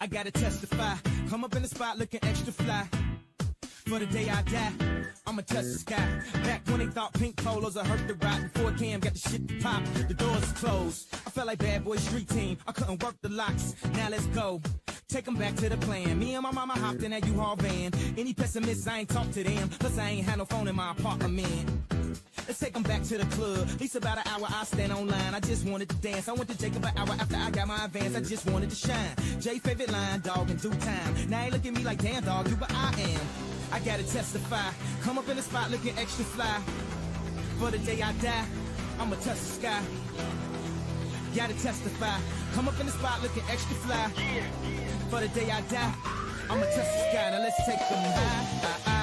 I gotta testify. Come up in the spot looking extra fly. For the day I die, I'ma touch the sky. Back when they thought pink polos would hurt the Roc. Before Cam got the shit to pop, the doors closed. I felt like bad boy street team. I couldn't work the locks. Now let's go. Take 'em back to the plan. Me and my mama hopped in that U-Haul van. Any pessimists, I ain't talk to them. Plus, I ain't had no phone in my apartment. Let's take take 'em back to the club. At least about an hour I stand online. I just wanted to dance. I went to Jacob an hour after I got my advance. I just wanted to shine. Jay favorite line, dog, in due time. Now ain't look at me like damn dog, you but I am. I gotta testify. Come up in the spot looking extra fly. For the day I die, I'ma touch the sky. Gotta testify. Come up in the spot looking extra fly. For the day I die, I'ma touch the sky. Now let's take them high.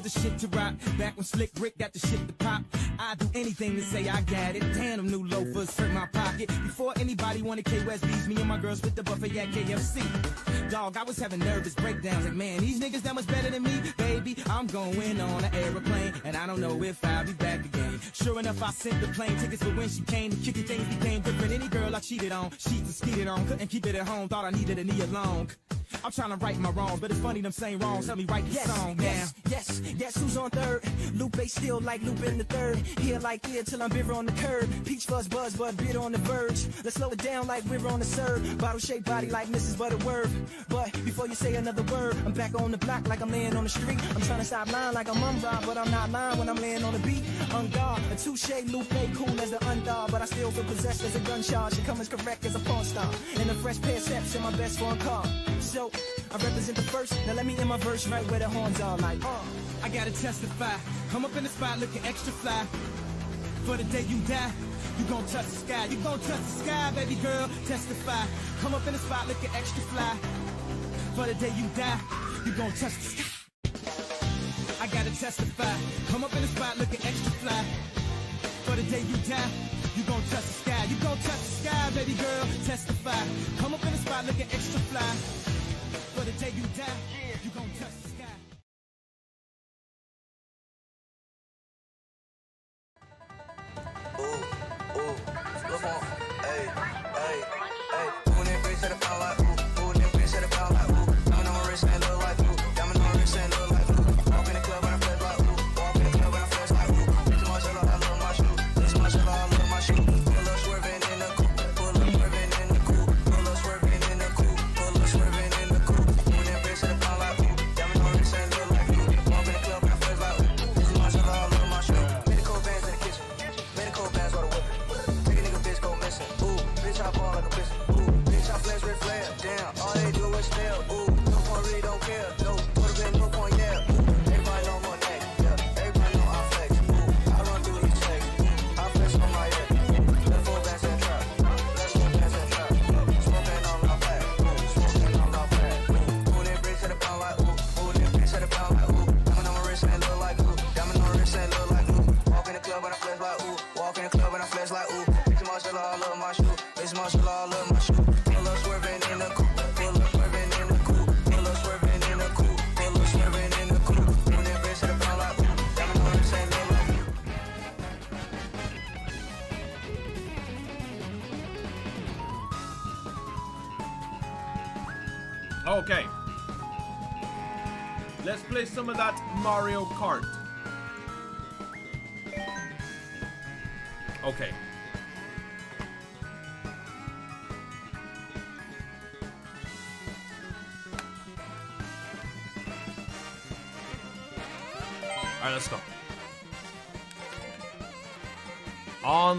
The shit to rock. Back when Slick Rick got the shit to pop. I'd do anything to say I got it. Damn, them new loafers hurt my pocket. Before anybody wanted K me and my girls split the buffet at KFC. Dog, I was having nervous breakdowns. Like, man, these niggas that much better than me. Baby, I'm going on an aeroplane. And I don't know if I'll be back again. Sure enough, I sent the plane tickets, but when she came, the kicking things became different. Any girl I cheated on, sheets and skeeted on. Couldn't keep it at home, thought I needed a knee along. I'm trying to right my wrongs, but it's funny them same wrongs. Help me write the Yes, song now. yes, yes, yes, who's on third? Lupe still like Lupe in the third. Here like here till I'm bitter on the curb. Peach fuzz buzz, but bitter on the verge. Let's slow it down like we're on the serve. Bottle shaped body like Mrs. Butterworth. But before you say another word, I'm back on the block like I'm laying on the street. I'm trying to stop lying like I'm unrobbed, but I'm not lying when I'm laying on the beat. On guard, a touche Lupe cool as the undog, but I still feel possessed as a gun charge. Come as correct as a porn star. And a fresh pair of steps in my best foreign car. So I represent the first. Now let me in my verse right where the horns are like. Uh. I gotta testify. Come up in the spot looking extra fly. For the day you die, you gon' touch the sky. You gon' touch the sky, baby girl. Testify. Come up in the spot looking extra fly. For the day you die, you gon' touch the sky. I gotta testify. Come up in the spot looking extra fly. For the day you die, you gon' touch the sky. You gon' touch the sky, baby girl. Testify. Come up in the spot looking extra fly. For the day you die, you gon' touch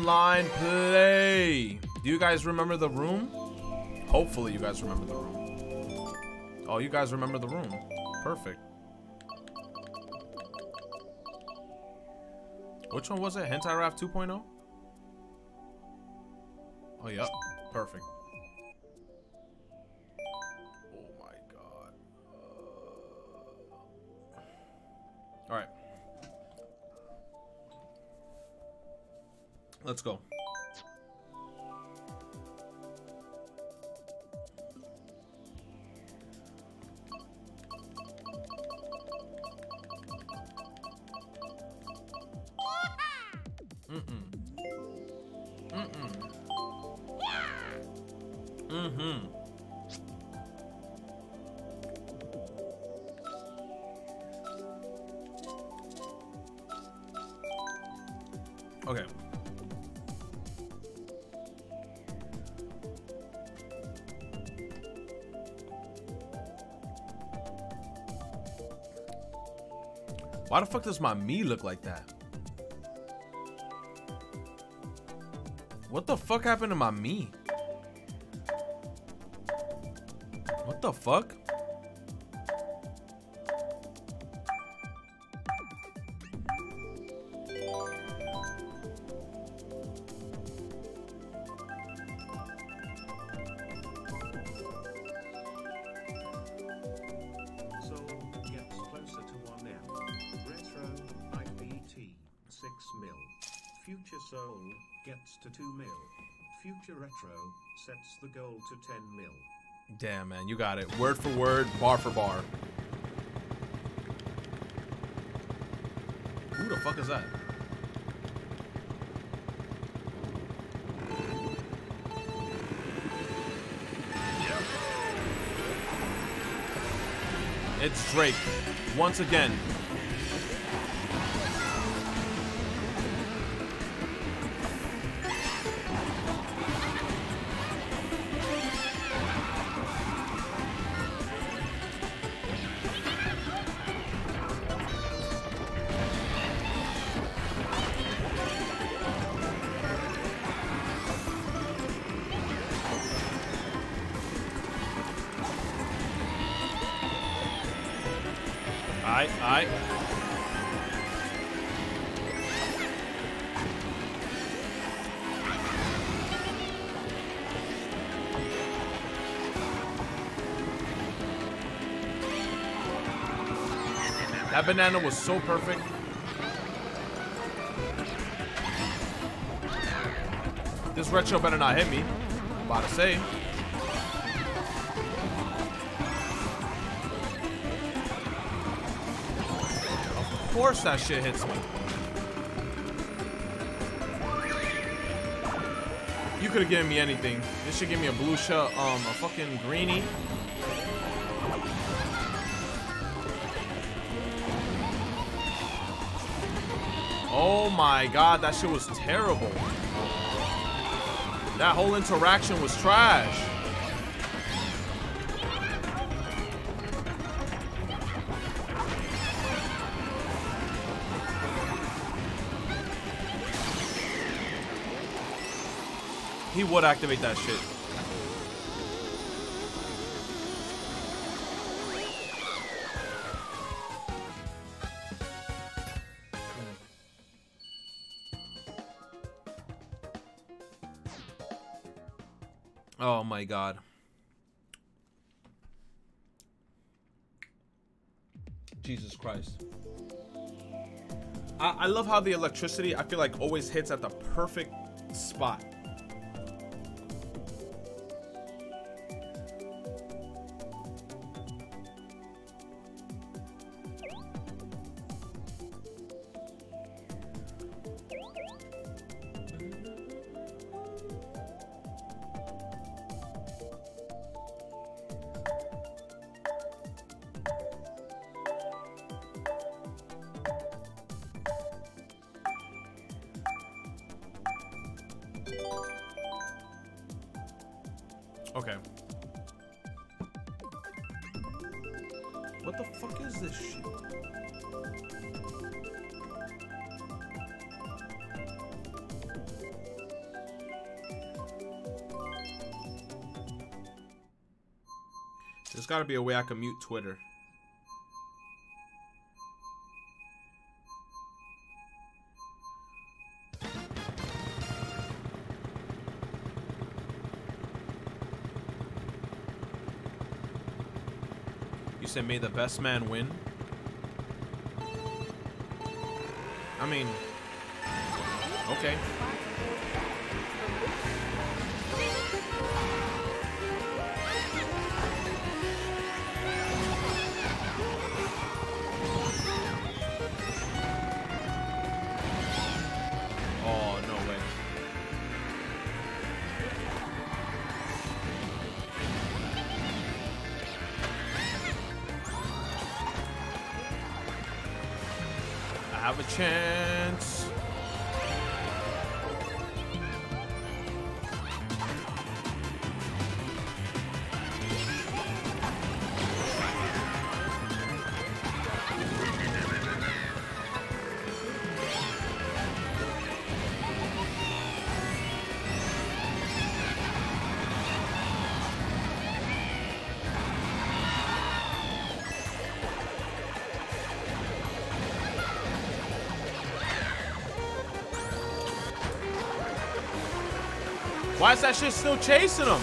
online play. Do you guys remember the room? Hopefully you guys remember the room. Oh, you guys remember the room. Perfect. Which one was it? Hentai Raft 2.0? Oh, oh yeah. Perfect. Oh, my God. Uh... All right. Let's go. Mm-mm. Mm-mm. Mm-hmm. Why the fuck does my Mii look like that? What the fuck happened to my Mii? What the fuck? The goal to 10 mil. Damn, man, you got it. Word for word, bar for bar. Who the fuck is that? It's Drake. Once again. Banana was so perfect. This retro better not hit me. About to say. Of course that shit hits me. You could have given me anything. This should give me a blue shell, um, a fucking greenie. My god, that shit was terrible. That whole interaction was trash. He would activate that shit. God. Jesus Christ. I, I love how the electricity, I feel like, always hits at the perfect spot. Be a way I can mute Twitter. You said may the best man win? I mean, okay. That shit's still chasing him?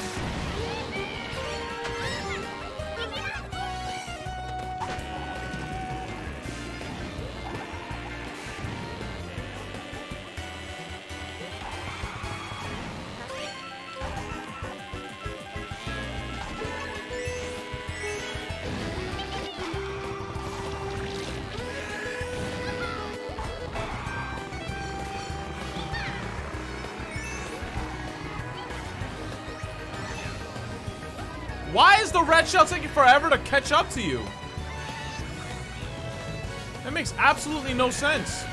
Red taking forever to catch up to you? That makes absolutely no sense.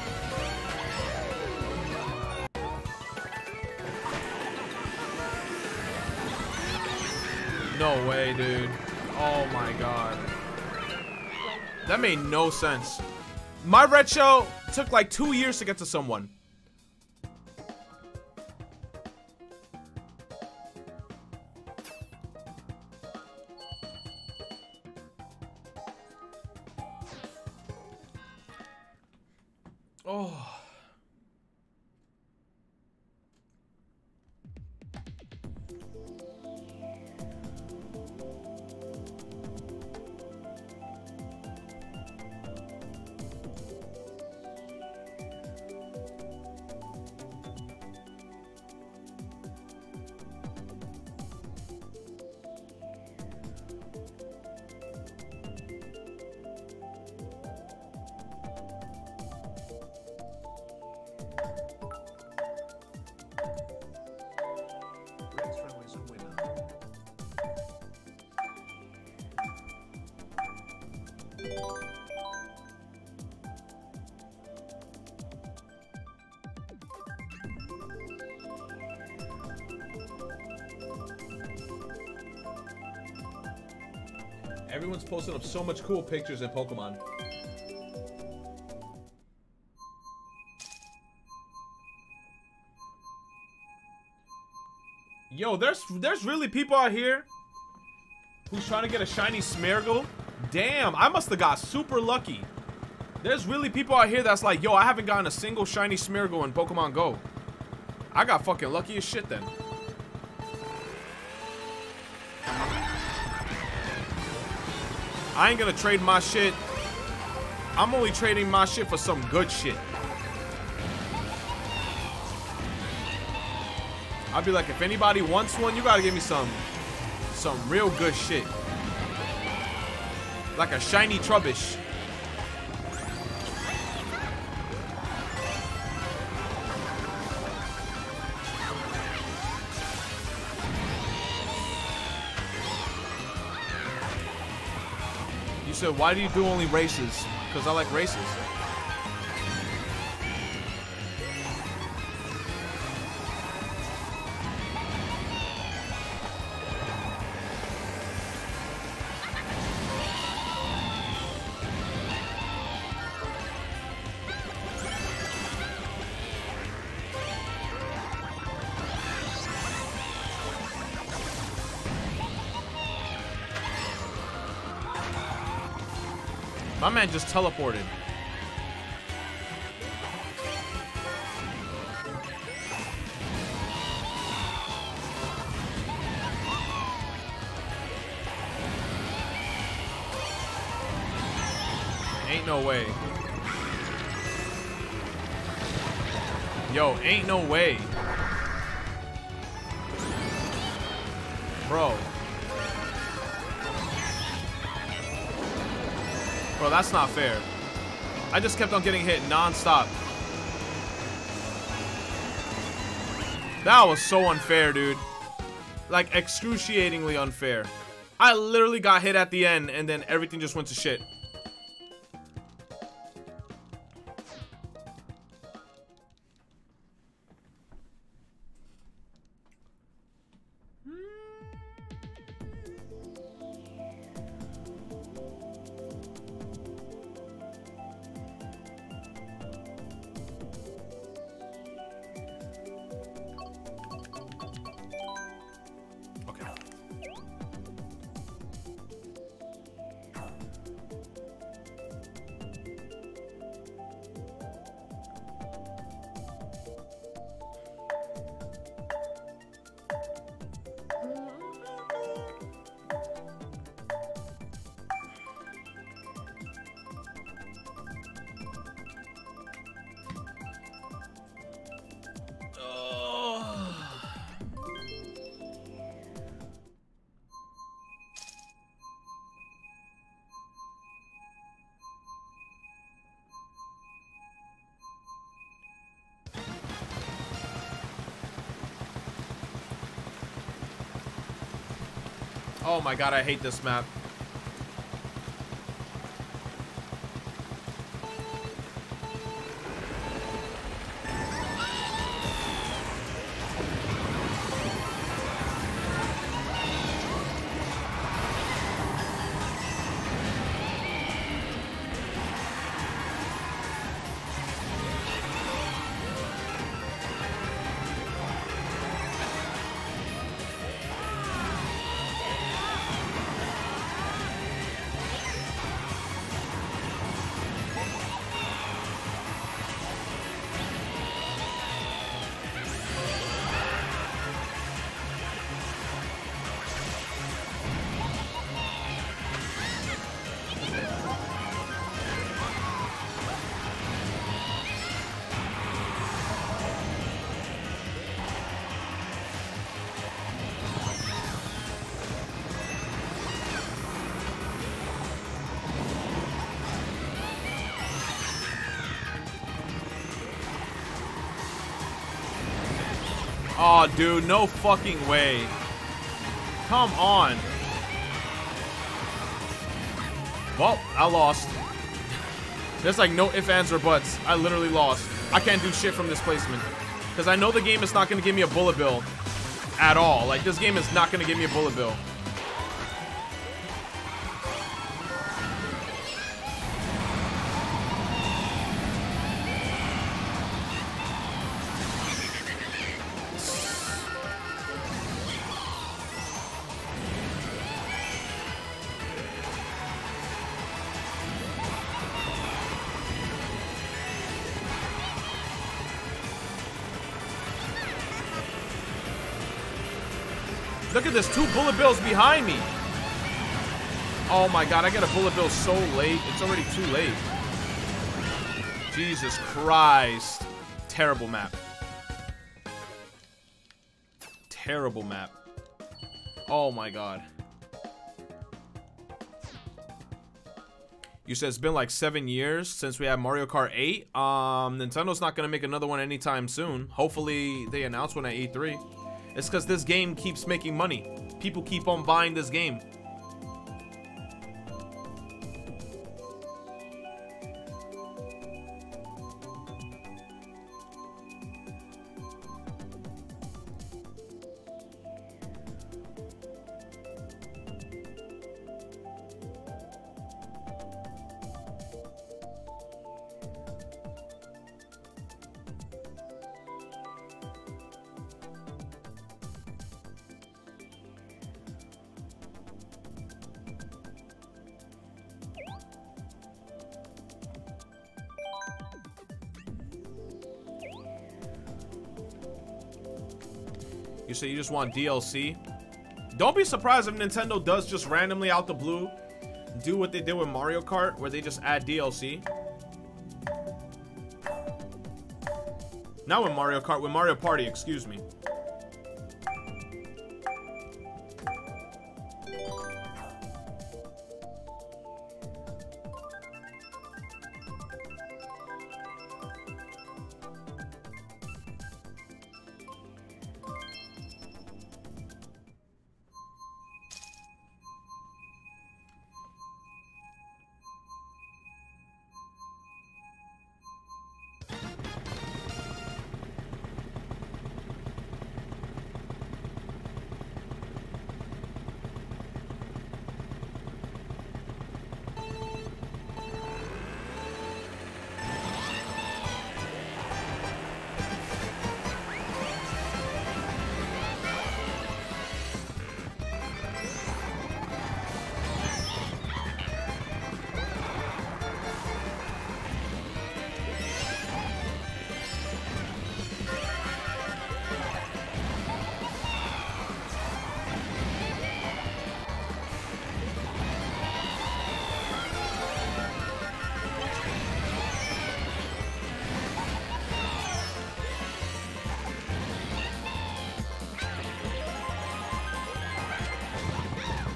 No way, dude. Oh my god. That made no sense. My red shell took like two years to get to someone. So much cool pictures in Pokemon. Yo, there's there's really people out here who's trying to get a shiny Smeargle. Damn, I must have got super lucky. There's really people out here that's like, yo, I haven't gotten a single shiny Smeargle in Pokemon Go. I got fucking lucky as shit then. I ain't gonna trade my shit. I'm only trading my shit for some good shit. I'd be like, if anybody wants one, you gotta give me some, some real good shit. Like a shiny Trubbish. Said, why do you do only races? Because I like races. Man just teleported. Ain't no way. Yo, ain't no way. That's not fair. I just kept on getting hit non-stop. That was so unfair, dude. Like, excruciatingly unfair. I literally got hit at the end, and then everything just went to shit. My god, I hate this map. Dude, no fucking way. Come on. Well, I lost. There's like no ifs, ands, or buts. I literally lost. I can't do shit from this placement. Because I know the game is not going to give me a bullet bill at all. Like, this game is not going to give me a bullet bill. This, two bullet bills behind me. Oh my god, I got a bullet bill so late. It's already too late. Jesus Christ. Terrible map. Terrible map. Oh my god. You said it's been like seven years since we had Mario Kart 8. Um, Nintendo's not gonna make another one anytime soon. Hopefully they announce one at E3. It's because this game keeps making money. People keep on buying this game. Say you just want DLC? Don't be surprised if Nintendo does just randomly out the blue do what they did with Mario Kart, where they just add DLC. Not with Mario Kart, with Mario Party, excuse me.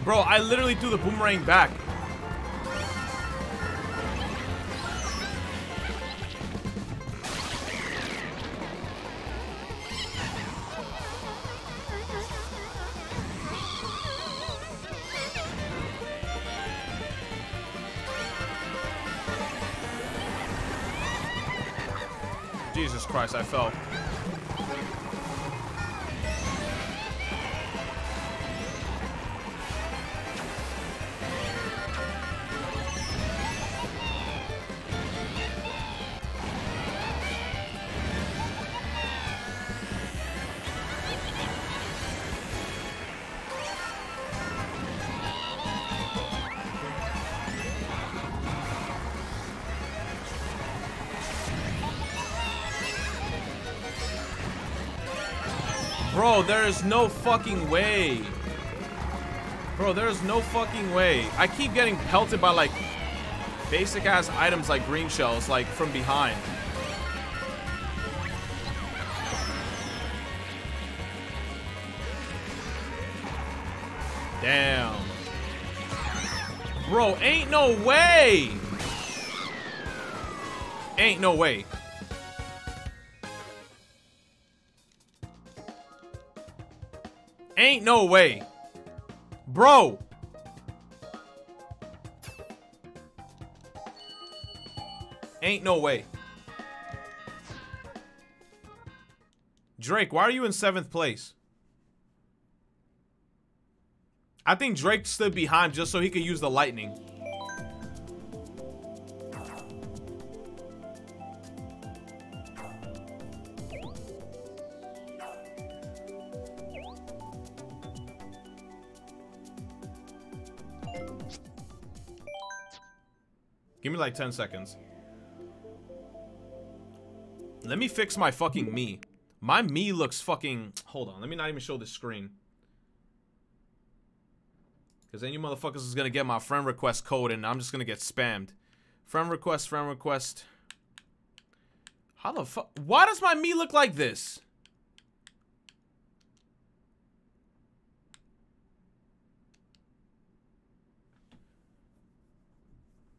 Bro, I literally threw the boomerang back. Jesus Christ, I fell. There is no fucking way. Bro, there is no fucking way. I keep getting pelted by like basic ass items like green shells, like from behind. Damn. Bro, ain't no way. Ain't no way. No way. Bro. Ain't no way. Drake, why are you in seventh place? I think Drake stood behind just so he could use the lightning. Like 10 seconds. Let me fix my fucking Mii. My Mii looks fucking... Hold on, let me not even show the screen. Because then you motherfuckers is going to get my friend request code and I'm just going to get spammed. Friend request, friend request. How the fuck? Why does my Mii look like this?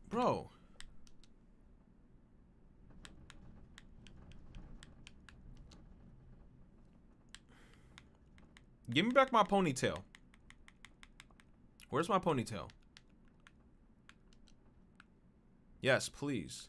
Bro. Give me back my ponytail. Where's my ponytail? Yes, please.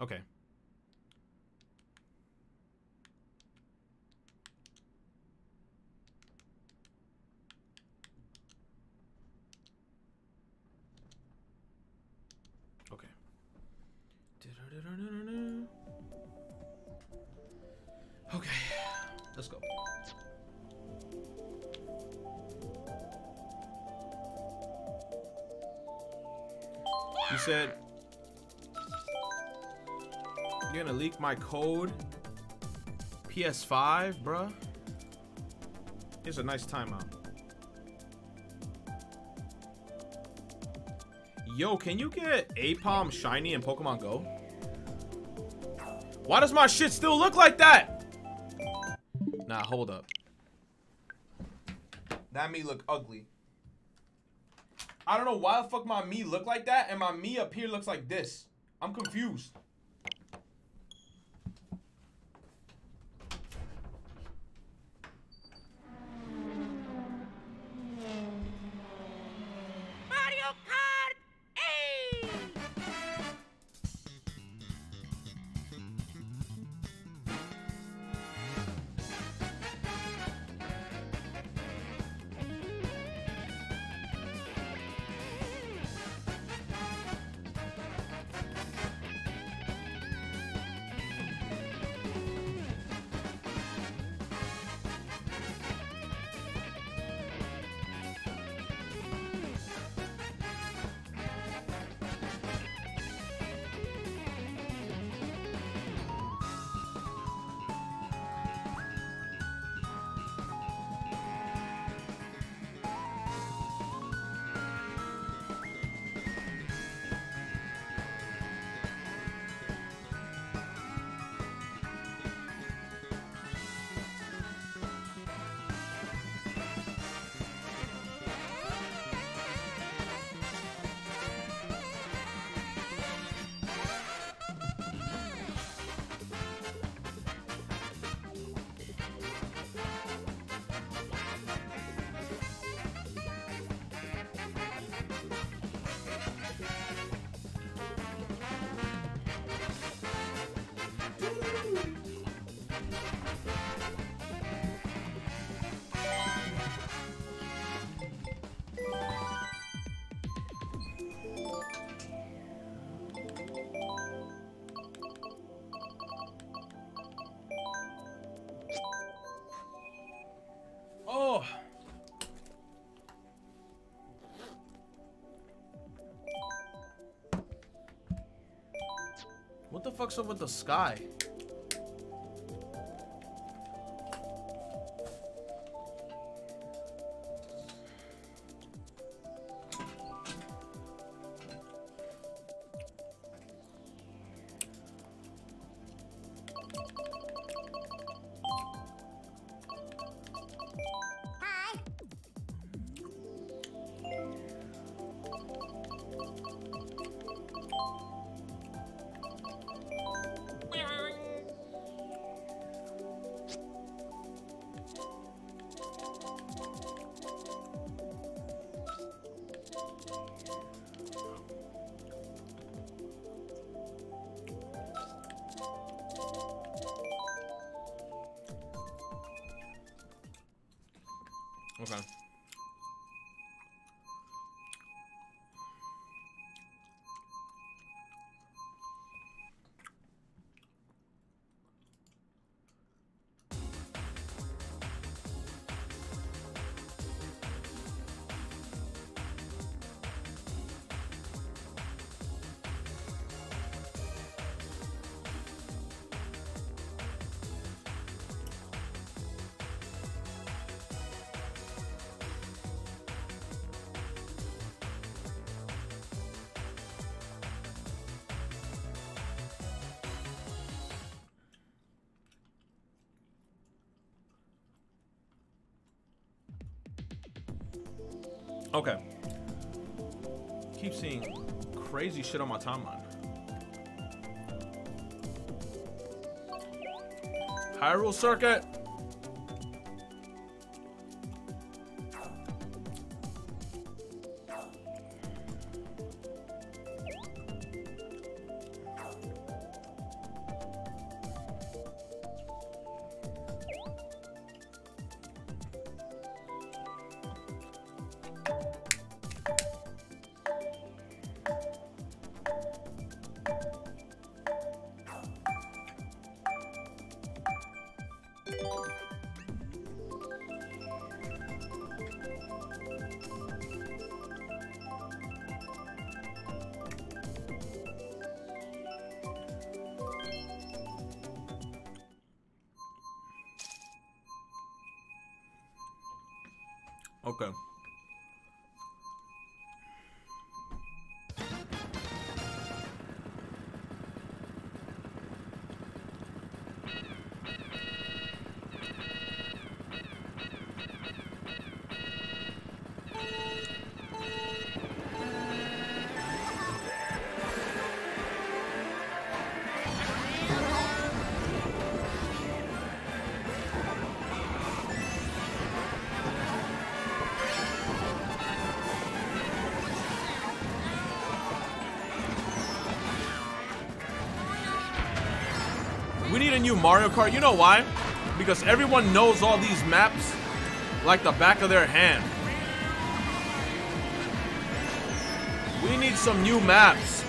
Okay. Said You're gonna leak my code? PS5, bruh? Here's a nice timeout. Yo, can you get Apom shiny in Pokemon Go? Why does my shit still look like that? Nah, hold up. That Mii look ugly. I don't know why the fuck my Mii look like that and my Mii up here looks like this. I'm confused. Up with the sky? Okay. Keep seeing crazy shit on my timeline. Hyrule Circuit. Mario Kart. You know why? Because everyone knows all these maps like the back of their hand. We need some new maps.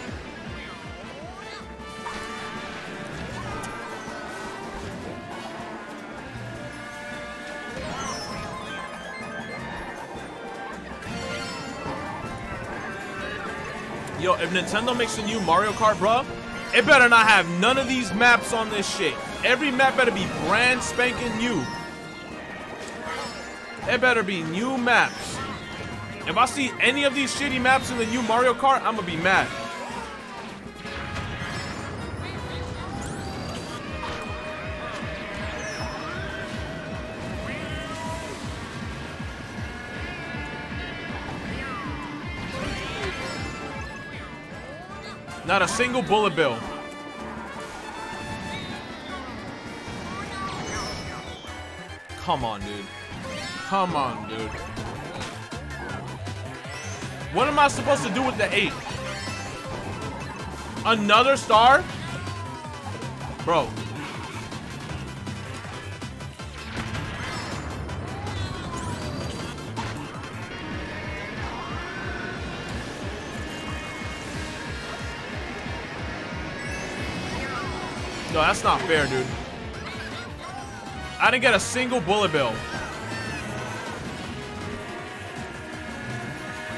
Yo, if Nintendo makes a new Mario Kart, bruh, it better not have none of these maps on this shit. Every map better be brand spanking new. It better be new maps. If I see any of these shitty maps in the new Mario Kart, I'm gonna be mad. Not a single bullet bill. Come on, dude. Come on, dude. What am I supposed to do with the eight? Another star? Bro. No, that's not fair, dude. I didn't get a single bullet bill.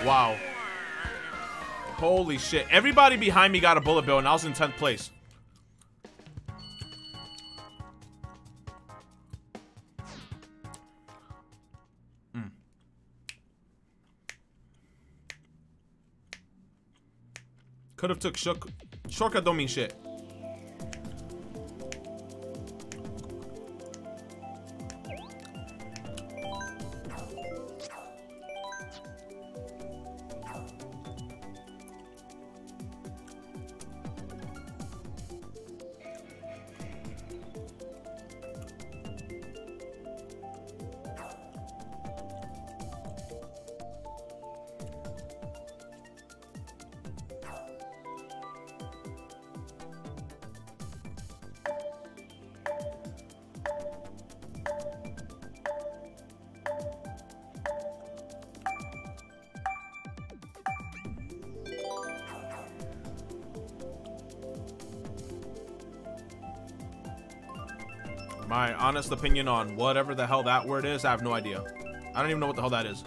Wow. Holy shit. Everybody behind me got a bullet bill and I was in 10th place. Mm. Could have took shortcut don't mean shit. Honest opinion on whatever the hell that word is, I have no idea. I don't even know what the hell that is.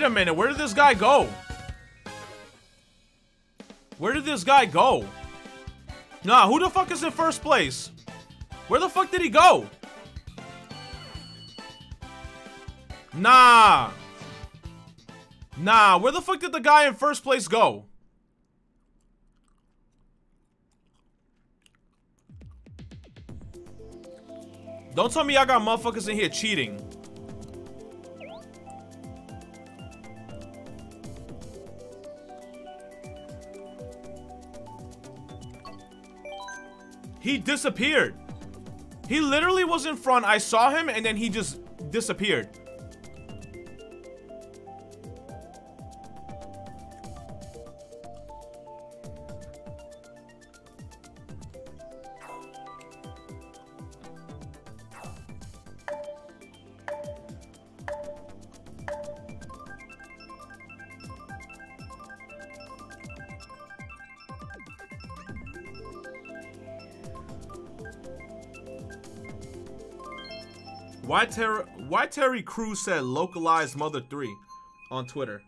Wait a minute, where did this guy go? Where did this guy go? Nah, who the fuck is in first place? Where the fuck did he go? Nah. Nah, where the fuck did the guy in first place go? Don't tell me I got motherfuckers in here cheating. He disappeared. He literally was in front. I saw him and then he just disappeared. Why Terry Why Terry Crews said localized Mother 3 on Twitter?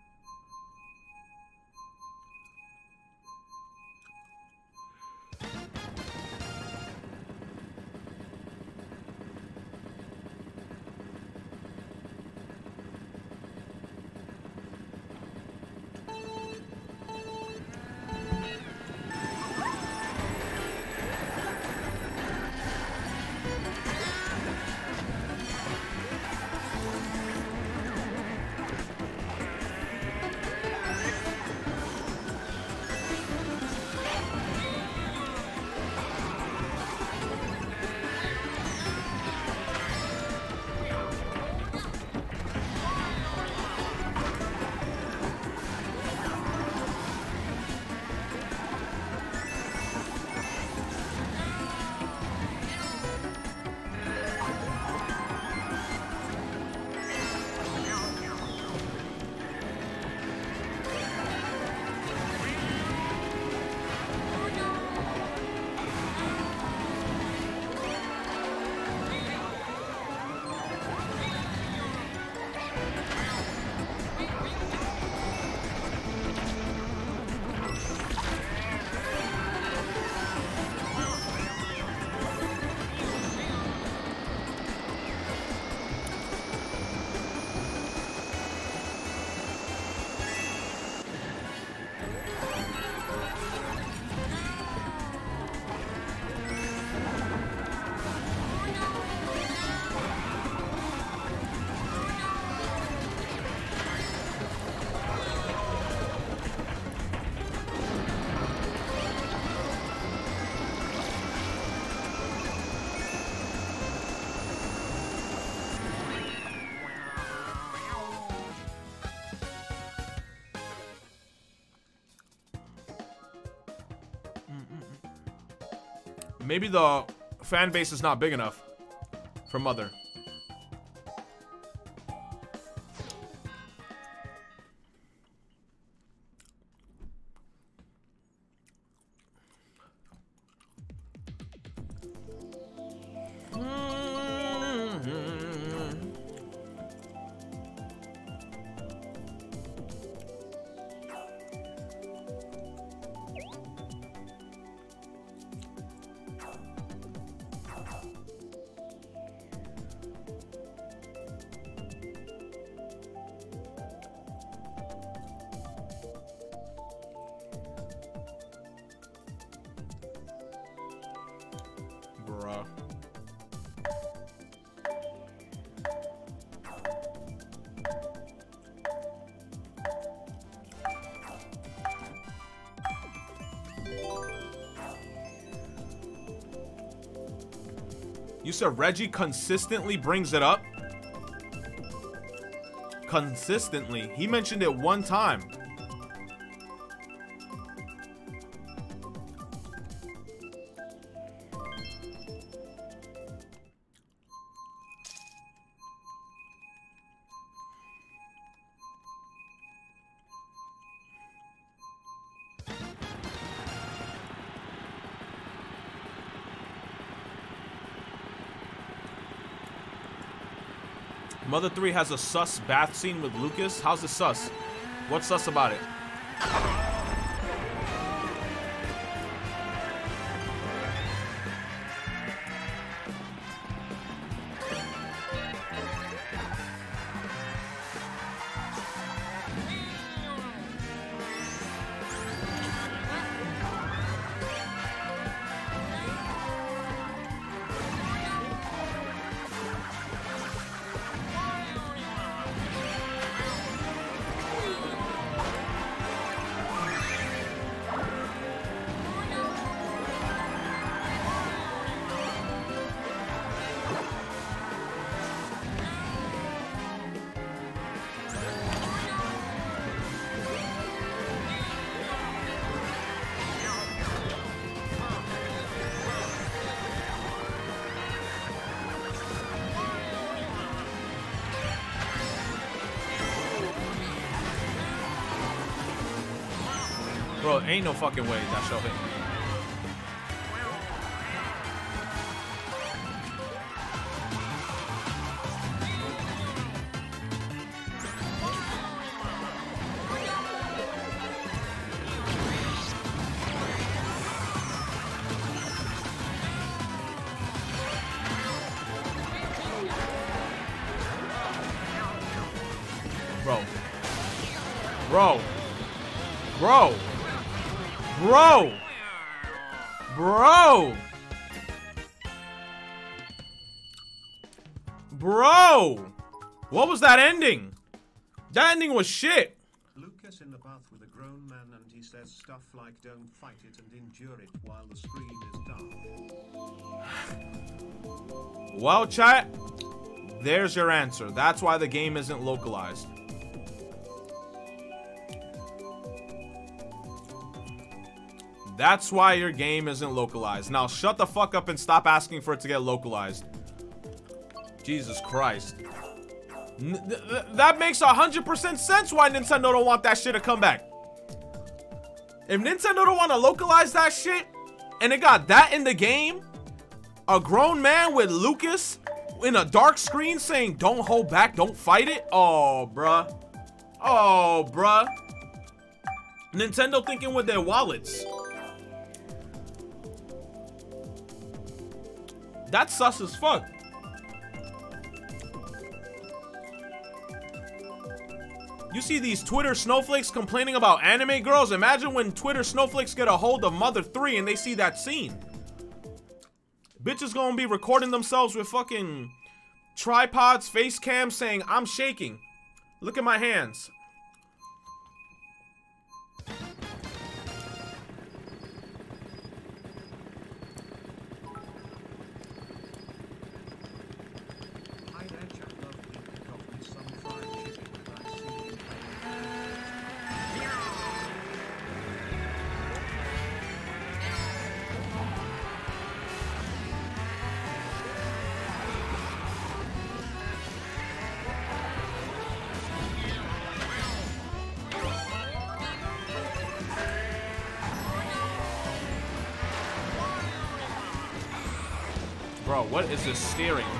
Maybe the fan base is not big enough for Mother. Reggie consistently brings it up? Consistently. He mentioned it one time. Mother 3 has a sus bath scene with Lucas. How's it sus? What's sus about it? Ain't no fucking way that shall hit. That ending? That ending was shit. Lucas in the bath with a grown man and he says stuff like don't fight it and endure it while the screen is dark. Well, chat, there's your answer. That's why the game isn't localized. That's why your game isn't localized. Now, shut the fuck up and stop asking for it to get localized. Jesus Christ. Th that makes 100% sense why Nintendo don't want that shit to come back. If Nintendo don't want to localize that shit, and it got that in the game, a grown man with Lucas in a dark screen saying, don't hold back, don't fight it. Oh, bruh. Oh, bruh. Nintendo thinking with their wallets. That's sus as fuck. You see these Twitter snowflakes complaining about anime girls? Imagine when Twitter snowflakes get a hold of Mother 3 and they see that scene. Bitches gonna be recording themselves with fucking tripods, face cams saying, I'm shaking. Look at my hands.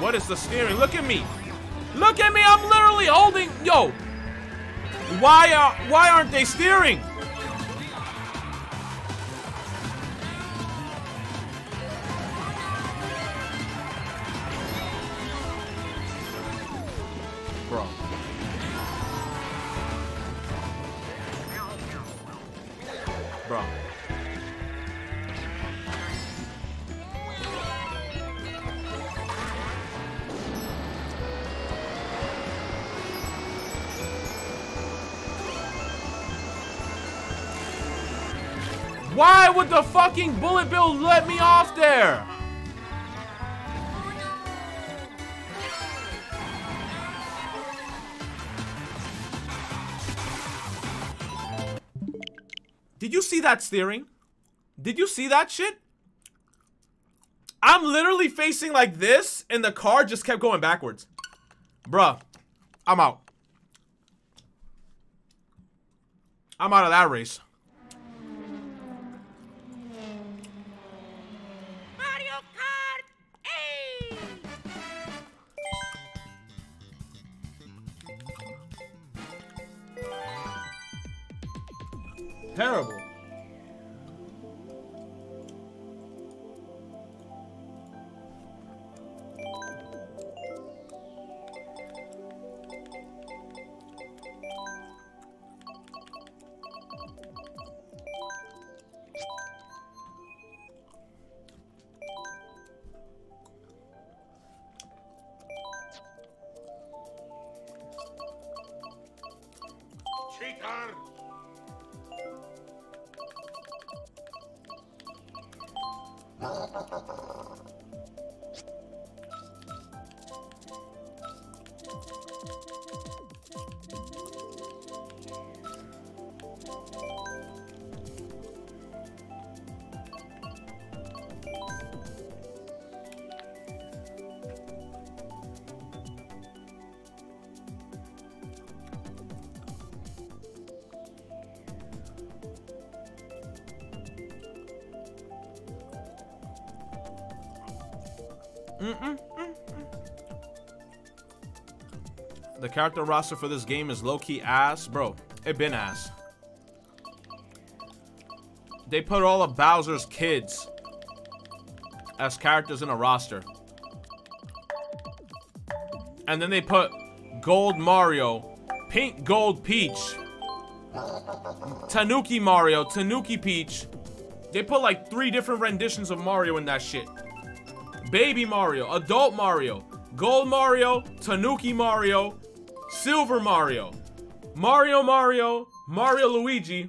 What is the steering? Look at me. Look at me. I'm literally holding. Yo. Why are why aren't they steering? Fucking bullet bill let me off there? Did you see that steering? Did you see that shit? I'm literally facing like this, and the car just kept going backwards. Bruh, I'm out. I'm out of that race. Terrible. Character roster for this game is low-key ass. Bro, it been ass. They put all of Bowser's kids as characters in a roster. And then they put Gold Mario, Pink Gold Peach, Tanuki Mario, Tanuki Peach. They put like three different renditions of Mario in that shit. Baby Mario, Adult Mario, Gold Mario, Tanuki Mario, Silver Mario, Mario Mario, Mario Luigi.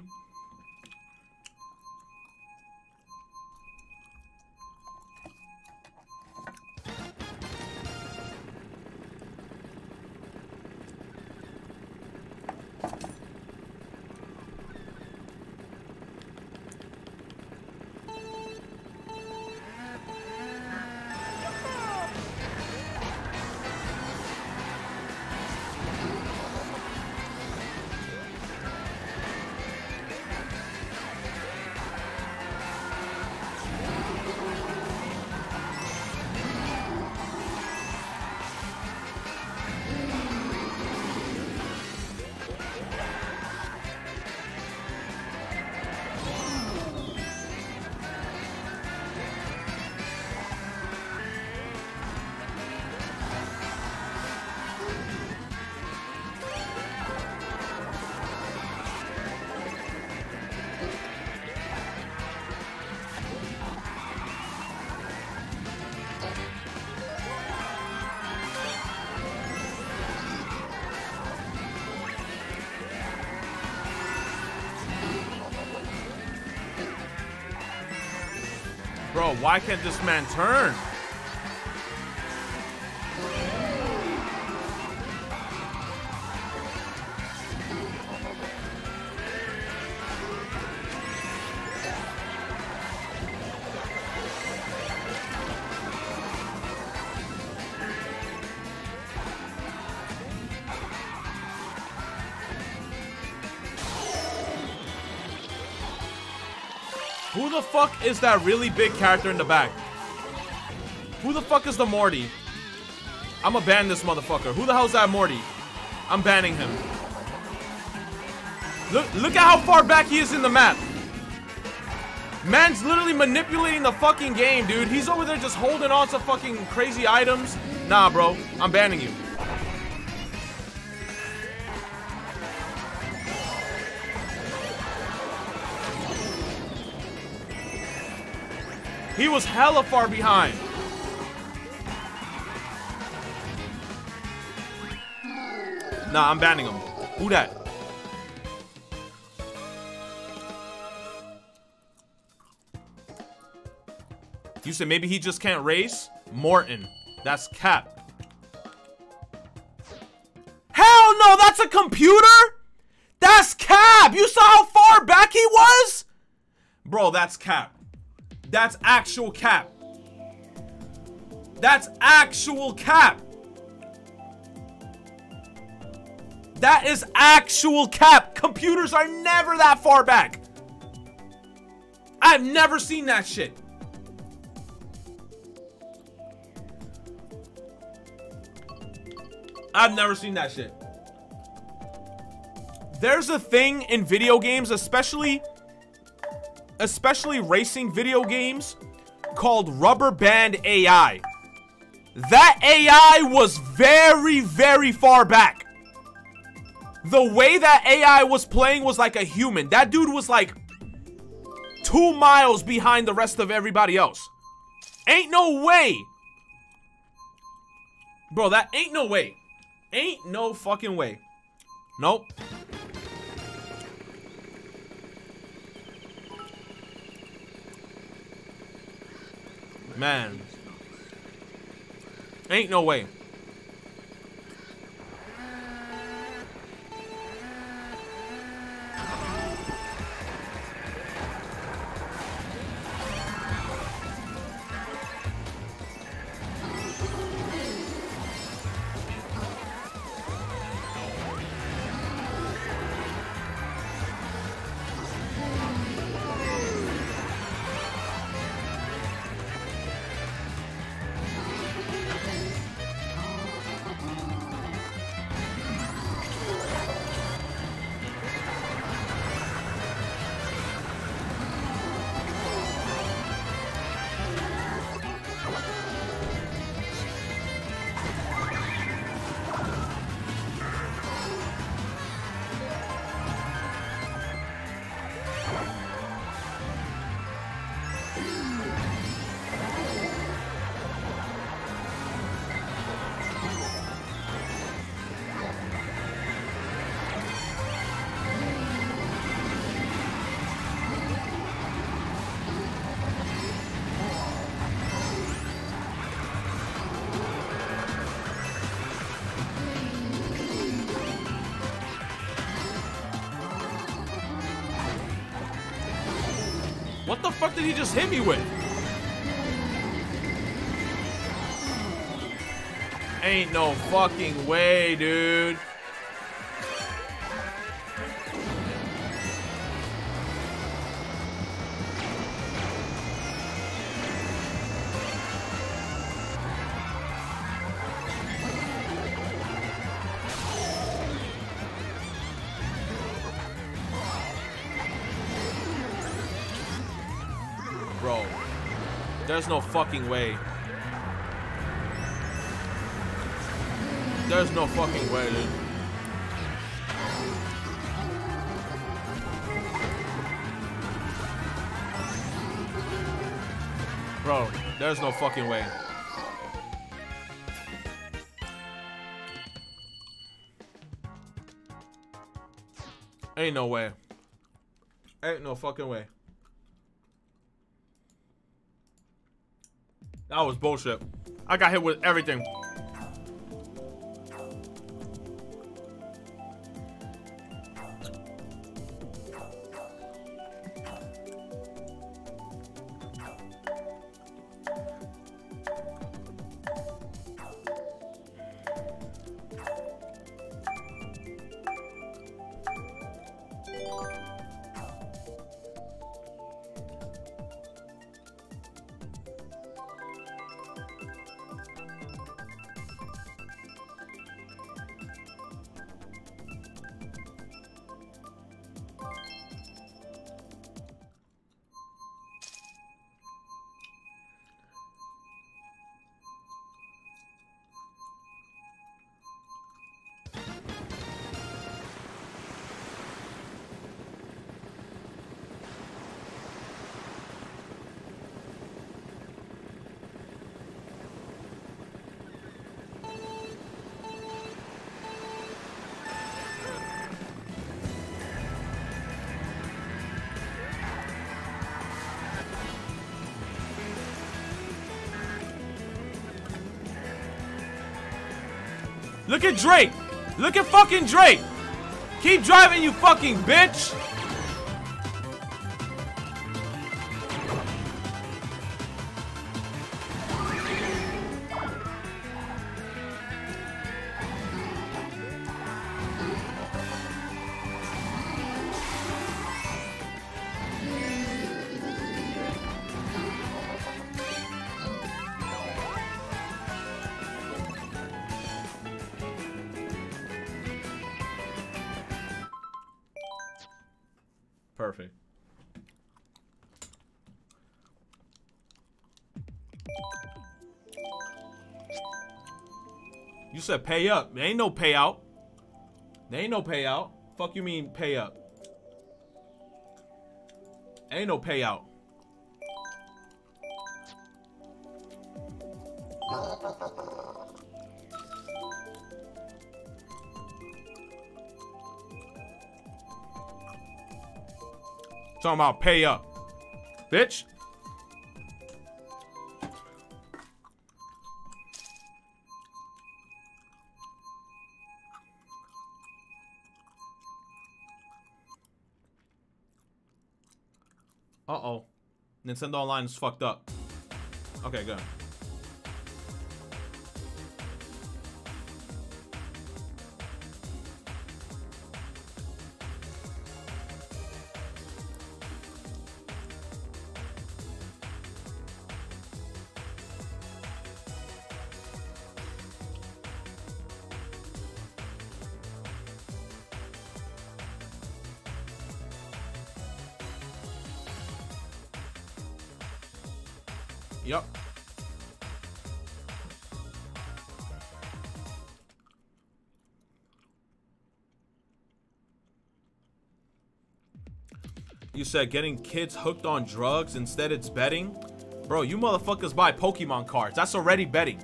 Why can't this man turn? The fuck is that really big character in the back? Who the fuck is the Morty? I'ma ban this motherfucker. Who the hell's that Morty? I'm banning him. Look, look at how far back he is in the map. Man's literally manipulating the fucking game, dude. He's over there just holding on to fucking crazy items. Nah, bro. I'm banning you. He was hella far behind. Nah, I'm banning him. Who that? You said maybe he just can't race? Morton. That's cap. Hell no, that's a computer? That's cap. You saw how far back he was? Bro, that's cap. That's actual cap. That's actual cap. That is actual cap. Computers are never that far back. I've never seen that shit. I've never seen that shit. There's a thing in video games, especially especially racing video games, called Rubber Band AI. That AI was very, very far back. The way that AI was playing was like a human. That dude was like two miles behind the rest of everybody else. Ain't no way. Bro, that ain't no way. Ain't no fucking way. Nope. Man. Ain't no way. Fuck did he just hit me with? Ain't no fucking way, dude. There's no fucking way. There's no fucking way, dude. Bro, there's no fucking way. Ain't no way. Ain't no fucking way. That was bullshit. I got hit with everything. Look at Drake. Look at fucking Drake. Keep driving, you fucking bitch. Said pay up. There ain't no payout. There ain't no payout. Fuck you mean pay up? Ain't no payout. Talking about pay up. Bitch. Nintendo Online is fucked up. Okay, good. You said getting kids hooked on drugs, instead it's betting? Bro, you motherfuckers buy Pokemon cards. That's already betting.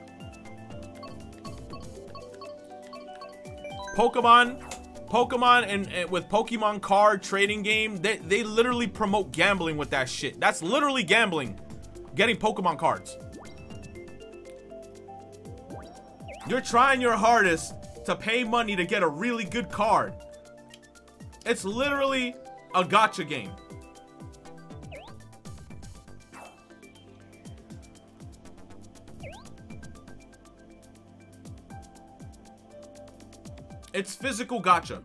Pokemon, Pokemon and, and with Pokemon card trading game, they, they literally promote gambling with that shit. That's literally gambling. Getting Pokemon cards. You're trying your hardest to pay money to get a really good card. It's literally a gotcha game. It's physical gotcha.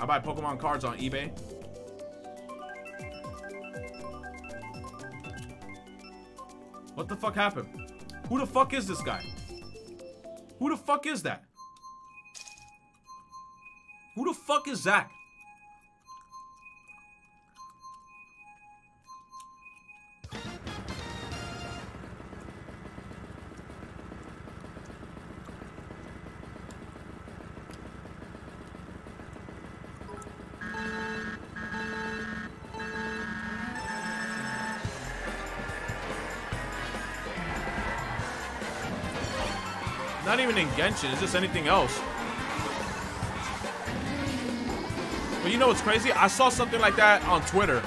I buy Pokemon cards on eBay. What the fuck happened? Who the fuck is this guy? Who the fuck is that? Who the fuck is Zach? Even in Genshin, it's just anything else. But you know what's crazy? I saw something like that on Twitter.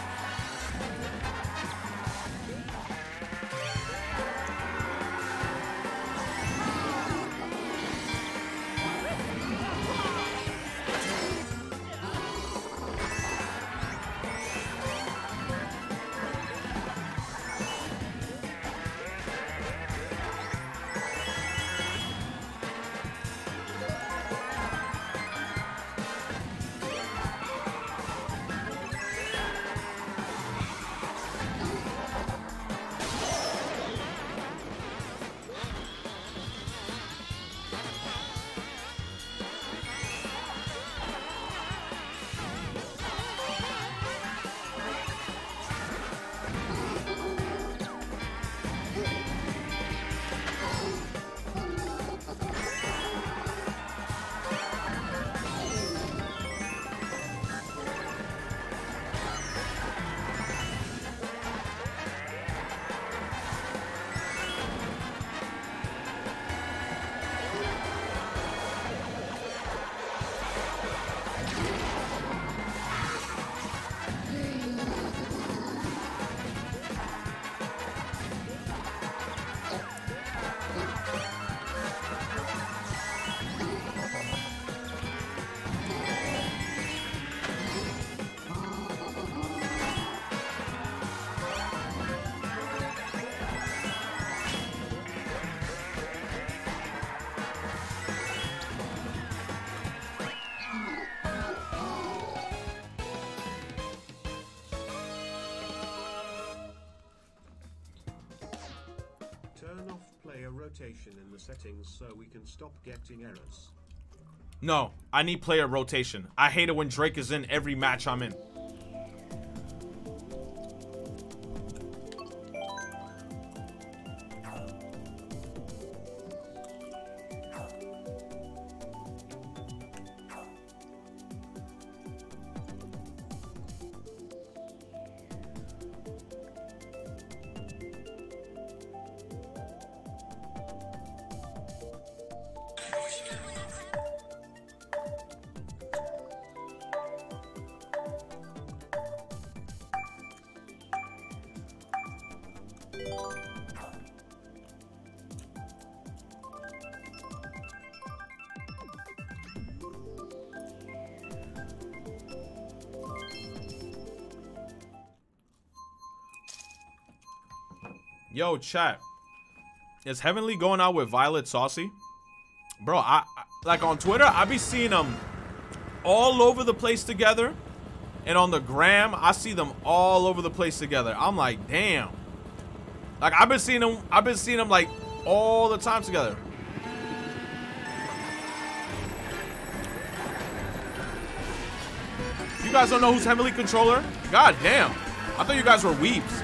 Getting errors. No, I need player rotation. I hate it when Drake is in every match I'm in. Chat. Is Heavenly going out with Violet Saucy? Bro, I, I like on Twitter, I be seeing them all over the place together. And on the gram, I see them all over the place together. I'm like, damn. Like I've been seeing them, I've been seeing them like all the time together. You guys don't know who's Heavenly Controller? God damn. I thought you guys were weeps.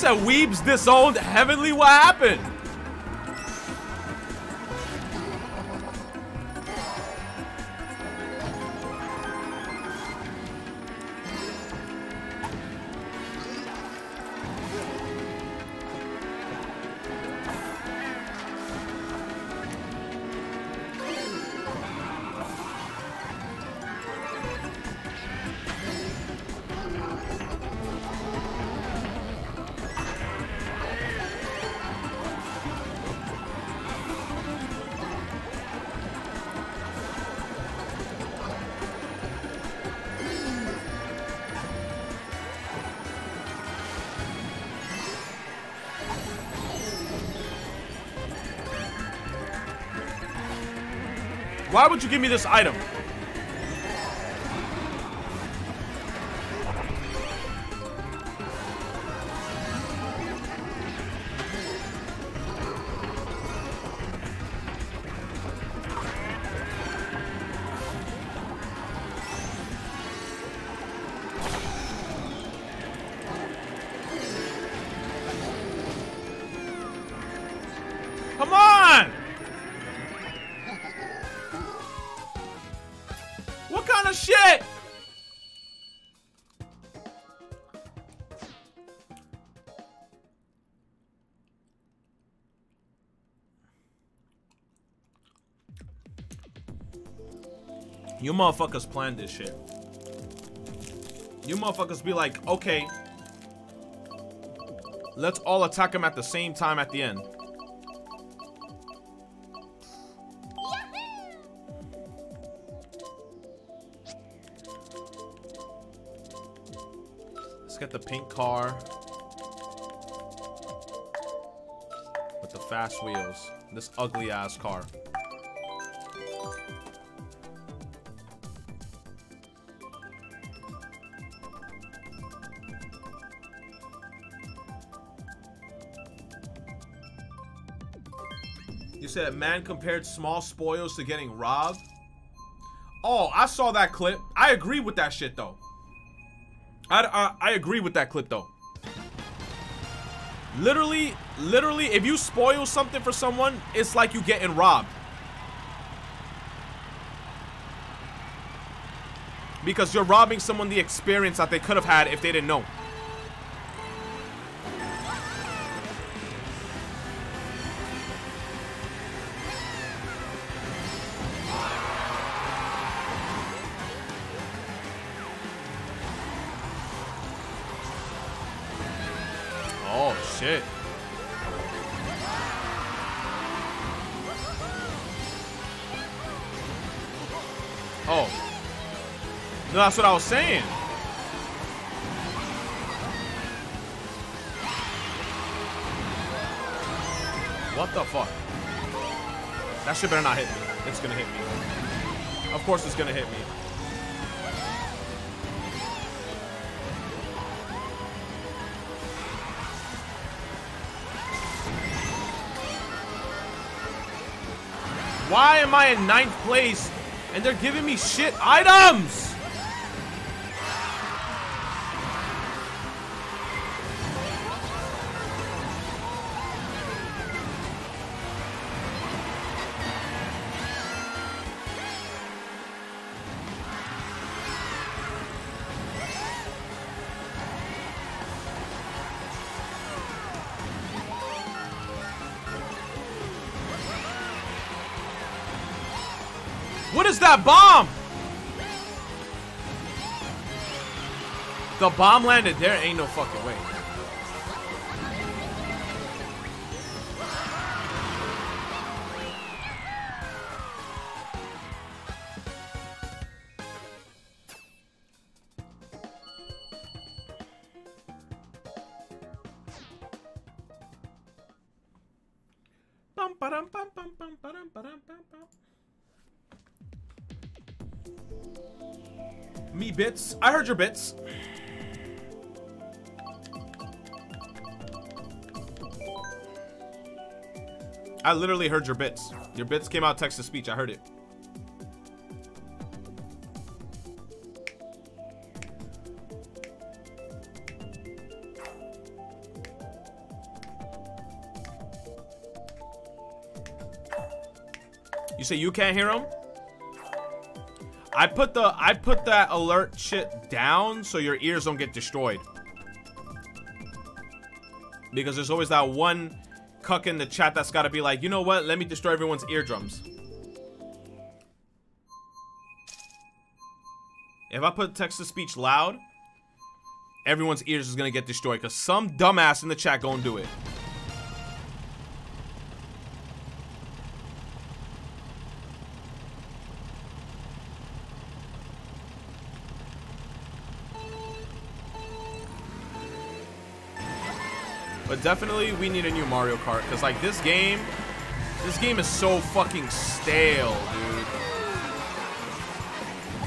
Said Weebs disowned Heavenly? What happened? Why would you give me this item? You motherfuckers planned this shit. You motherfuckers be like, okay, let's all attack him at the same time at the end. Let's get the pink car with the fast wheels. This ugly ass car. Said man compared small spoils to getting robbed. Oh, I saw that clip. I agree with that shit though. I, I, I agree with that clip though. Literally, literally, if you spoil something for someone, it's like you getting robbed. Because you're robbing someone the experience that they could have had if they didn't know. That's what I was saying. What the fuck? That shit better not hit me. It's gonna hit me. Of course it's gonna hit me. Why am I in ninth place and they're giving me shit items? That bomb? The bomb landed there. Ain't no fucking way. Bits. I heard your bits. I literally heard your bits. Your bits came out text to speech. I heard it. You say you can't hear him? I put the I put that alert shit down so your ears don't get destroyed. Because there's always that one cuck in the chat that's gotta be like, you know what? Let me destroy everyone's eardrums. If I put text to speech loud, everyone's ears is gonna get destroyed because some dumbass in the chat gonna do it. Definitely we need a new Mario Kart because like this game, this game is so fucking stale, dude.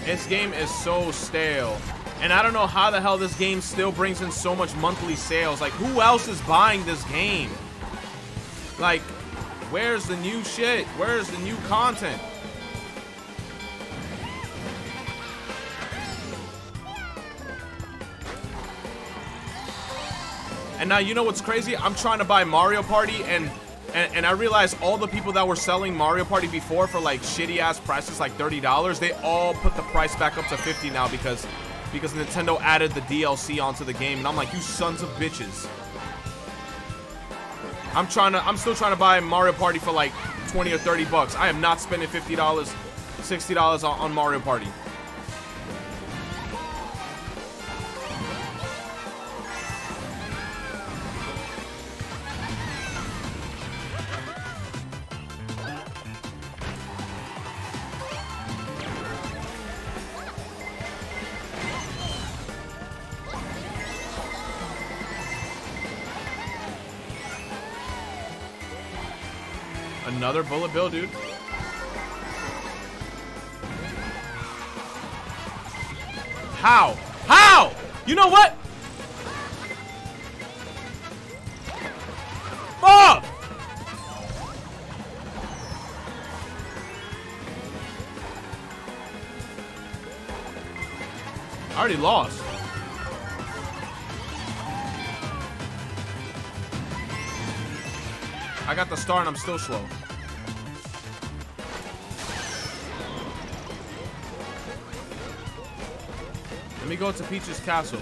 This game is so stale. And I don't know how the hell this game still brings in so much monthly sales. Like who else is buying this game? Like, where's the new shit? Where's the new content? Now you know what's crazy? I'm trying to buy Mario Party and and, and I realized all the people that were selling Mario Party before for like shitty ass prices like $30, they all put the price back up to 50 now because because Nintendo added the DLC onto the game and I'm like, you sons of bitches. I'm trying to I'm still trying to buy Mario Party for like 20 or 30 bucks. I am not spending $50, $60 on, on Mario Party. Bullet bill, dude. How? How? You know what? Fuck! I already lost. I got the star and I'm still slow. Go to Peach's castle.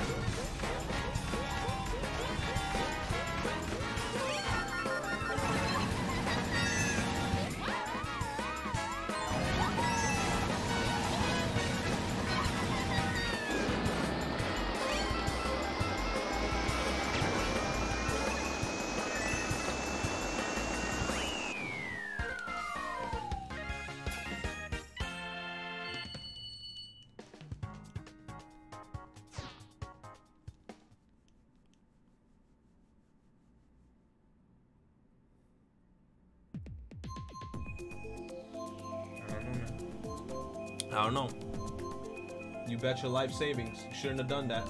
Bet your life savings. You shouldn't have done that.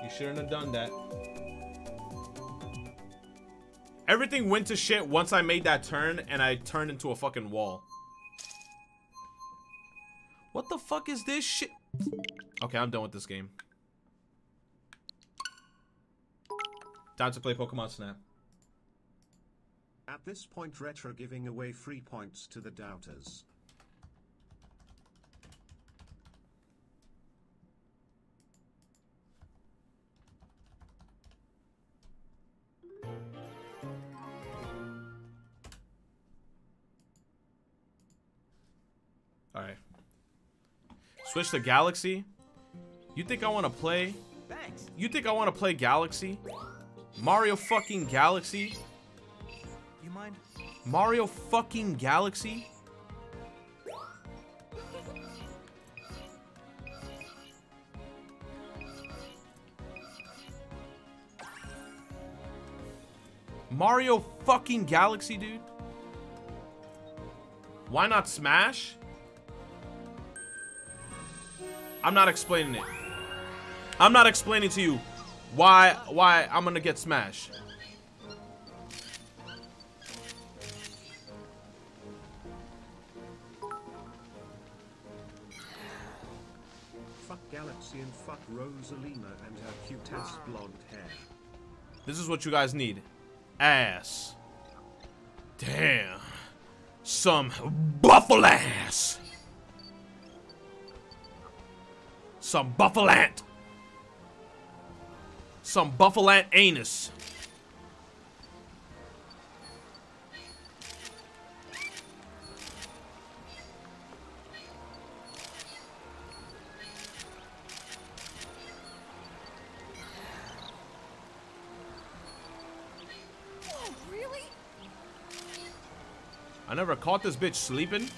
You shouldn't have done that. Everything went to shit once I made that turn and I turned into a fucking wall. What the fuck is this shit? Okay, I'm done with this game. Time to play Pokemon Snap. At this point, Retro giving away free points to the doubters. Alright. Switch to Galaxy. You think I want to play? Thanks. You think I want to play Galaxy? Mario fucking Galaxy? You mind? Mario fucking Galaxy? Mario fucking Galaxy, dude? Why not Smash? I'm not explaining it. I'm not explaining to you why why I'm gonna get smashed. Fuck Galaxy and fuck Rosalina and her cute ass blonde hair. This is what you guys need. Ass. Damn. Some buffalo ass. Some buffalant. Some buffalant anus. Oh. I never caught this bitch sleeping.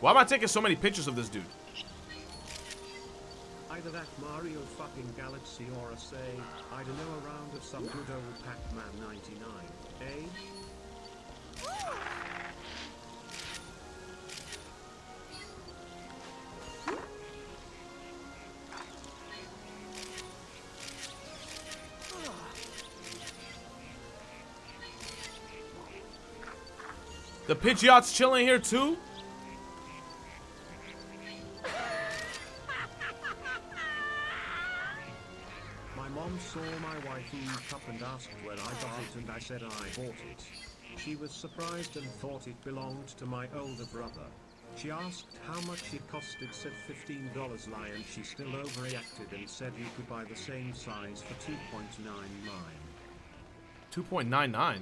Why am I taking so many pictures of this dude? Either that Mario fucking Galaxy or a say, I don't know, a round of some good old Pac-Man 99, eh? The Pidgeot's chilling here too? Waifu cup and asked where I got it and I said I bought it. She was surprised and thought it belonged to my older brother. She asked how much it costed, said $15 lie and she still overreacted and said you could buy the same size for 2.99. 2.99.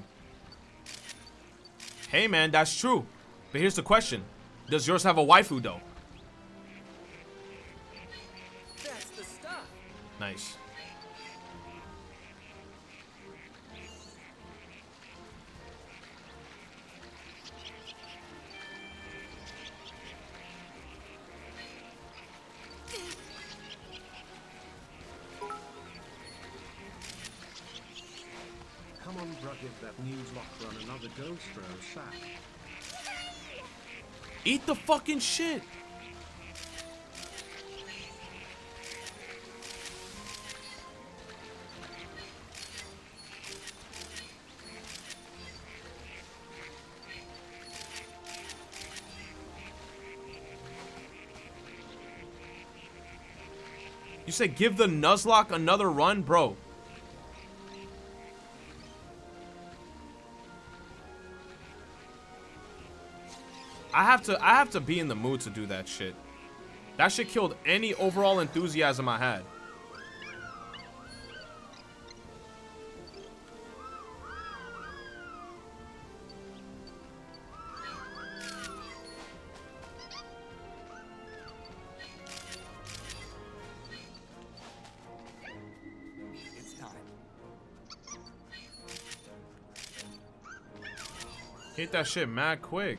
Hey man, that's true. But here's the question. Does yours have a waifu though? That's the stuff. Nice. Eat the fucking shit. You said give the Nuzlocke another run, bro. Have to I have to be in the mood to do that shit. That shit killed any overall enthusiasm I had. Hit that shit mad quick.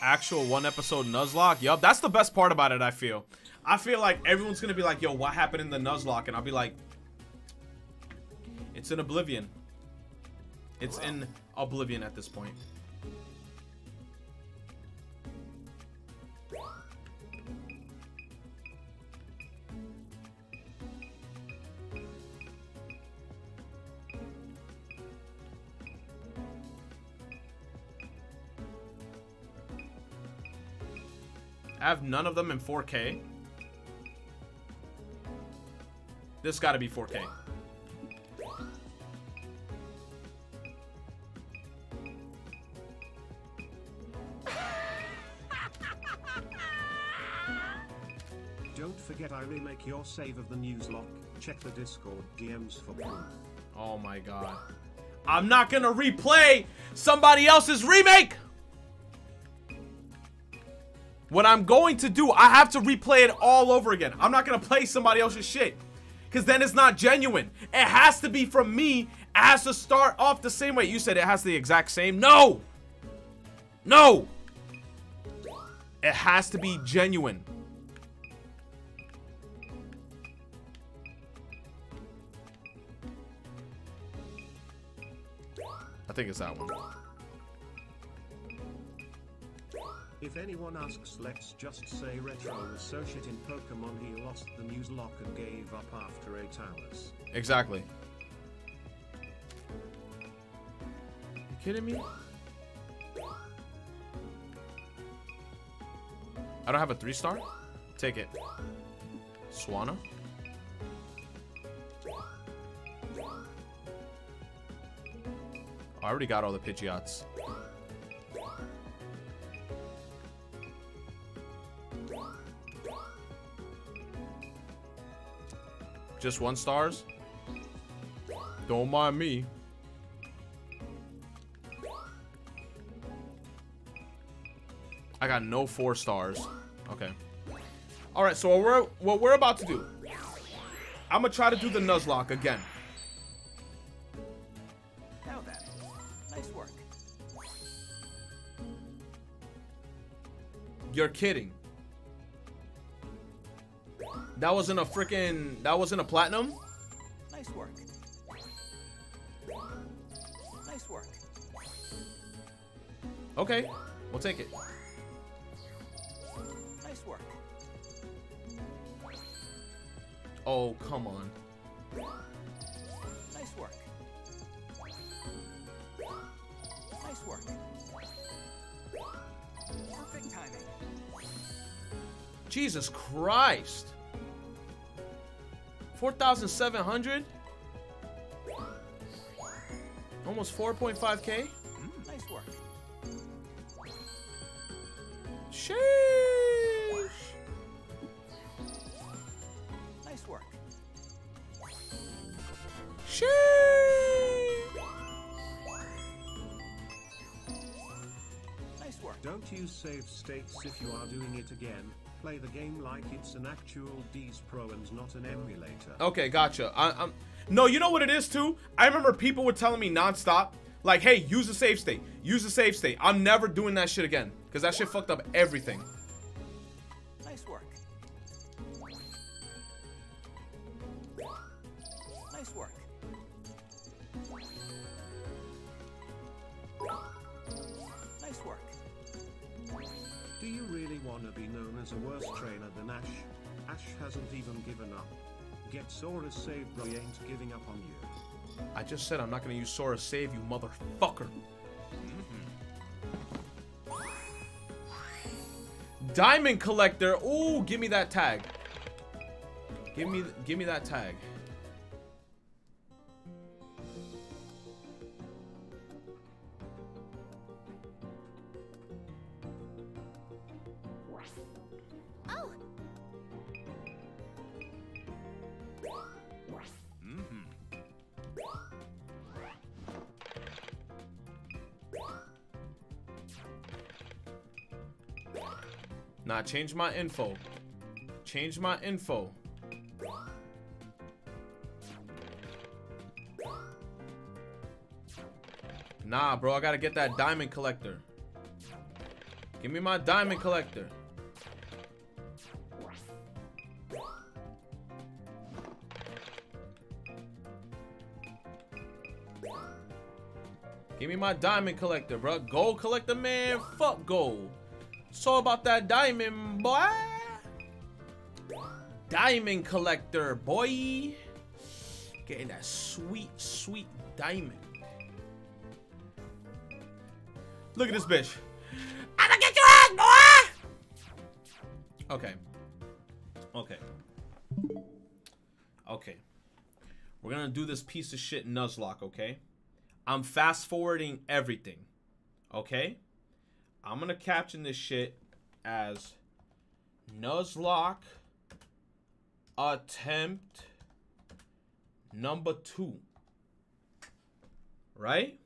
Actual one episode Nuzlocke. Yup, that's the best part about it, I feel. I feel like everyone's gonna be like, yo, what happened in the Nuzlocke? And I'll be like, it's in Oblivion. It's in Oblivion at this point. None of them in 4K. This gotta be 4K. Don't forget I remake your save of the Nuzlocke. Check the Discord DMs for proof. Oh my god. I'm not gonna replay somebody else's remake! What I'm going to do, I have to replay it all over again. I'm not gonna play somebody else's shit. Because then it's not genuine. It has to be from me. It has to start off the same way. You said it has the exact same. No! No! It has to be genuine. I think it's that one. If anyone asks, let's just say Retro was so shit in Pokemon he lost the Nuzlocke and gave up after 8 hours. Exactly. You kidding me? I don't have a three star? Take it. Swanna? I already got all the Pidgeots. Just one stars? Don't mind me. I got no four stars. Okay. All right, so what we're what we're about to do. I'm gonna try to do the Nuzlocke again. Now nice work. You're kidding. That wasn't a freaking. That wasn't a platinum. Nice work. Nice work. Okay, we'll take it. Nice work. Oh come on. Nice work. Nice work. Perfect timing. Jesus Christ. 4,700? Almost 4.5k? Nice work. Sheesh. Nice work. Sheesh. Nice work. Don't use save states if you are doing it again. Play the game like it's an actual D's Pro and not an emulator. Okay, gotcha. I, I'm no, you know what it is too. I remember people were telling me nonstop, like, "Hey, use the save state. Use the save state." I'm never doing that shit again because that shit fucked up everything. To be known as a worse trainer than Ash? Ash hasn't even given up. Get Sora saved, bro. He ain't giving up on you. I just said I'm not gonna use Sora save you, motherfucker. Mm-hmm. Diamond collector. Ooh, give me that tag. Give me, give me that tag. Nah, change my info. Change my info. Nah, bro, I gotta get that diamond collector. Give me my diamond collector. Give me my diamond collector, bro. Gold collector, man. Fuck gold. All about that diamond, boy. Diamond collector, boy. Getting that sweet, sweet diamond. Look at this bitch. I'm gonna get your ass, boy! Okay. Okay. Okay. We're gonna do this piece of shit Nuzlocke, okay? I'm fast forwarding everything. Okay? I'm gonna caption this shit as Nuzlocke attempt number two. Right?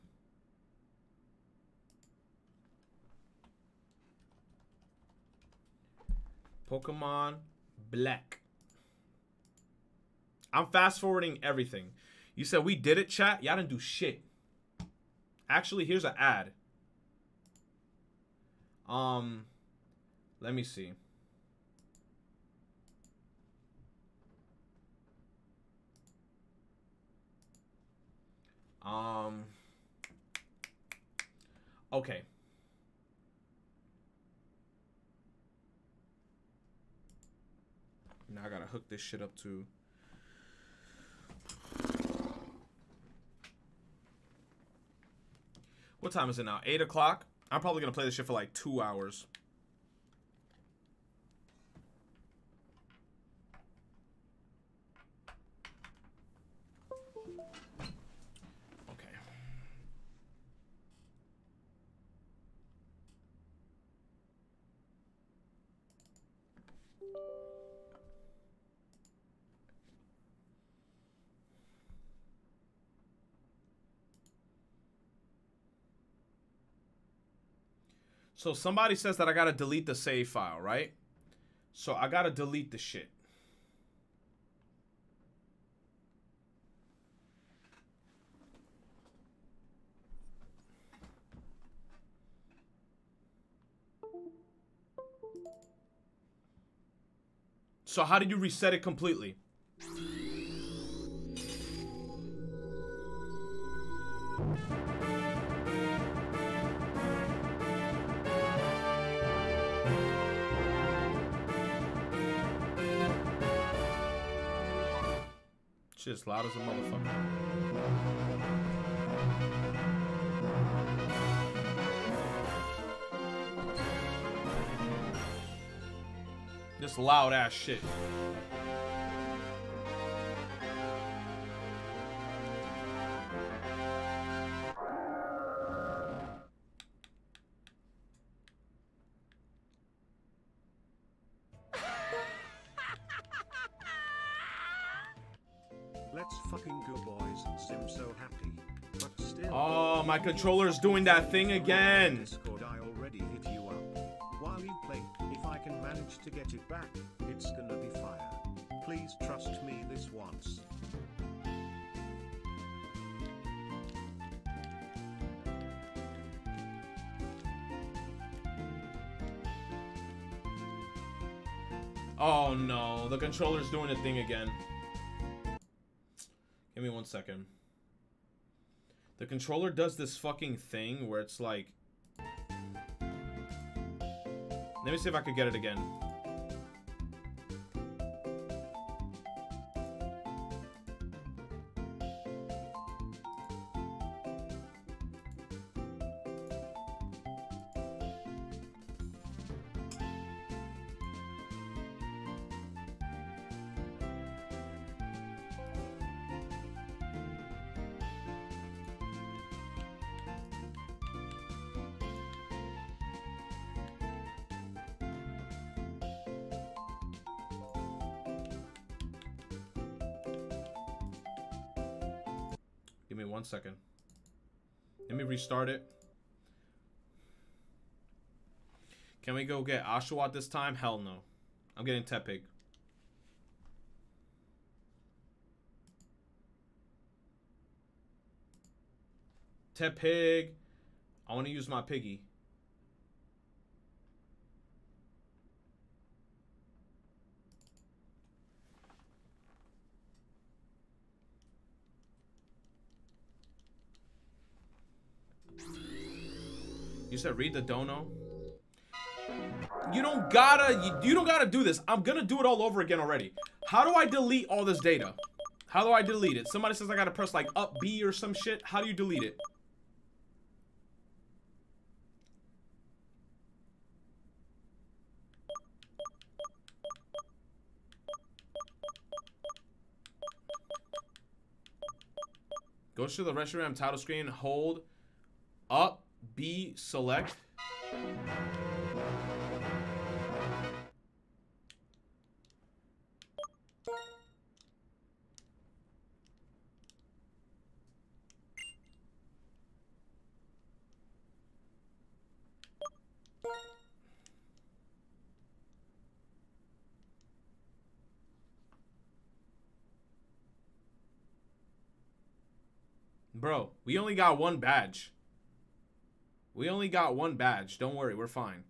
Pokemon Black. I'm fast forwarding everything. You said we did it, chat? Y'all didn't do shit. Actually, here's an ad. Um, let me see. Um, okay. Now I gotta hook this shit up to. What time is it now? 8 o'clock? I'm probably gonna play this shit for like two hours. So somebody says that I gotta delete the save file, right? So I gotta delete the shit. So how did you reset it completely? Shit's loud as a motherfucker. This loud ass shit. Controller's doing that thing again. Discord, I already hit you up. While you play, if I can manage to get it back, it's gonna be fire. Please trust me this once. Oh no, the controller's doing a thing again. Give me one second. The controller does this fucking thing where it's like. Let me see if I could get it again. Restart it. Can we go get Oshawott this time? Hell no. I'm getting Tepig. Tepig. I want to use my piggy. Said read the dono. You don't gotta. You, you don't gotta do this. I'm gonna do it all over again already. How do I delete all this data? How do I delete it? Somebody says I gotta press like up B or some shit. How do you delete it? Go to the restaurant title screen, hold up, B, select. Bro, we only got one badge. We only got one badge. Don't worry, we're fine.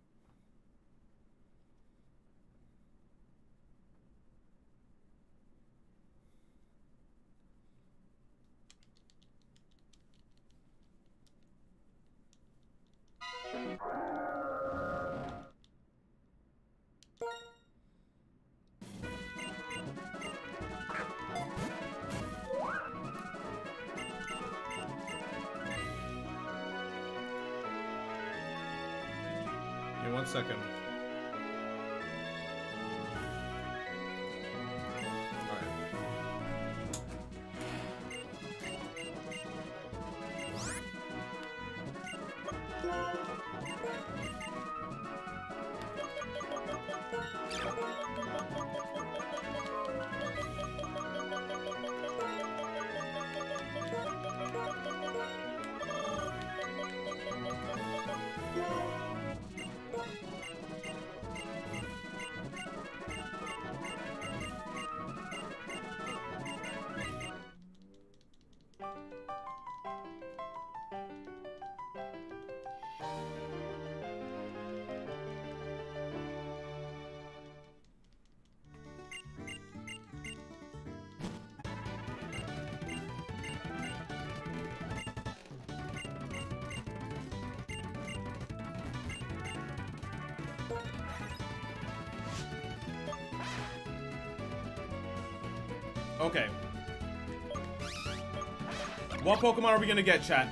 What Pokemon are we gonna get, chat?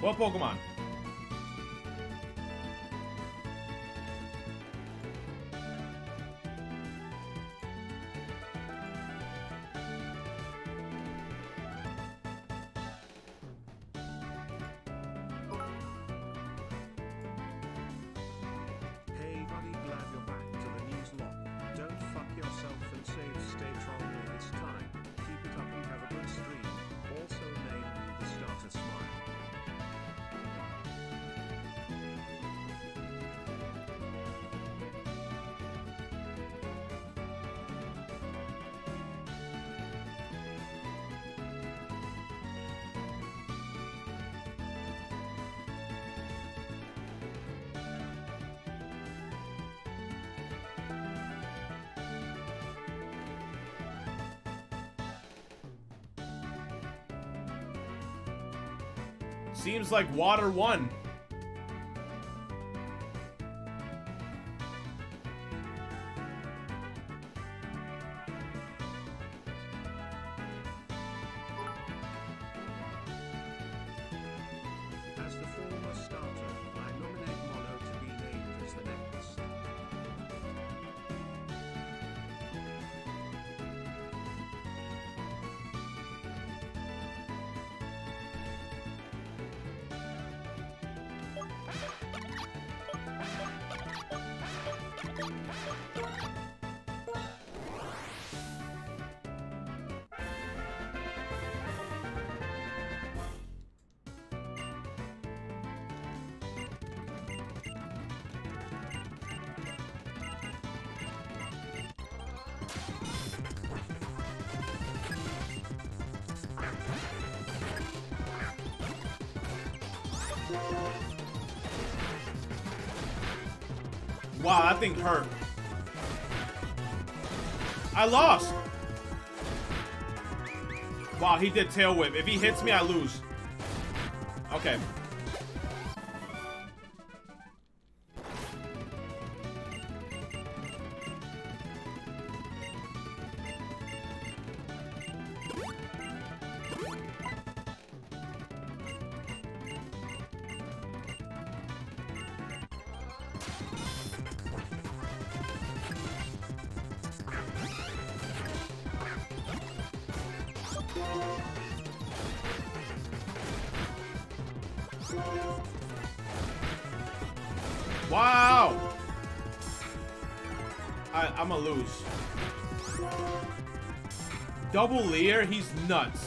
What Pokemon? Seems like Water won. I lost. Wow, he did tail whip. If he hits me, I lose. Okay. Double Leer? He's nuts.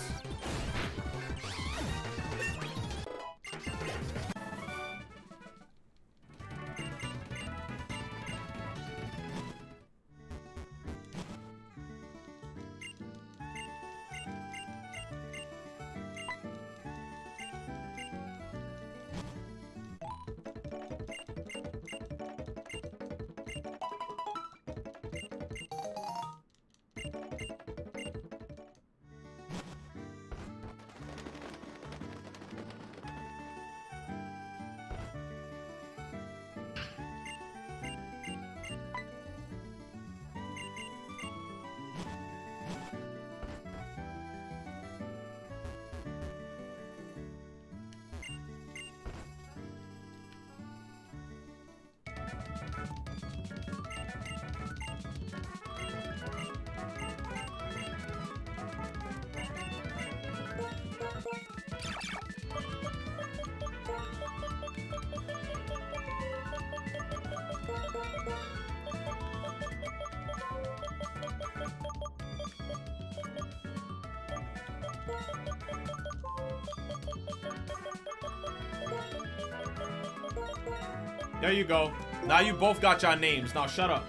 Now you both got your names. Now shut up.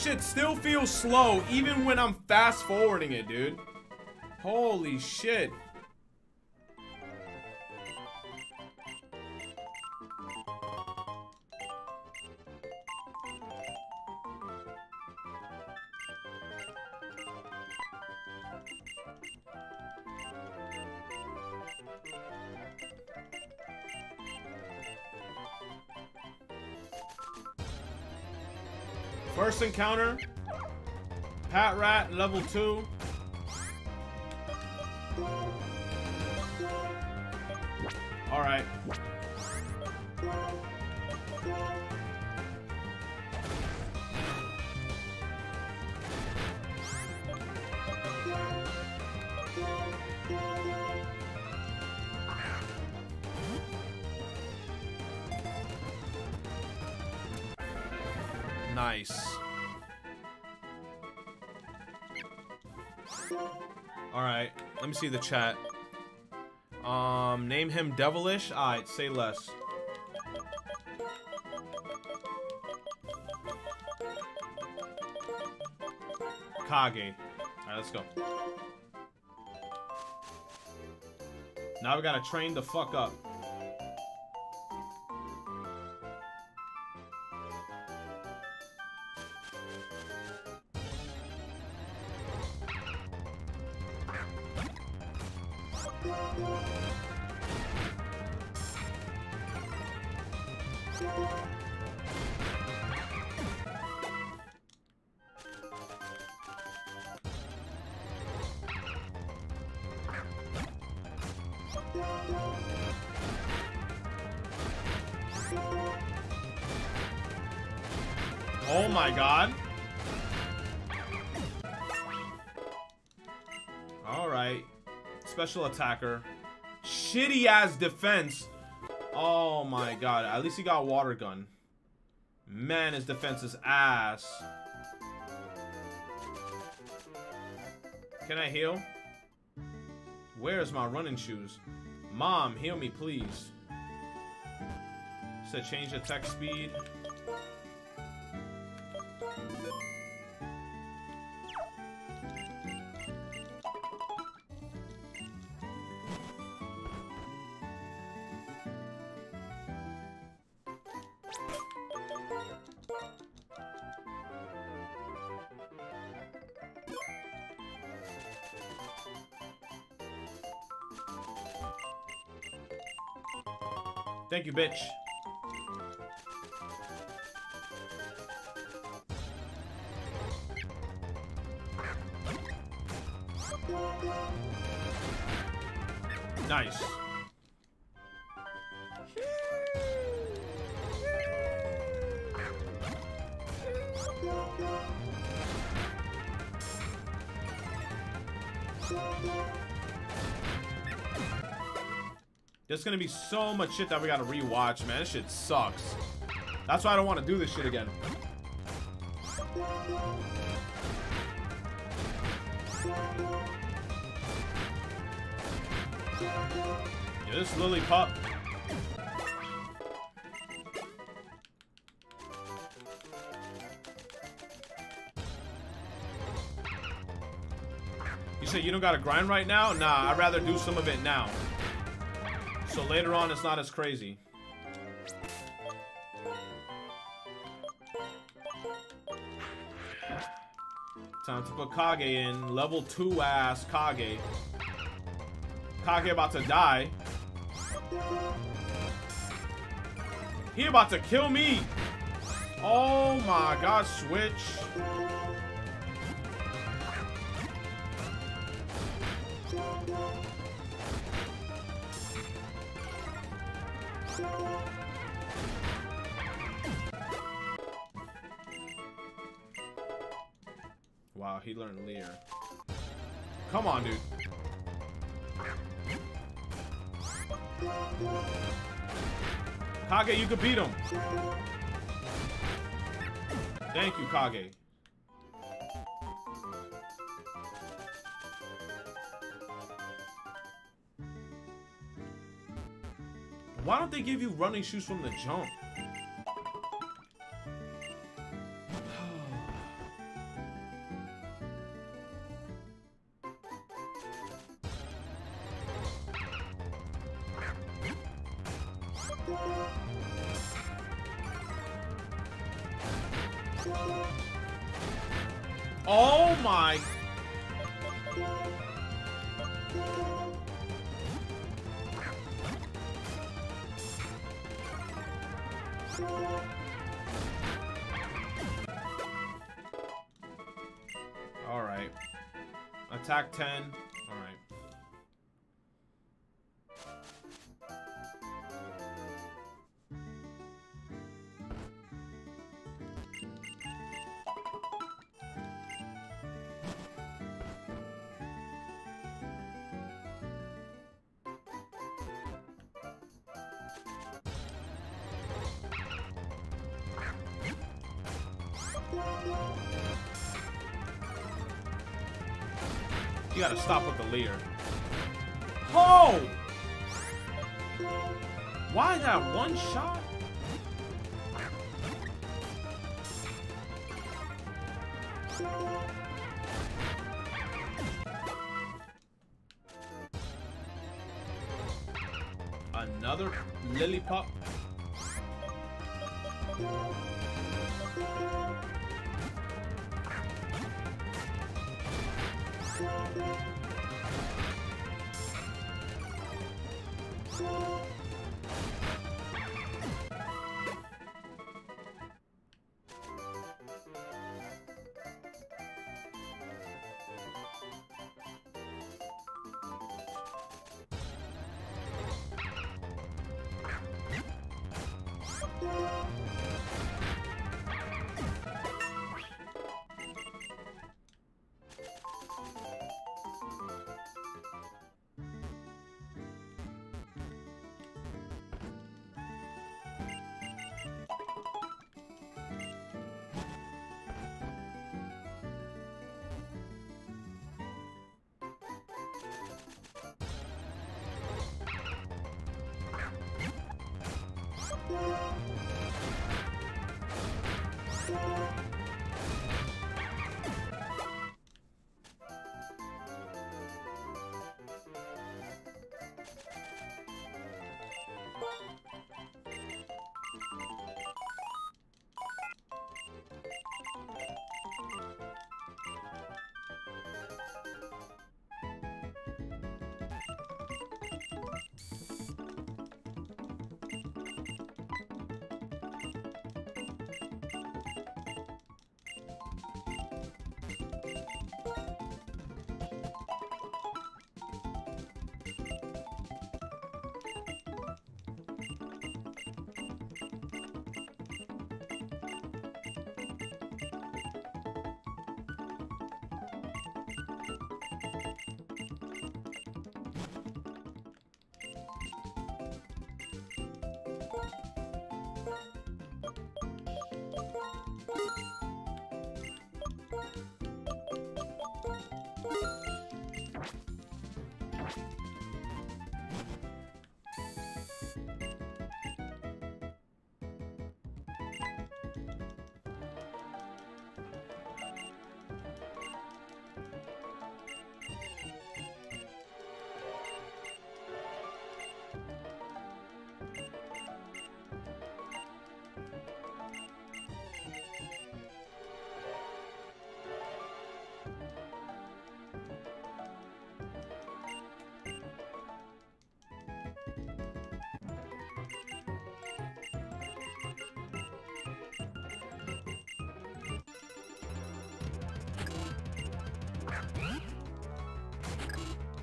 Shit still feels slow even when I'm fast forwarding it, dude. Holy shit. Encounter. Patrat, level 2. See the chat. Um, name him Devilish? Alright, say less. Kage. Alright, let's go. Now we gotta train the fuck up. Special attacker. Shitty ass defense. Oh my god. At least he got water gun. Man, his defense is ass. Can I heal? Where's my running shoes? Mom, heal me, please. Said change attack speed. Thank you, bitch. There's gonna be so much shit that we gotta rewatch, man. This shit sucks. That's why I don't want to do this shit again. Yeah, this Lillipup. You say you don't got to grind right now? Nah, I'd rather do some of it now. So later on, it's not as crazy. Time to put Kage in. Level 2 ass Kage. Kage about to die. He about to kill me. Oh my god, switch. Wow, he learned Leer. Come on, dude. Kage, you could beat him. Thank you, Kage. Why don't they give you running shoes from the jump?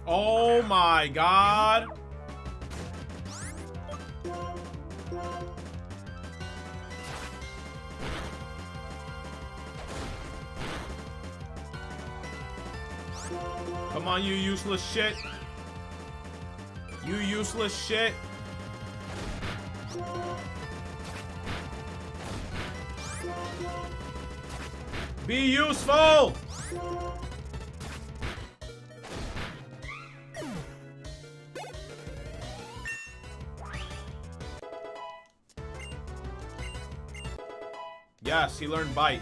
Oh my god. Come on, you useless shit. You useless shit. Be useful! He learned bite.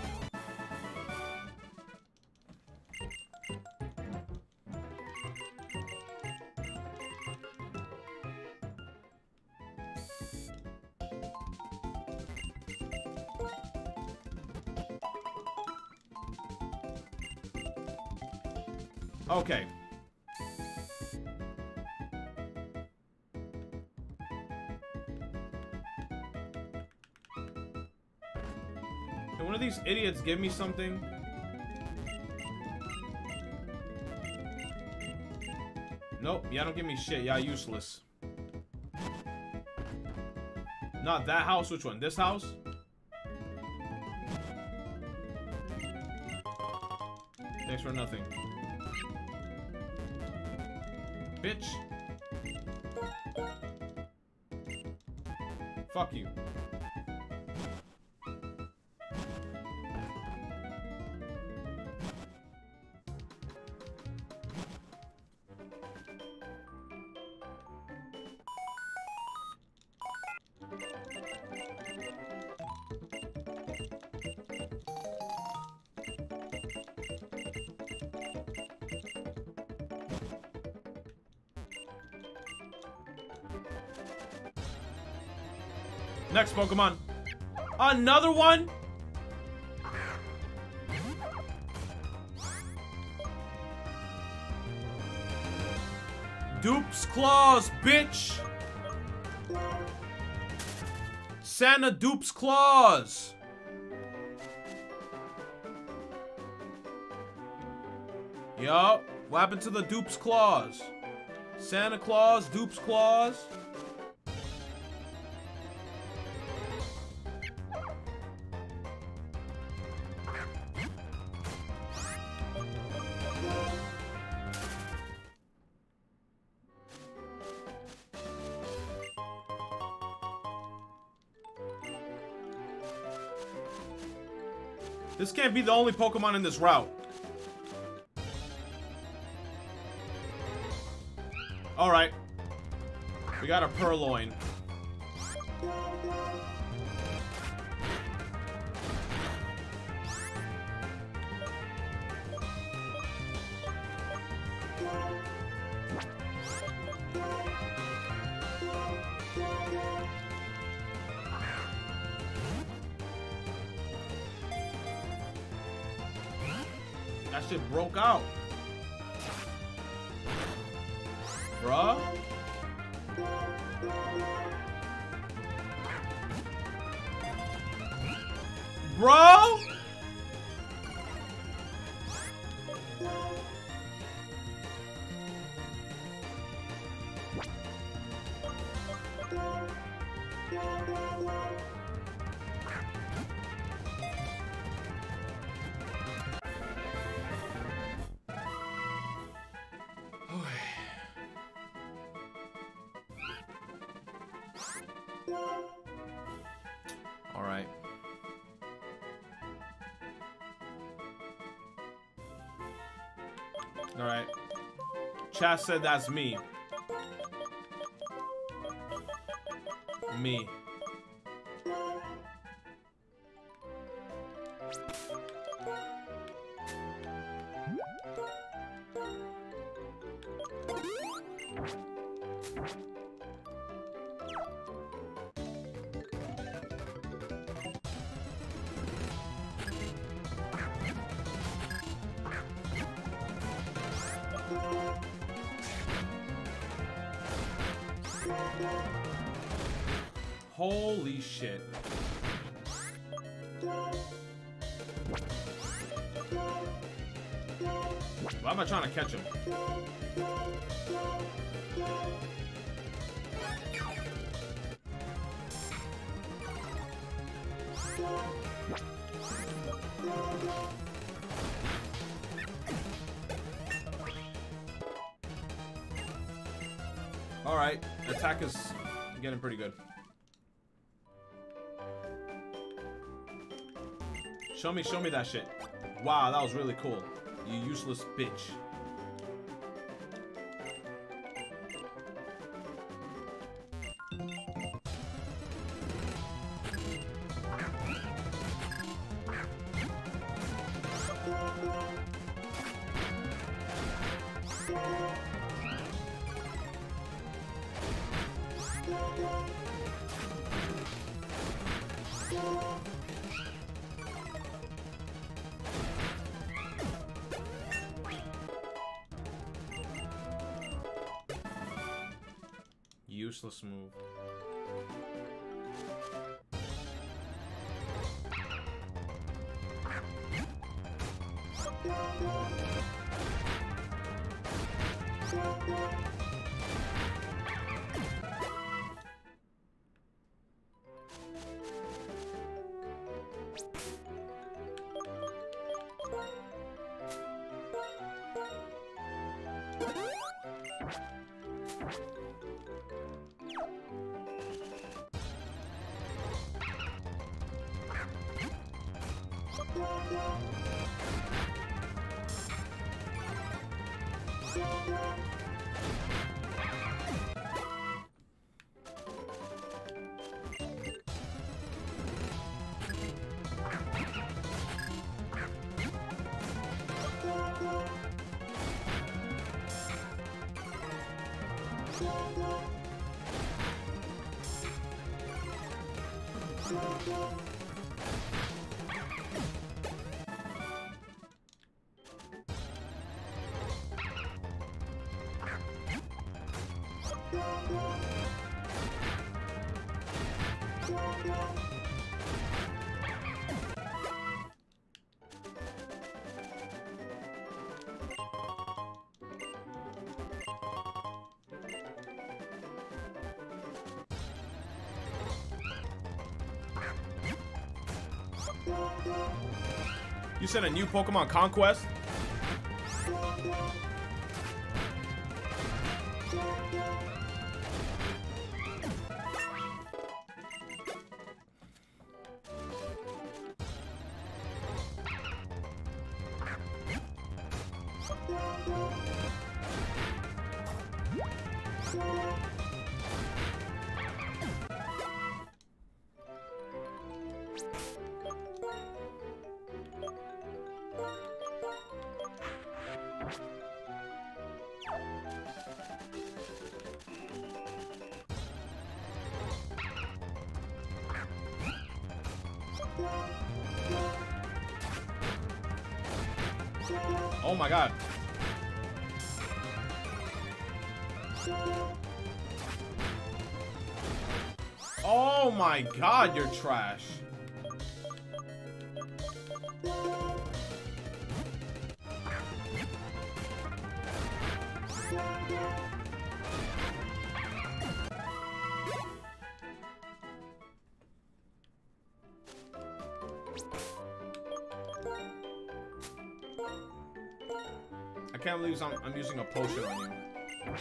Give me something? Nope, y'all don't give me shit. Y'all useless. Not that house, which one? This house? Thanks for nothing. Bitch. Fuck you. Pokemon. Another one? Dupe's Claws, bitch! Santa Dupe's Claws! Yup. What happened to the Dupe's Claws? Santa Claus, Dupe's Claws? Can't be the only Pokemon in this route. Alright. We got a Purrloin. Chat said that's me. Me. Why am I trying to catch him? Alright, attack is getting pretty good. Show me, show me that shit. Wow, that was really cool. You useless bitch. 100% a new Pokemon Conquest. My god, you're trash. I can't believe I'm, I'm using a potion on you.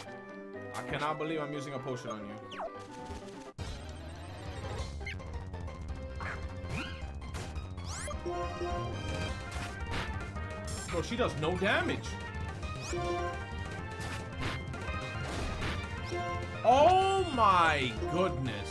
I cannot believe I'm using a potion on you. Bro, she does no damage. Oh my goodness.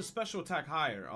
His special attack higher?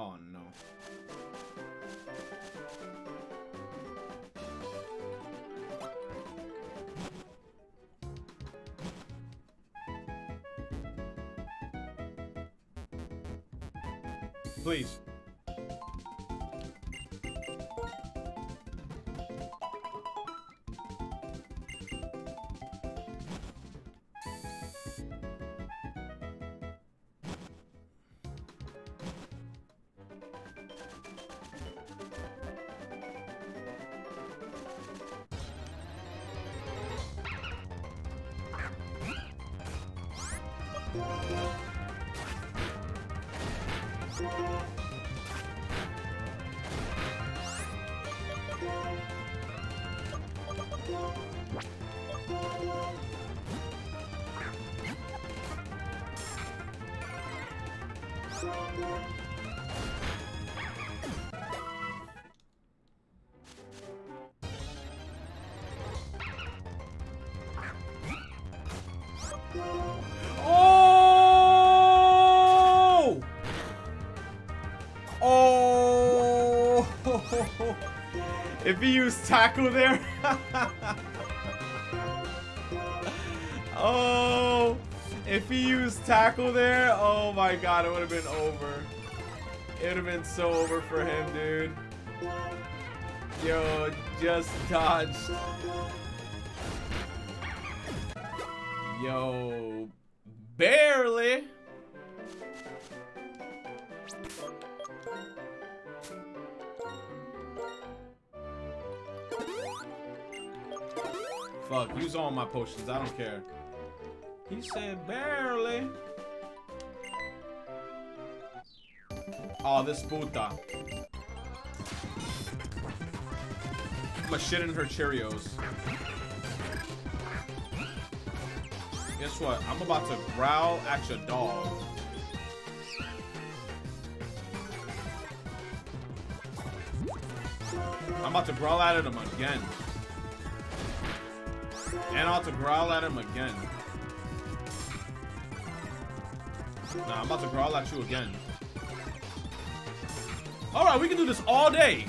If he used tackle there. oh! If he used tackle there, oh my god, it would have been over. It would have been so over for him, dude. Yo, just dodged. Yo, Fuck, use all my potions. I don't care. He said barely. Oh, this puta. I'm gonna shit in her Cheerios. Guess what? I'm about to growl at your dog. I'm about to growl at him again. And I'll have to growl at him again. Nah, I'm about to growl at you again. Alright, we can do this all day.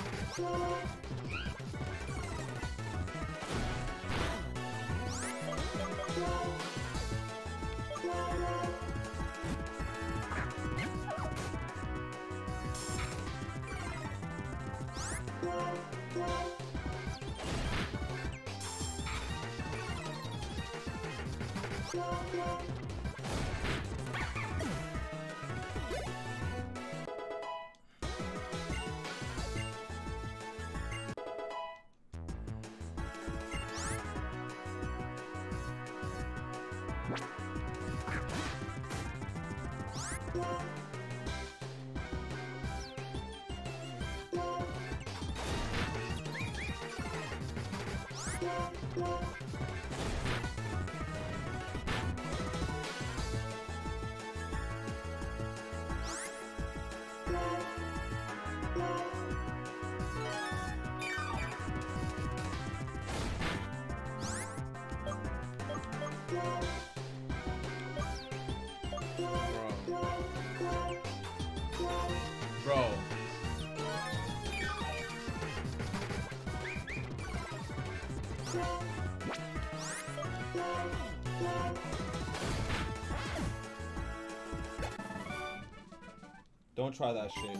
Try that shit.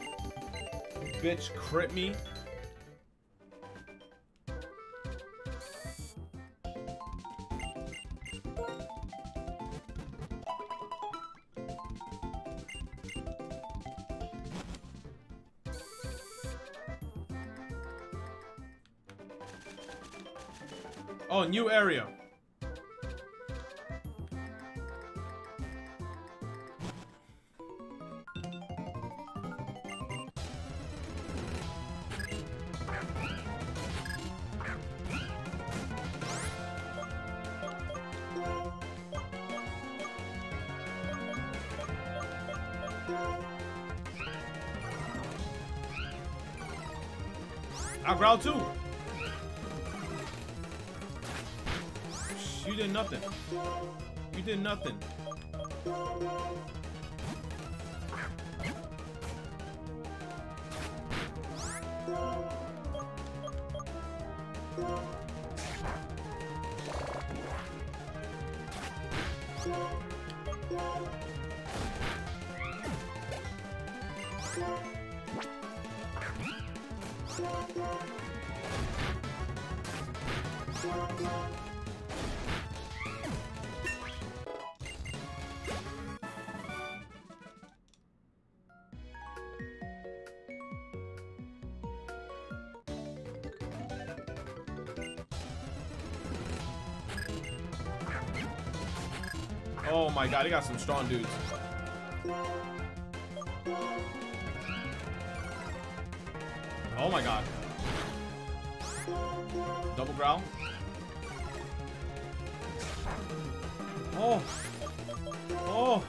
Bitch, crit me. Oh, new area. Too. You did nothing. You did nothing. My god, he got some strong dudes. Oh my god. Double growl. Oh. Oh.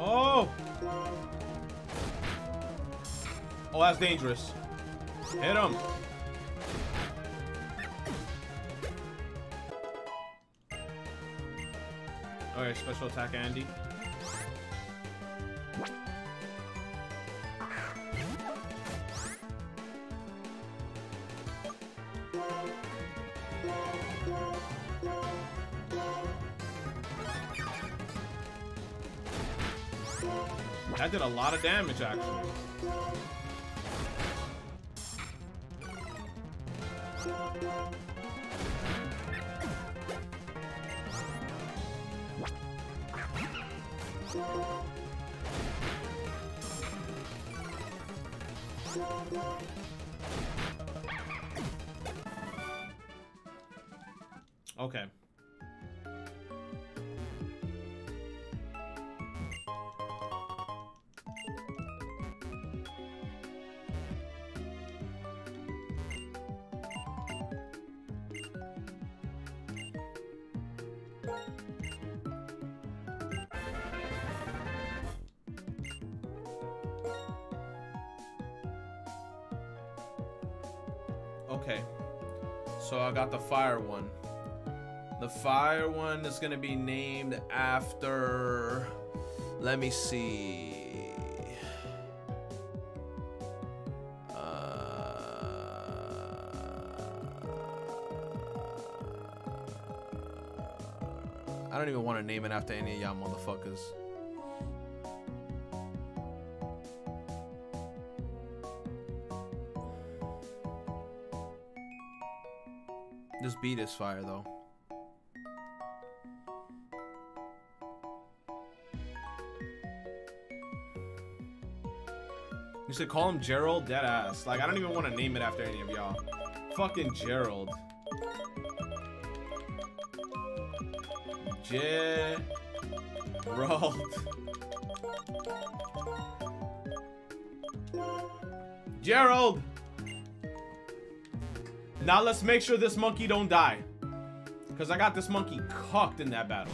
Oh. Oh, that's dangerous. Hit him. Okay, special attack Andy. That did a lot of damage, actually. The fire one. The fire one is gonna be named after. Let me see. Uh, I don't even want to name it after any of y'all motherfuckers. Beat is fire though. You should call him Gerald Deadass. Like, I don't even want to name it after any of y'all. Fucking Gerald. Gerald. Gerald! Now let's make sure this monkey don't die. Because I got this monkey cucked in that battle.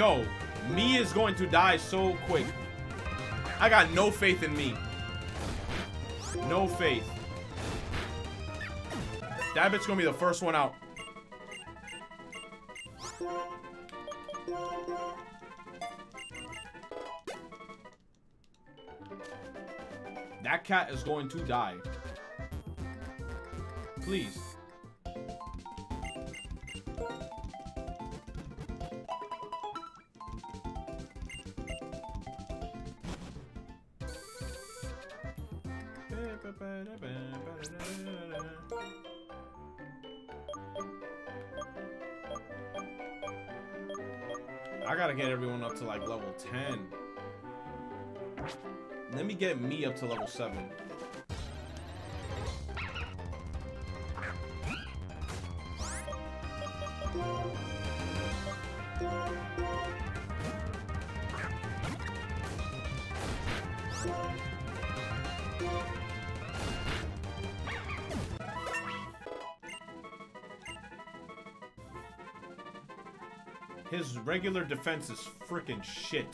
Yo, me is going to die so quick. I got no faith in me. No faith. That bit's gonna be the first one out. That cat is going to die. Please. Get me up to level 7. His regular defense is freaking shit.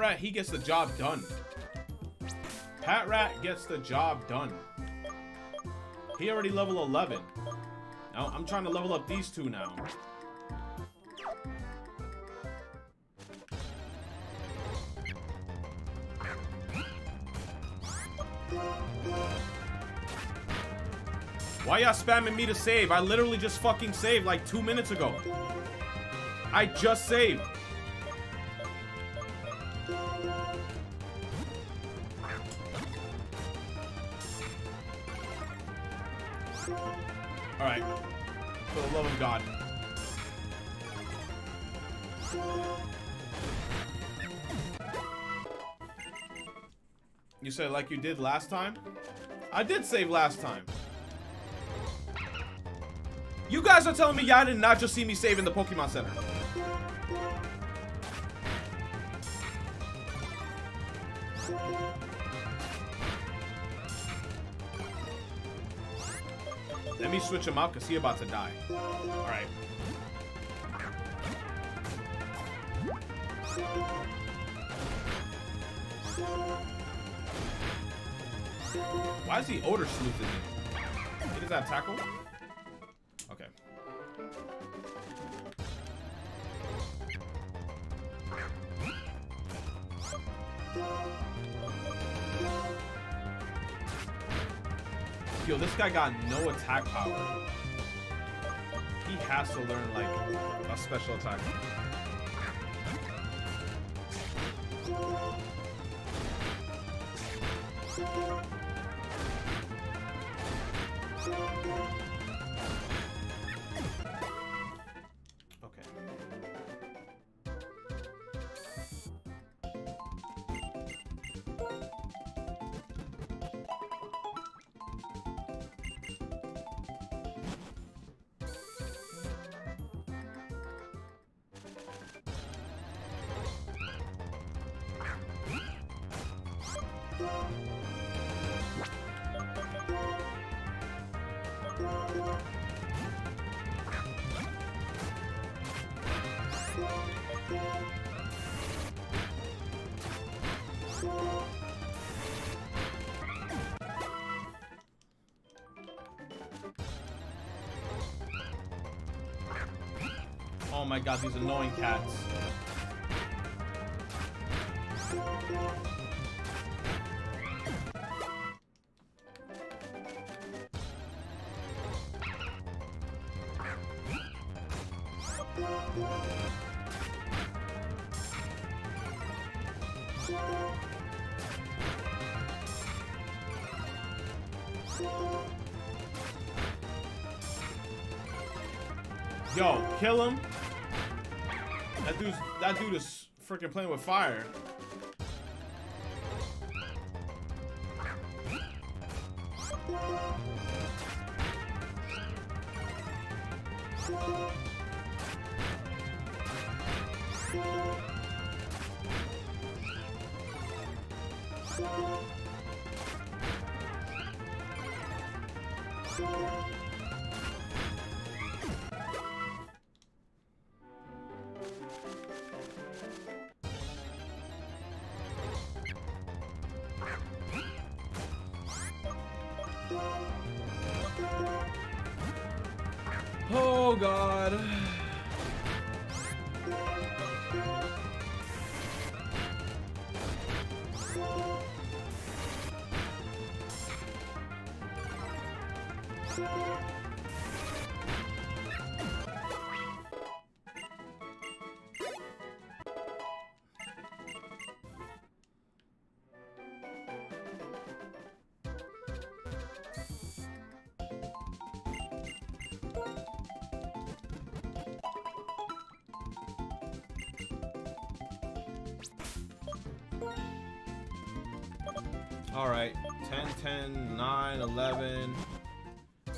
Rat, he gets the job done. Patrat gets the job done. He already level 11. Now, I'm trying to level up these two now. Why y'all spamming me to save? I literally just fucking saved like two minutes ago. I just saved. Like you did last time? I did save last time. You guys are telling me y'all did not just see me save in the Pokemon Center. Let me switch him out because he about to die. Alright. Why is he odor sleuthing me? He does have tackle? Okay. Yo, this guy got no attack power. He has to learn like a special attack. Oh these annoying cats. Yo, kill him. Freaking playing with fire. 11.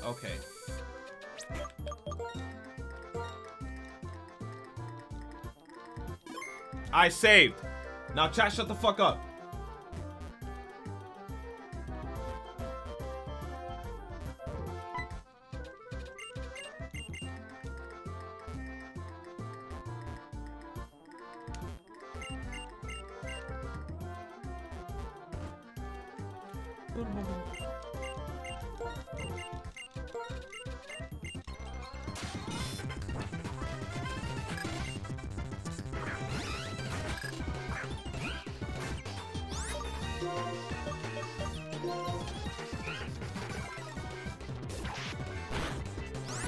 Okay. I saved. Now chat, shut the fuck up.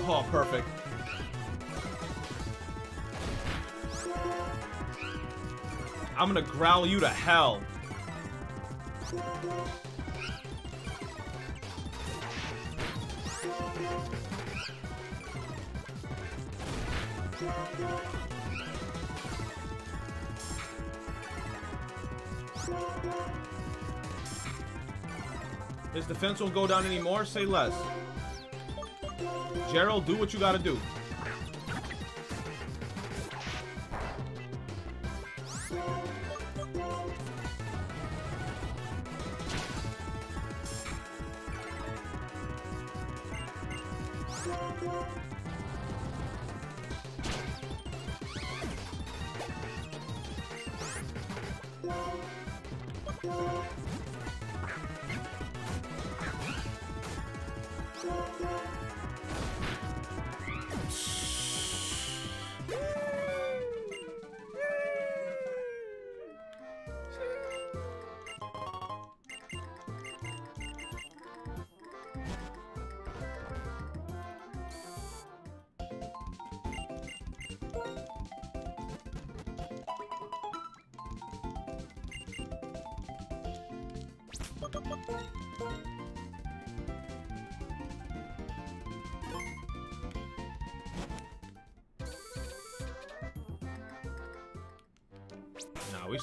Oh, perfect. I'm gonna growl you to hell. Defense won't go down anymore. Say less. Gerald, do what you gotta do.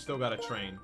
Still gotta train.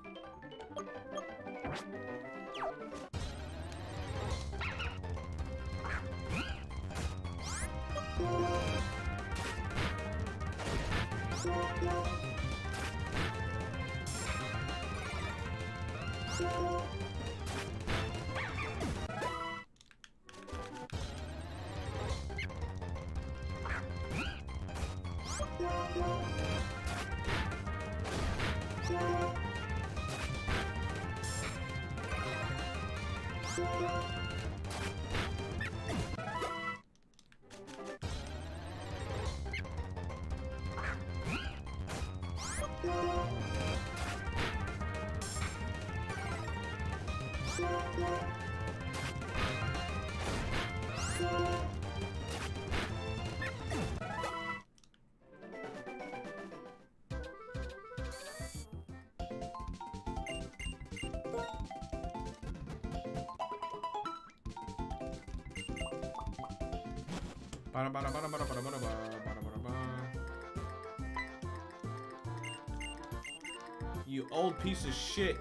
Piece of shit.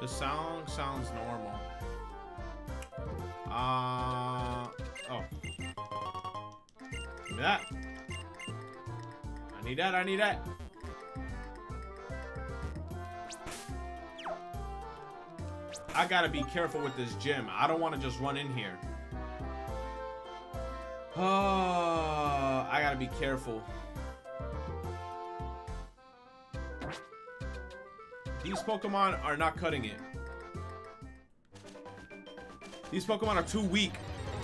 The song sounds normal. That. I need that, I need that. I gotta be careful with this gym. I don't want to just run in here. Oh, I gotta be careful. These Pokemon are not cutting it. These Pokemon are too weak.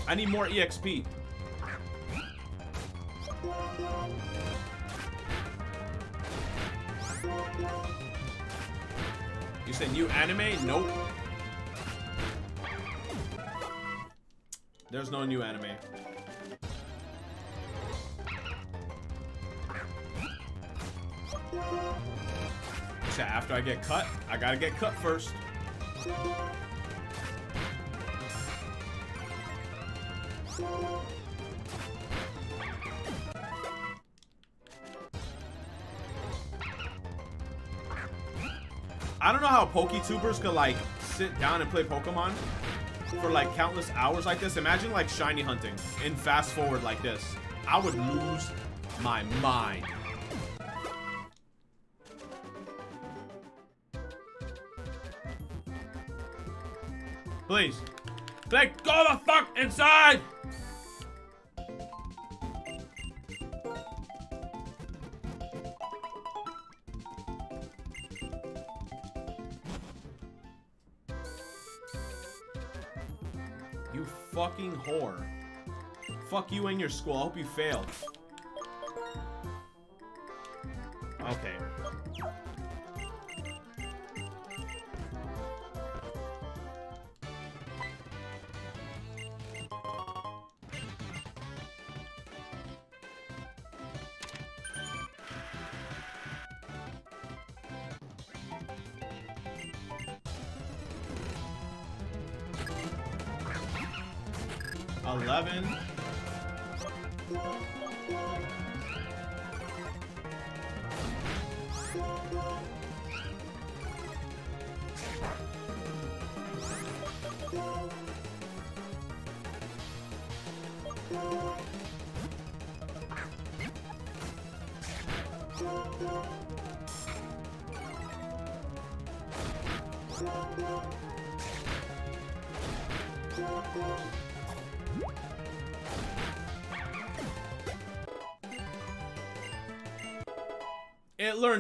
I need more EXP. You say new anime? Nope. There's no new anime. So after I get cut, I gotta get cut first. PokeTubers could like sit down and play Pokemon for like countless hours like this. Imagine like shiny hunting in fast forward like this. I would lose my mind. Please. Like, go the fuck inside! Fuck you and your school. I hope you failed.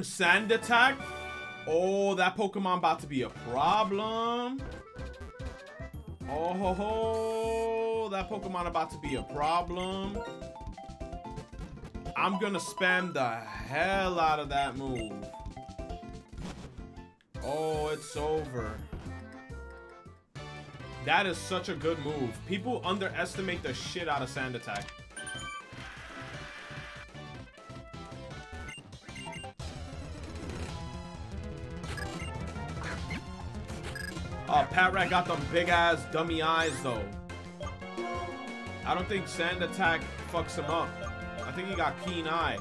Sand Attack. Oh, that Pokemon about to be a problem. Oh ho ho, that Pokemon about to be a problem. I'm gonna spam the hell out of that move. Oh, it's over. That is such a good move. People underestimate the shit out of Sand Attack. Oh, Patrat got them big ass dummy eyes though. I don't think Sand Attack fucks him up. I think he got keen eye.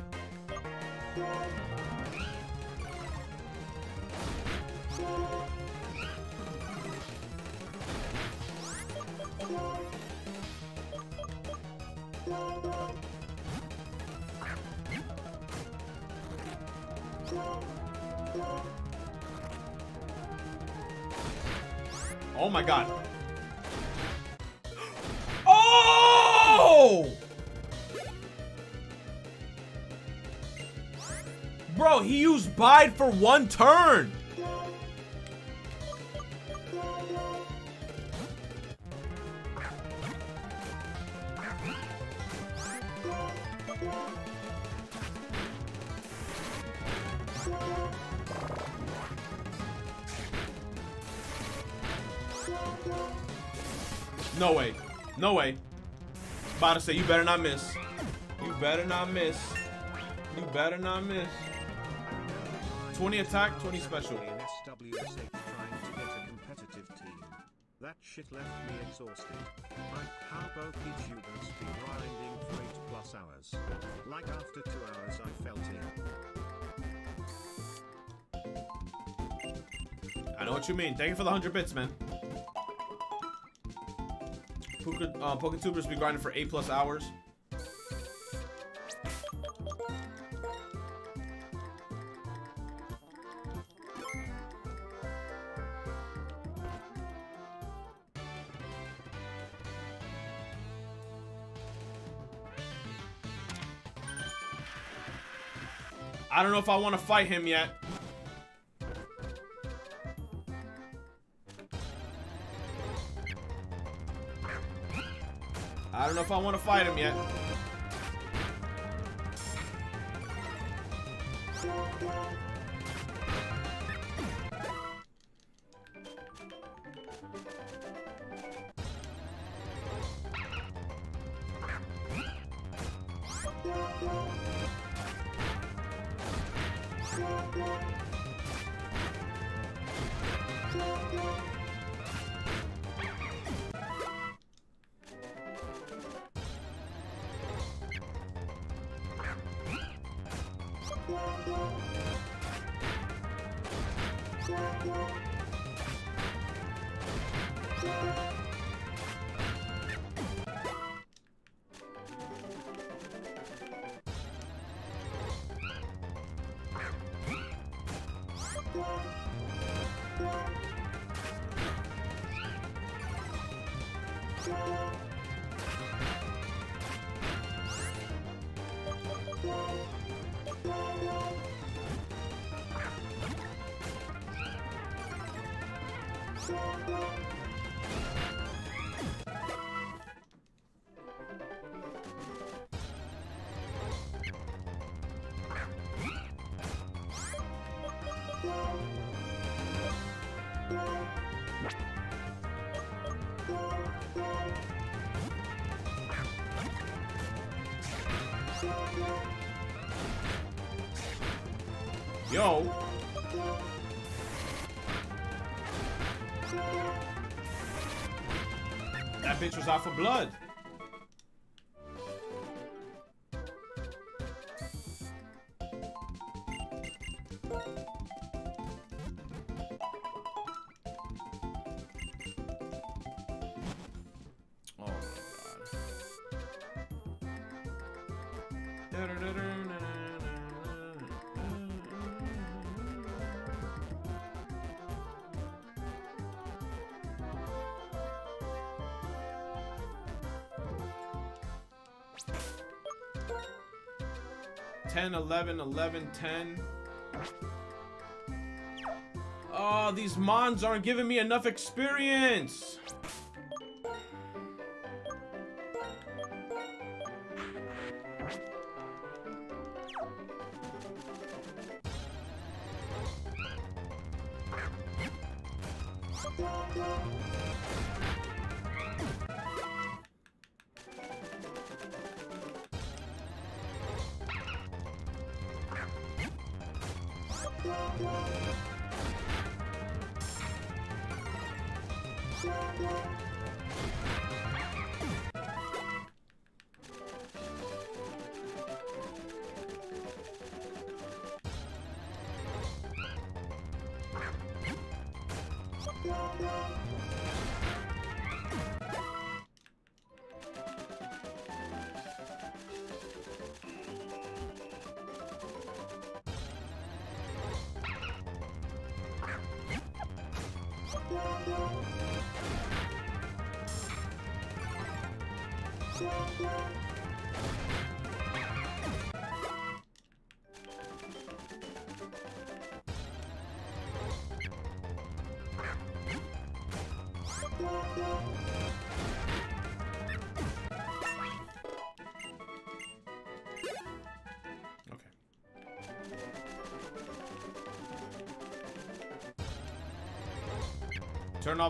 For one turn. No way. No way. About to say, you better not miss. You better not miss. You better not miss. 20 attack, 20 special. In SWSH trying to get a competitive team. That shit left me exhausted. Like how both YouTubers be grinding for 8 plus hours. Like after 2 hours I felt ill. I know what you mean. Thank you for the 100 bits, man. Puka, uh, Poketubers be grinding for 8 plus hours. Don't know if I want to fight him yet. I don't know if I want to fight him yet. 10, 11, 11, 10. Oh, these mons aren't giving me enough experience!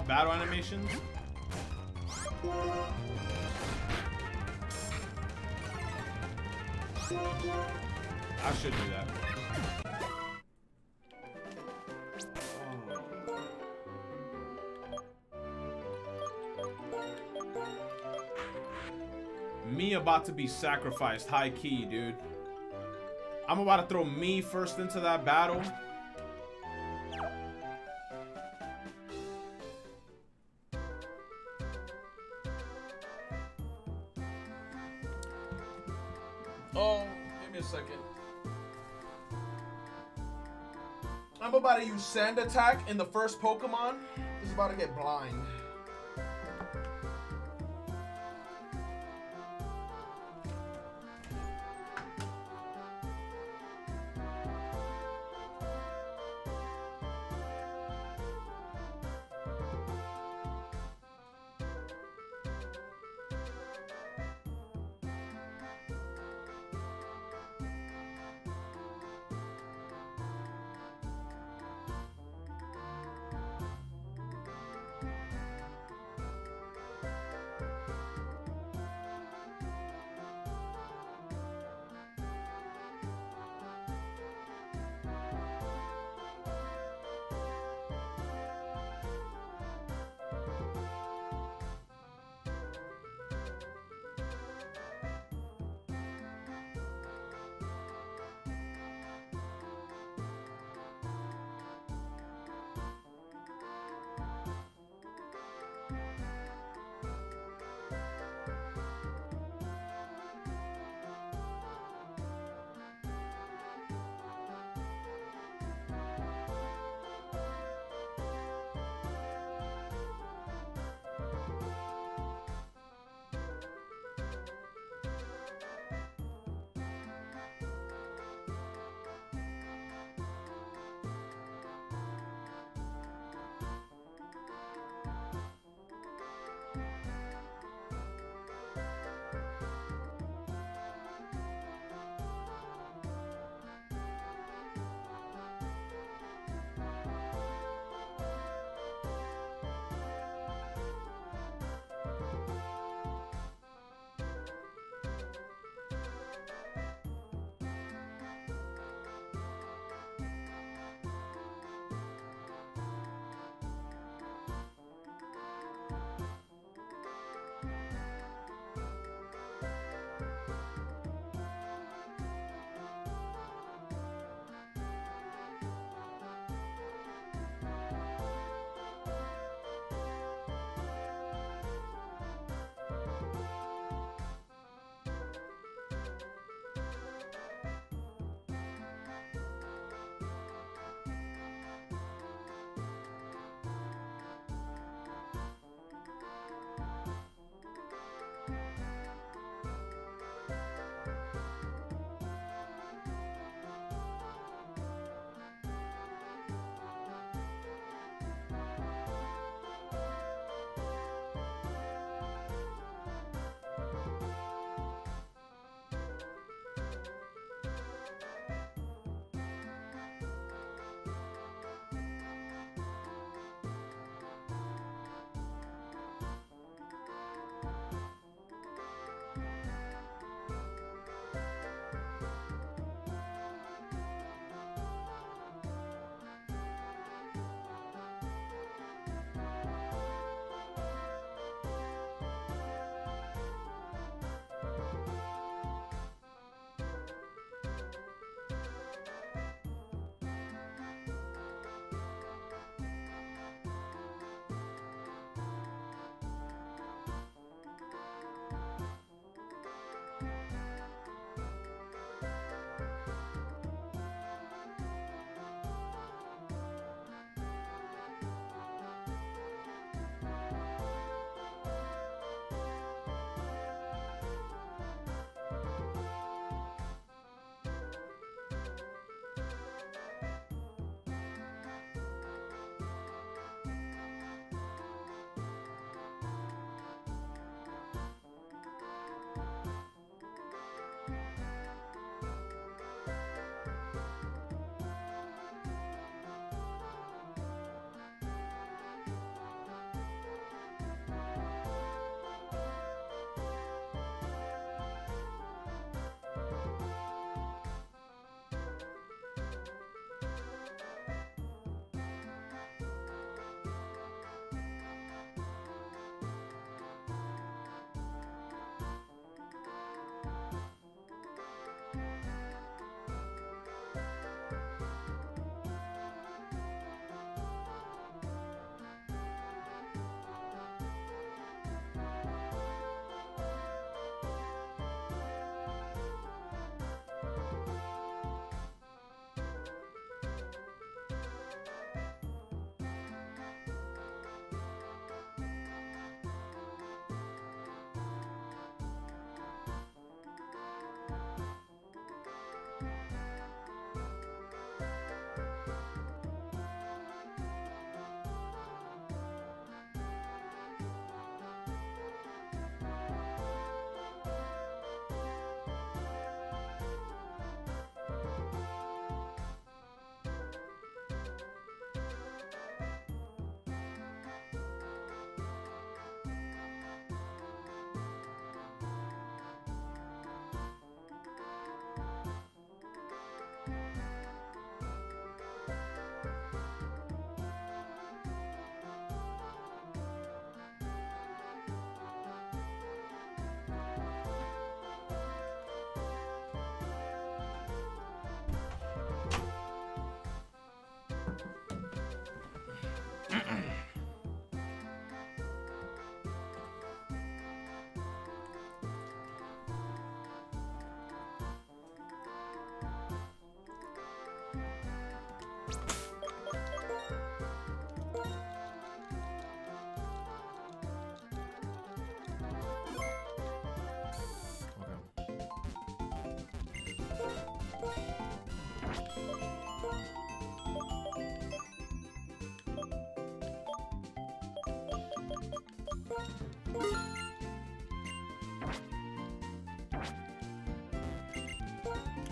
Battle animations. I should do that. Me about to be sacrificed, high key, dude. I'm about to throw me first into that battle. Sand Attack in the first Pokemon. Is about to get blind.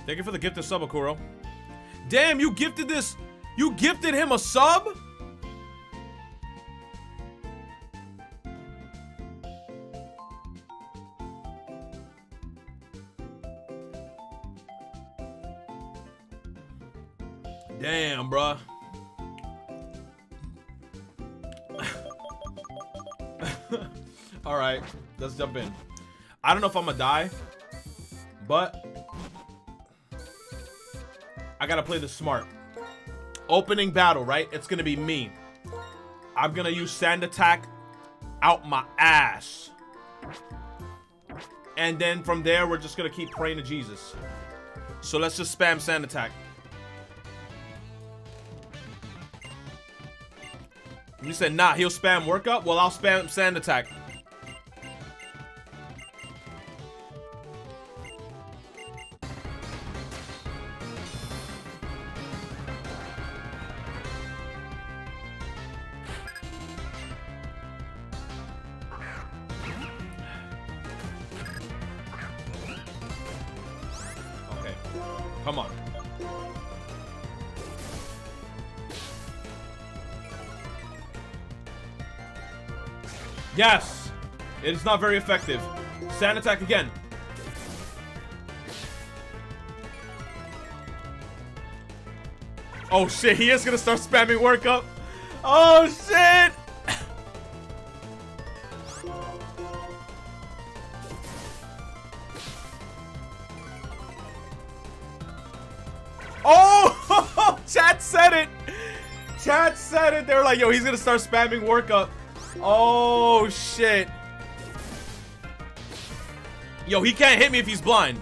Thank you for the gift of sub, Akuro. Damn, you gifted this. You gifted him a sub? Damn, bruh. All right, let's jump in. I don't know if I'm gonna die, but I gotta play this smart. Opening battle, right? It's gonna be me. I'm gonna use sand attack out my ass. And then from there, we're just gonna keep praying to Jesus. So let's just spam sand attack. You said, nah, he'll spam workup? Well, I'll spam sand attack. Yes! It is not very effective. Sand attack again. Oh shit, he is gonna start spamming workup. Oh shit! Oh! Chat said it! Chat said it! They're like, yo, he's gonna start spamming workup. Oh shit. Yo, he can't hit me if he's blind.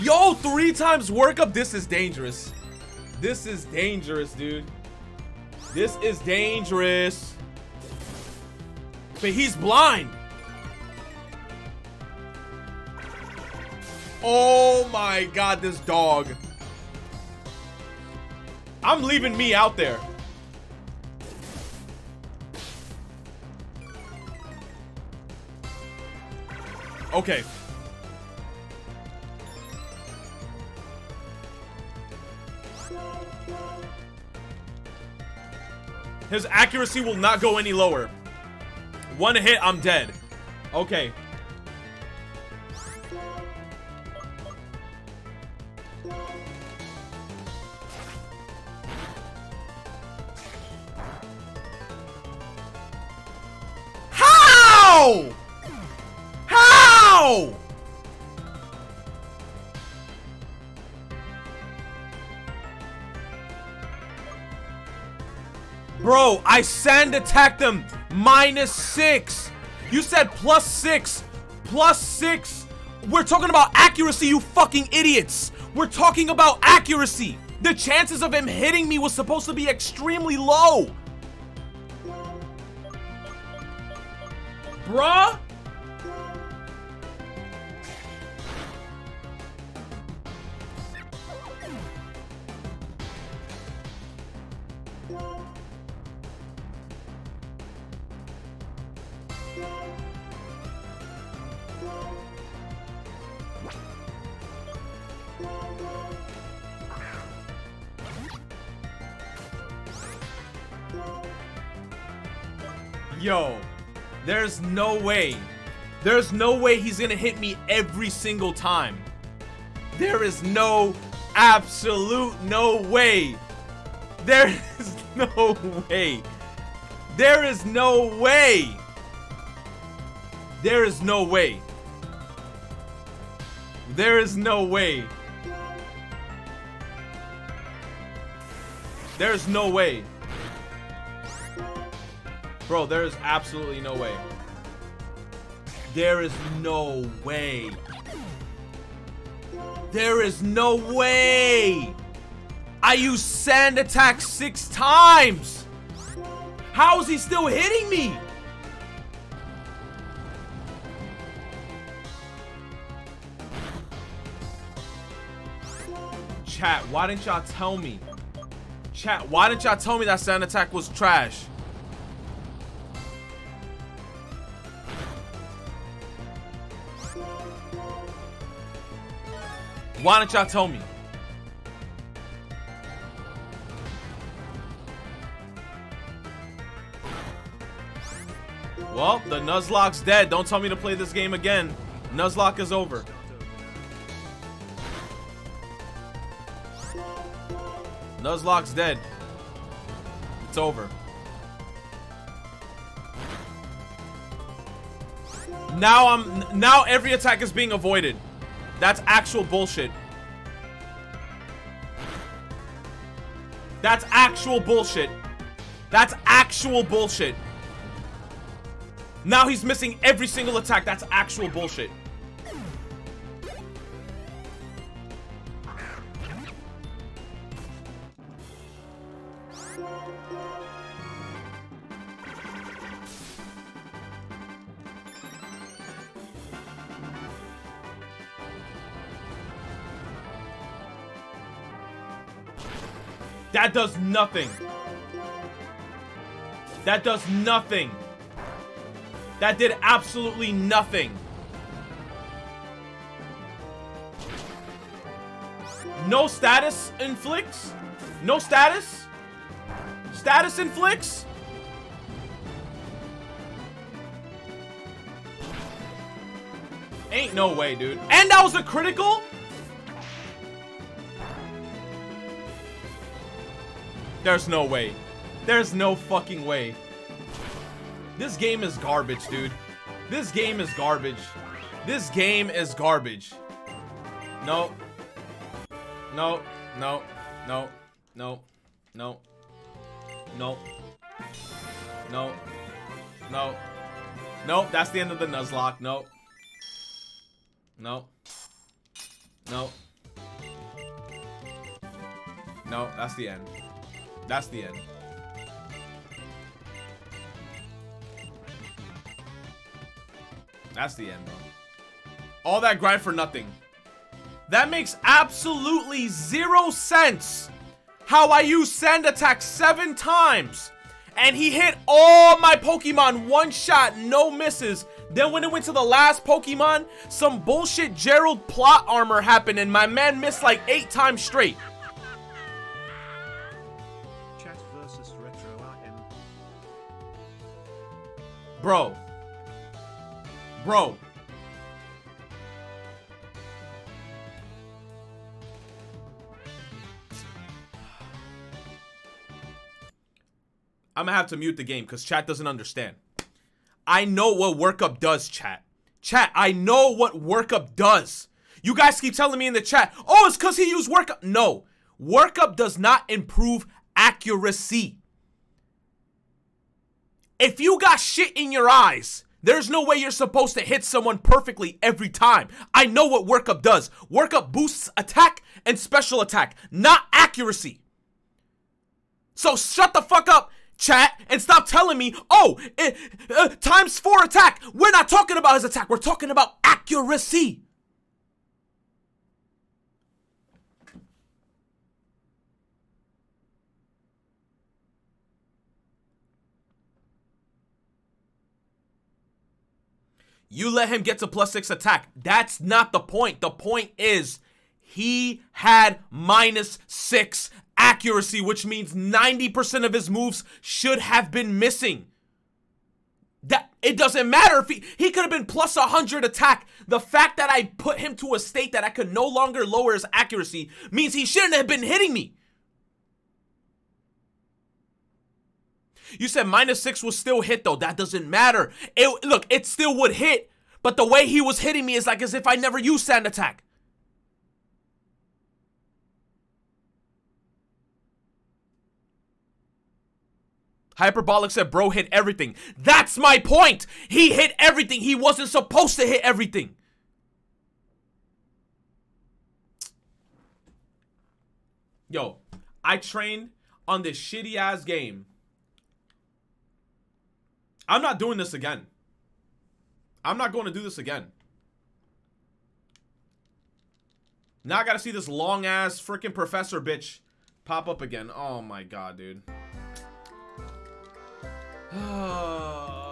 Yo, three times workup? This is dangerous. This is dangerous, dude. This is dangerous. But he's blind. Oh my god, this dog. I'm leaving me out there. Okay. His accuracy will not go any lower. One hit, I'm dead. Okay. I sand attacked them. Minus six. You said plus six. Plus six. We're talking about accuracy, you fucking idiots. We're talking about accuracy. The chances of him hitting me was supposed to be extremely low. Bruh. Way. There's no way he's gonna hit me every single time. There is no, absolute no way. There is no way. There is no way. There is no way. There is no way. There's no way. Bro, there is absolutely no way. There is no way. There is no way. I used sand attack six times. How is he still hitting me? Chat, why didn't y'all tell me? Chat, why didn't y'all tell me that sand attack was trash? Why don't y'all tell me? Well, the Nuzlocke's dead. Don't tell me to play this game again. Nuzlocke is over. Nuzlocke's dead. It's over. Now I'm now every attack is being avoided. That's actual bullshit. That's actual bullshit. That's actual bullshit. Now he's missing every single attack. That's actual bullshit. That does nothing. That does nothing. That did absolutely nothing. No status inflicts? No status? Status inflicts? Ain't no way, dude. And that was a critical? There's no way. There's no fucking way. This game is garbage, dude. This game is garbage. This game is garbage. No. No. No. No. No. No. No. No. No. No. That's the end of the Nuzlocke. No. No. No. No, that's the end. That's the end. That's the end, bro. All that grind for nothing. That makes absolutely zero sense. How I used Sand Attack seven times. And he hit all my Pokemon one shot, no misses. Then when it went to the last Pokemon, some bullshit Gerald plot armor happened and my man missed like eight times straight. Bro. Bro. I'm gonna have to mute the game because chat doesn't understand. I know what workup does, chat. Chat, I know what workup does. You guys keep telling me in the chat, oh, it's because he used workup. No, workup does not improve accuracy. If you got shit in your eyes, there's no way you're supposed to hit someone perfectly every time. I know what workup does. Workup boosts attack and special attack, not accuracy. So shut the fuck up, chat, and stop telling me, oh, it, uh, times four attack. We're not talking about his attack. We're talking about accuracy. You let him get to plus six attack. That's not the point. The point is he had minus six accuracy, which means 90% of his moves should have been missing. That it doesn't matter if he he could have been plus 100 attack. The fact that I put him to a state that I could no longer lower his accuracy means he shouldn't have been hitting me. You said minus six was still hit though. That doesn't matter. It look, it still would hit, but the way he was hitting me is like as if I never used sand attack. Hyperbolic said, bro hit everything. That's my point. He hit everything. He wasn't supposed to hit everything. Yo, I trained on this shitty ass game. I'm not doing this again. I'm not going to do this again. Now I gotta see this long ass freaking professor bitch pop up again. Oh my god, dude. Oh.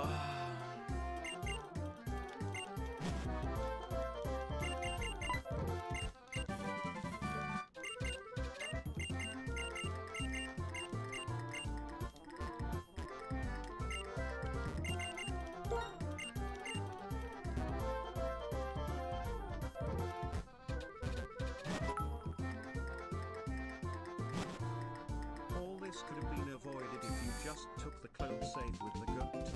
Took save with the GOAT.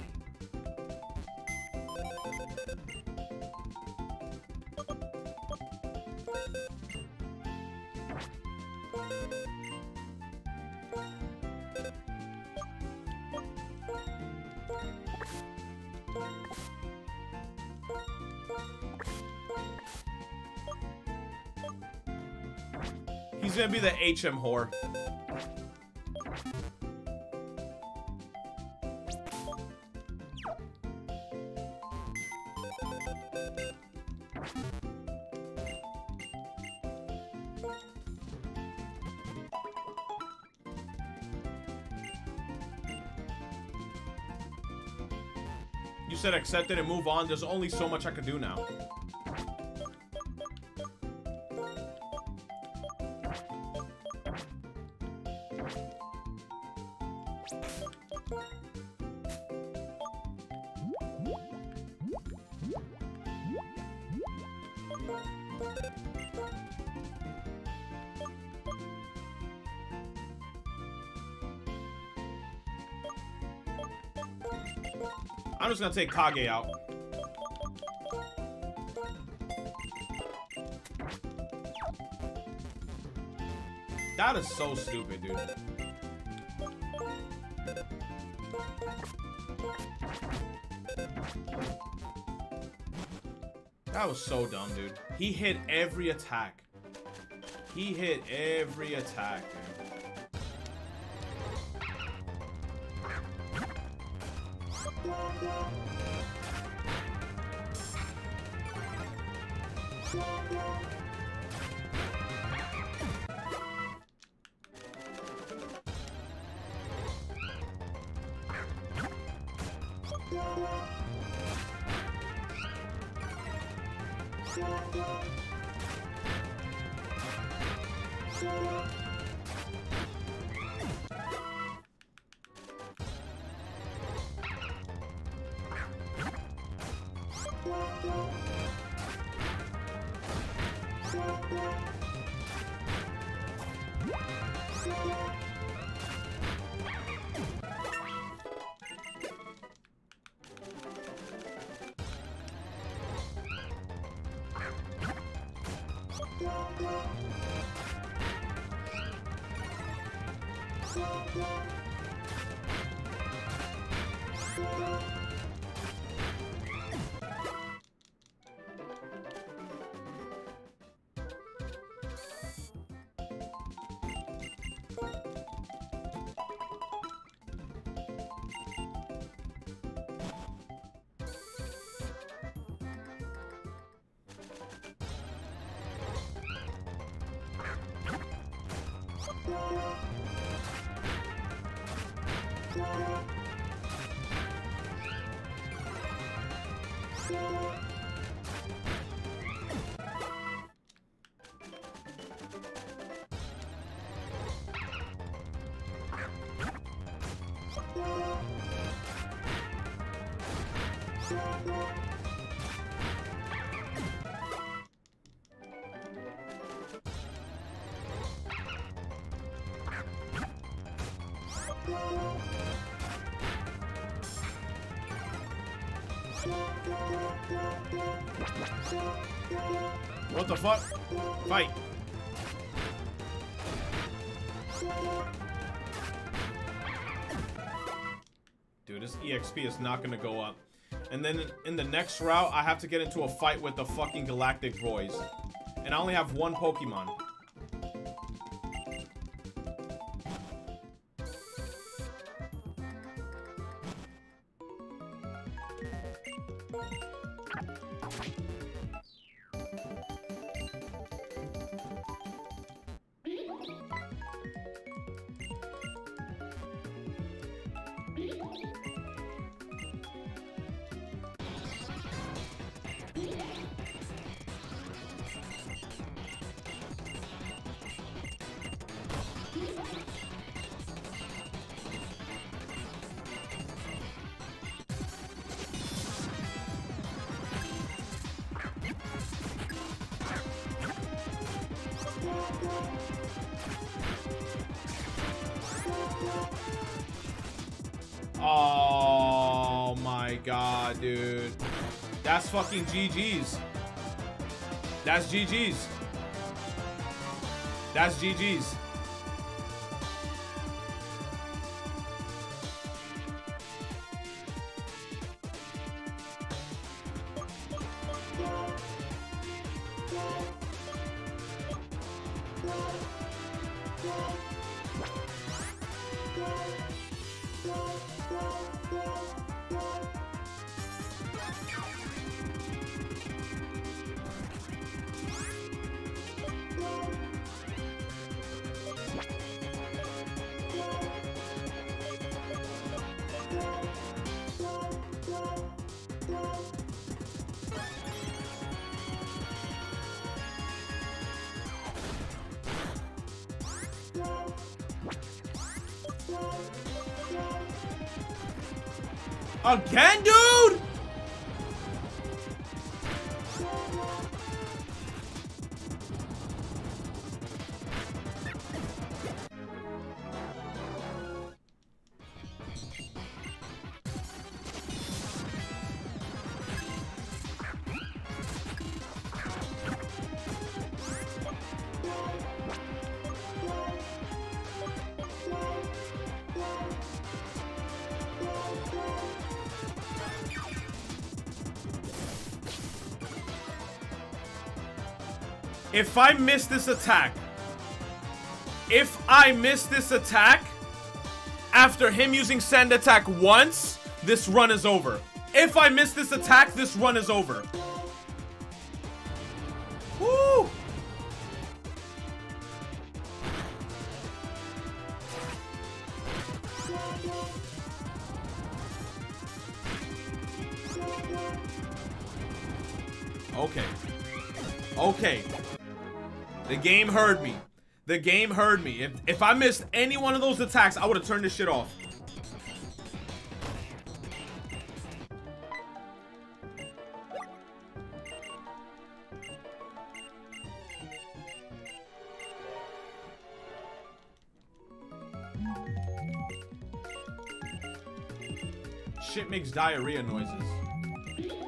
He's gonna be the HM whore. Accept it and move on. There's only so much I can do now. Just gonna take Kage out. That is so stupid, dude. That was so dumb, dude. He hit every attack. He hit every attack, We'll. Dude. What the fuck? Fight. Dude, this EXP is not gonna go up. And then in the next route, I have to get into a fight with the fucking Galactic Boys. And I only have one Pokemon. Fucking GG's. That's GG's. That's GG's. If I miss this attack, if I miss this attack, after him using sand attack once, this run is over. If I miss this attack, this run is over. Heard me. The game heard me. If, if I missed any one of those attacks, I would have turned this shit off. Shit makes diarrhea noises.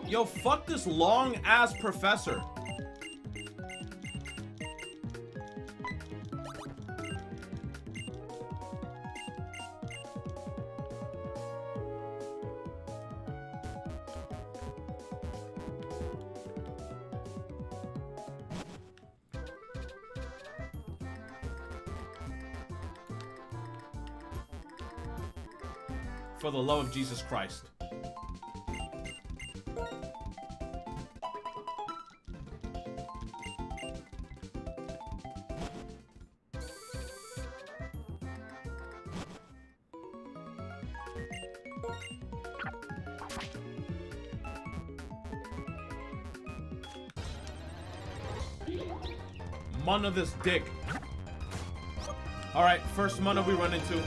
Yo, fuck this long ass professor. Jesus Christ. Munna this dick. Alright, first Munna we run into.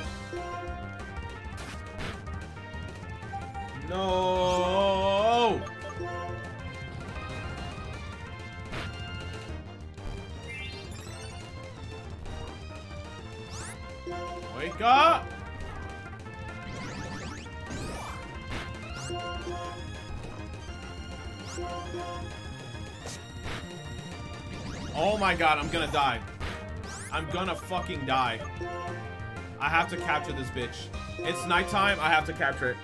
My god, I'm gonna die. I'm gonna fucking die. I have to capture this bitch. It's nighttime, I have to capture it.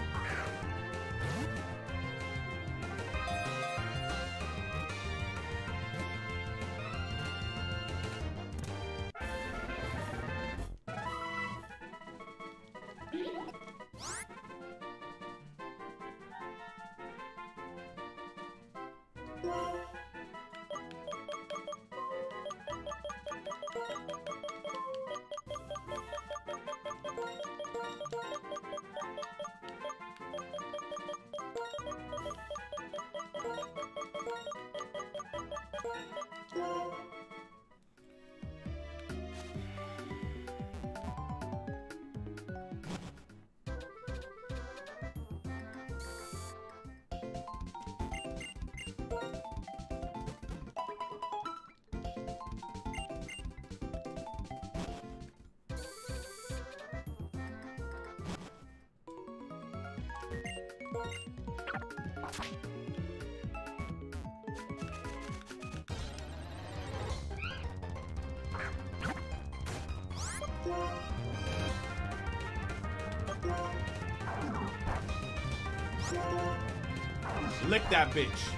Bitch.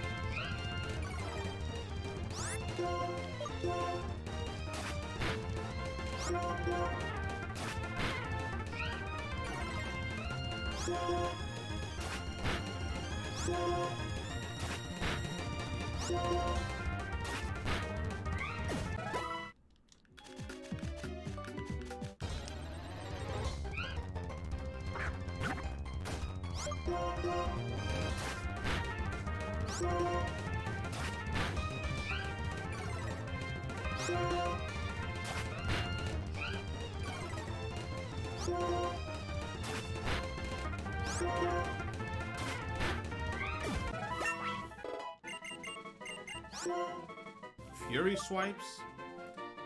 Swipes?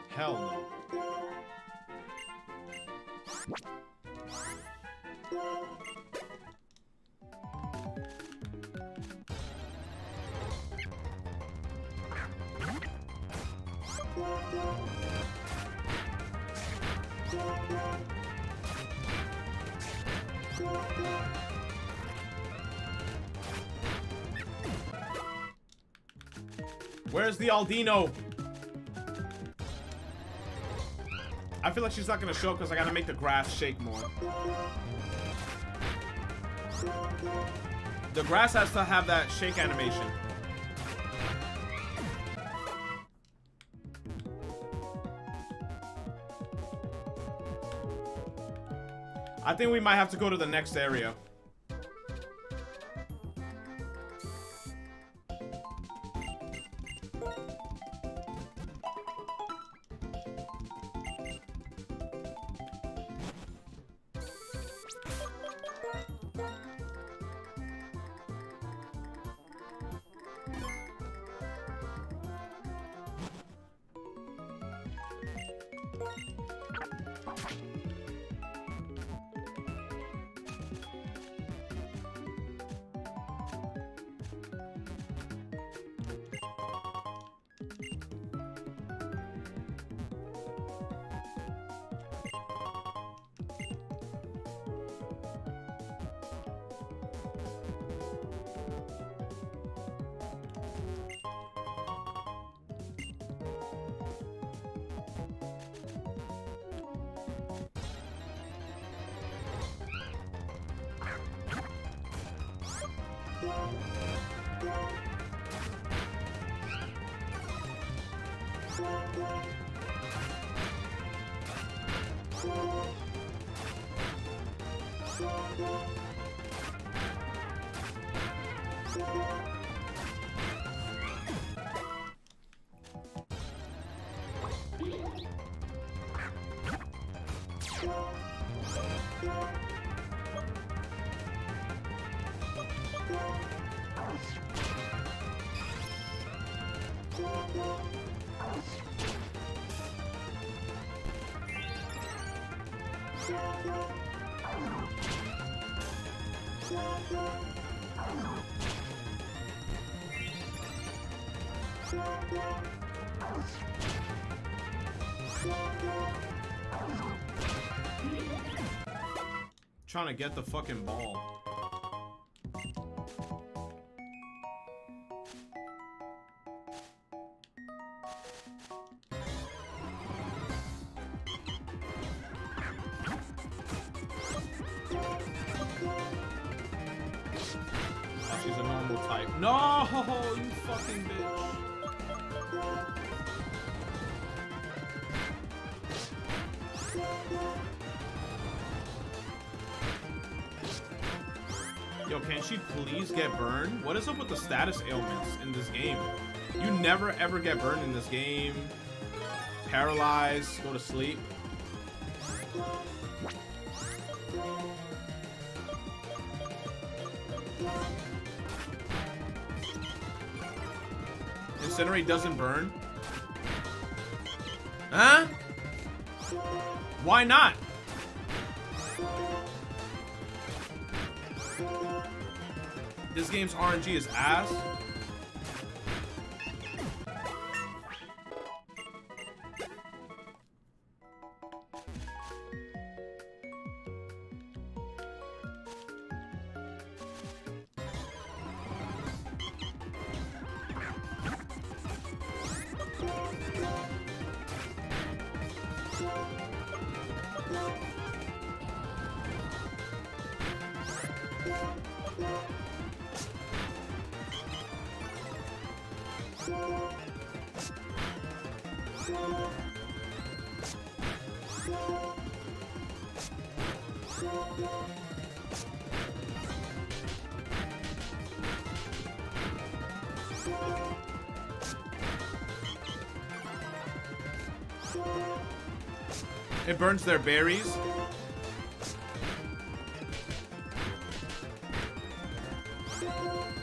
Hell no. Where's the Audino? Feel like she's not gonna show because I gotta make the grass shake more. The grass has to have that shake animation. I think we might have to go to the next area. Trying to get the fucking ball. Status ailments in this game? You never ever get burned in this game. Paralyzed, go to sleep. Incinerate doesn't burn? Huh? Why not? This game's RNG is ass. Burns their berries.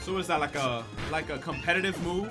So is that like a like a competitive move?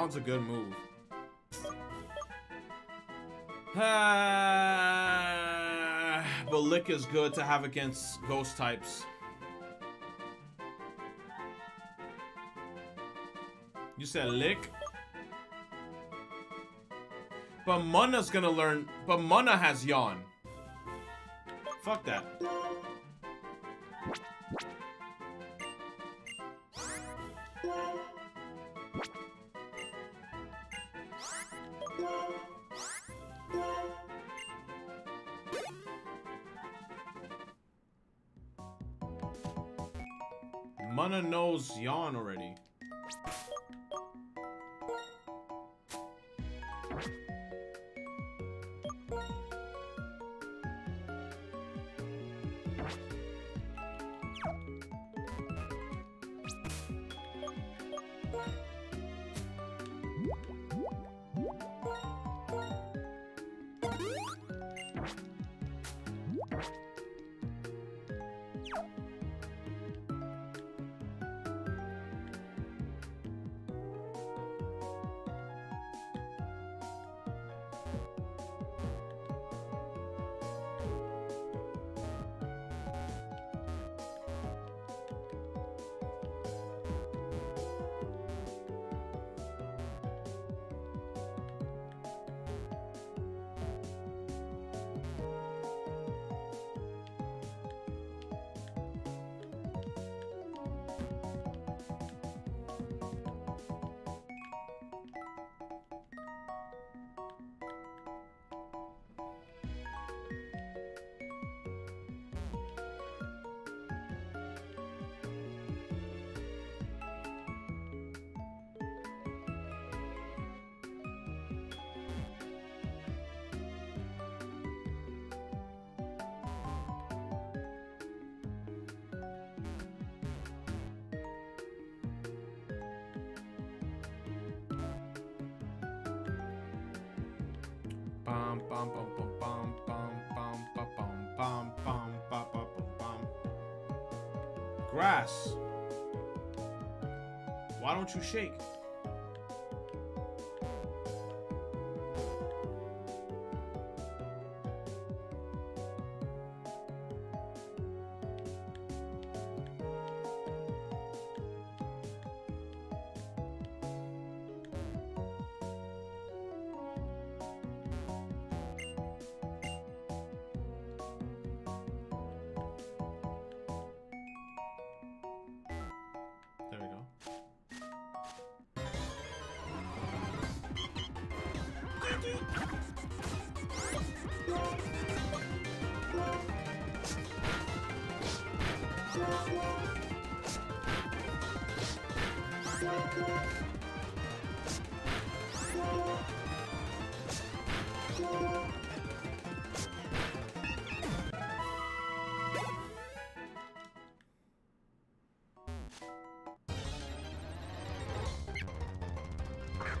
Yawn's a good move. but Lick is good to have against ghost types. You said Lick? But Munna's gonna learn. But Munna has Yawn. Fuck that. Already.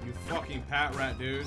You fucking Patrat, dude.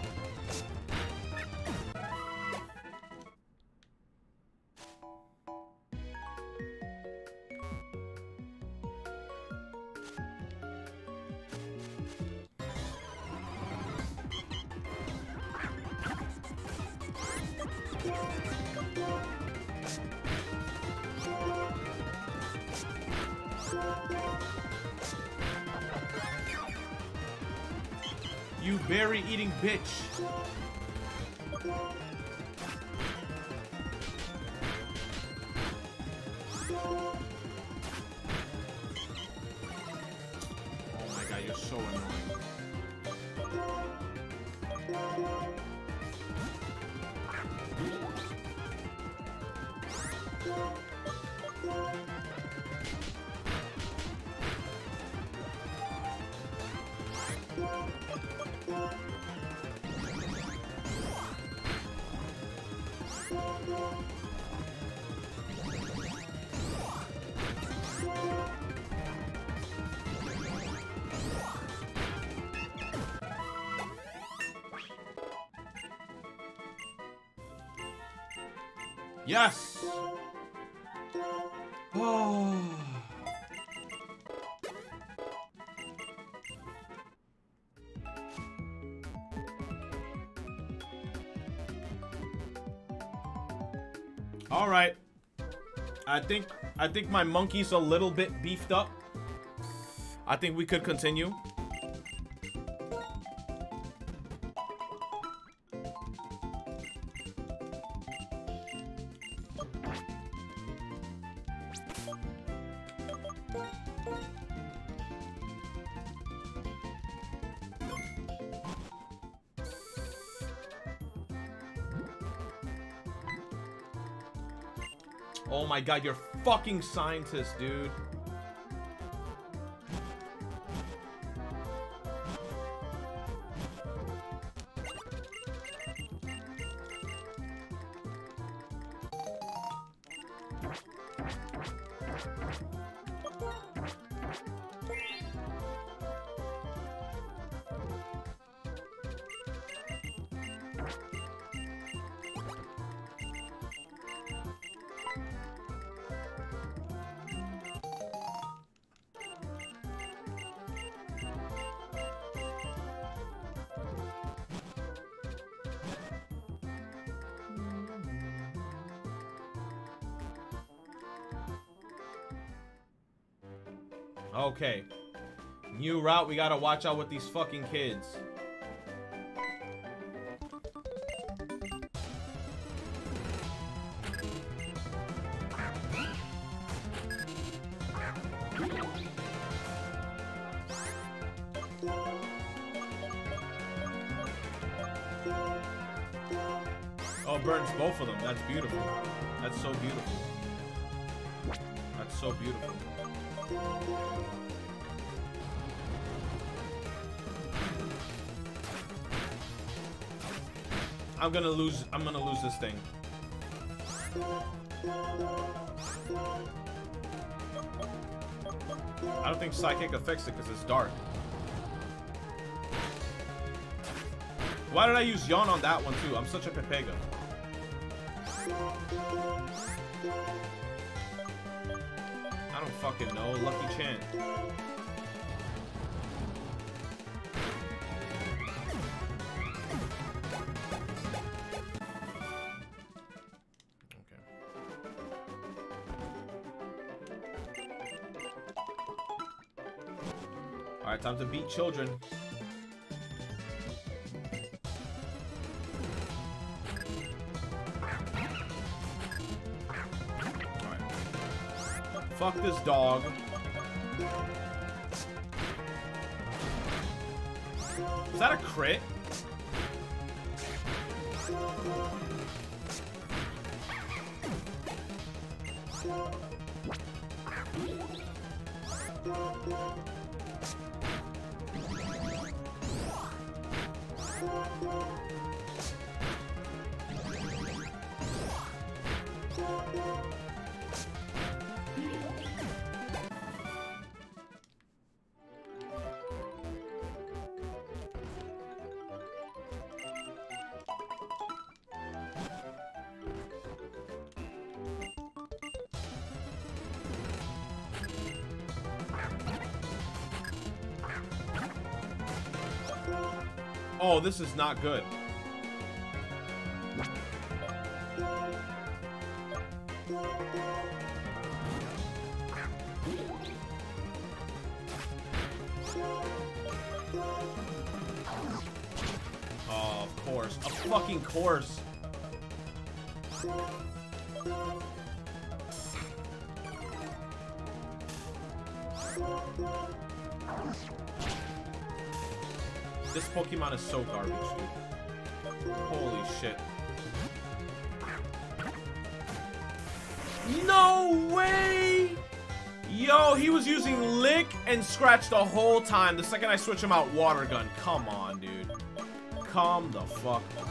berry eating bitch. Think I think my monkey's a little bit beefed up. I think we could continue. Oh my god, you're fucking scientist, dude. We gotta watch out with these fucking kids. I'm gonna lose. I'm gonna lose this thing. I don't think psychic affects it because it's dark. Why did I use yawn on that one too? I'm such a pepega. I don't fucking know. Lucky Chan. Beat children. Alright. Fuck this dog. Is that a crit? This is not good. Lick and Scratch the whole time. The second I switch him out, Water Gun. Come on, dude. Come the fuck on.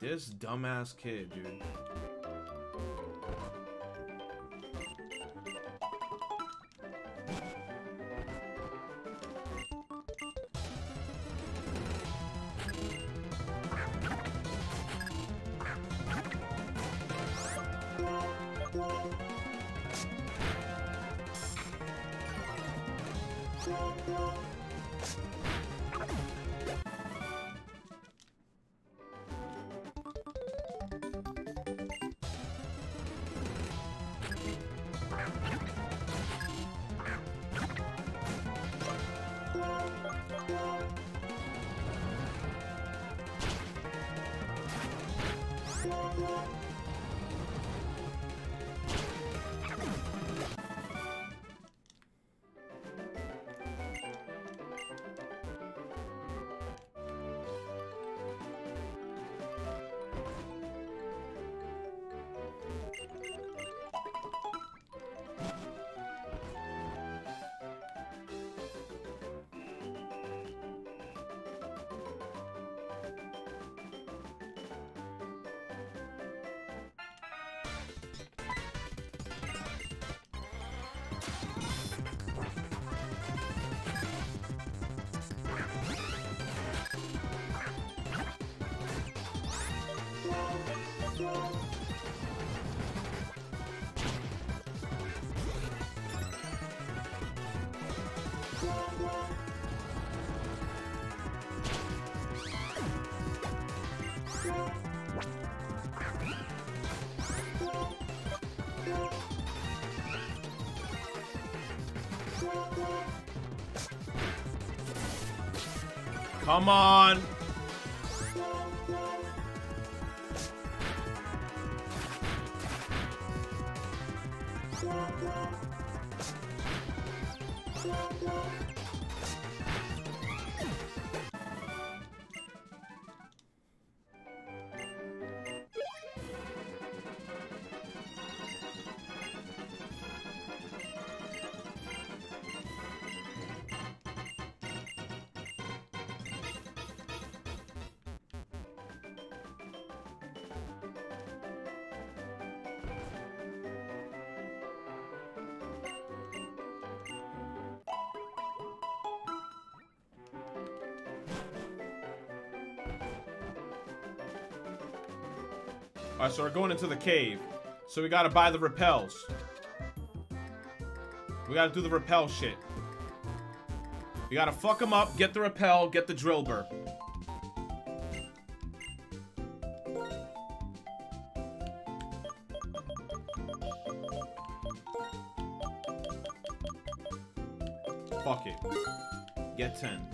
This dumbass kid, dude. Come on. Alright, so we're going into the cave. So we gotta buy the repels. We gotta do the repel shit. We gotta fuck them up, get the repel, get the Drilbur. Fuck it. Get 10.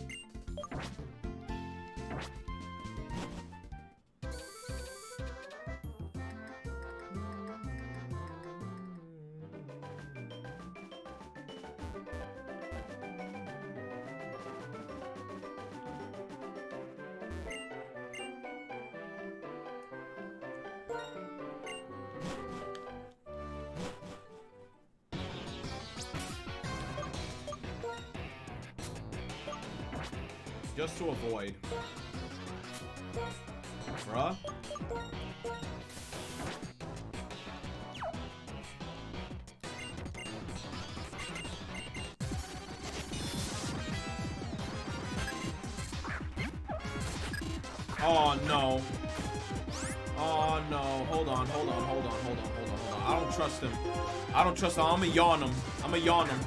I don't trust him. I'm gonna yawn him. I'm gonna yawn him.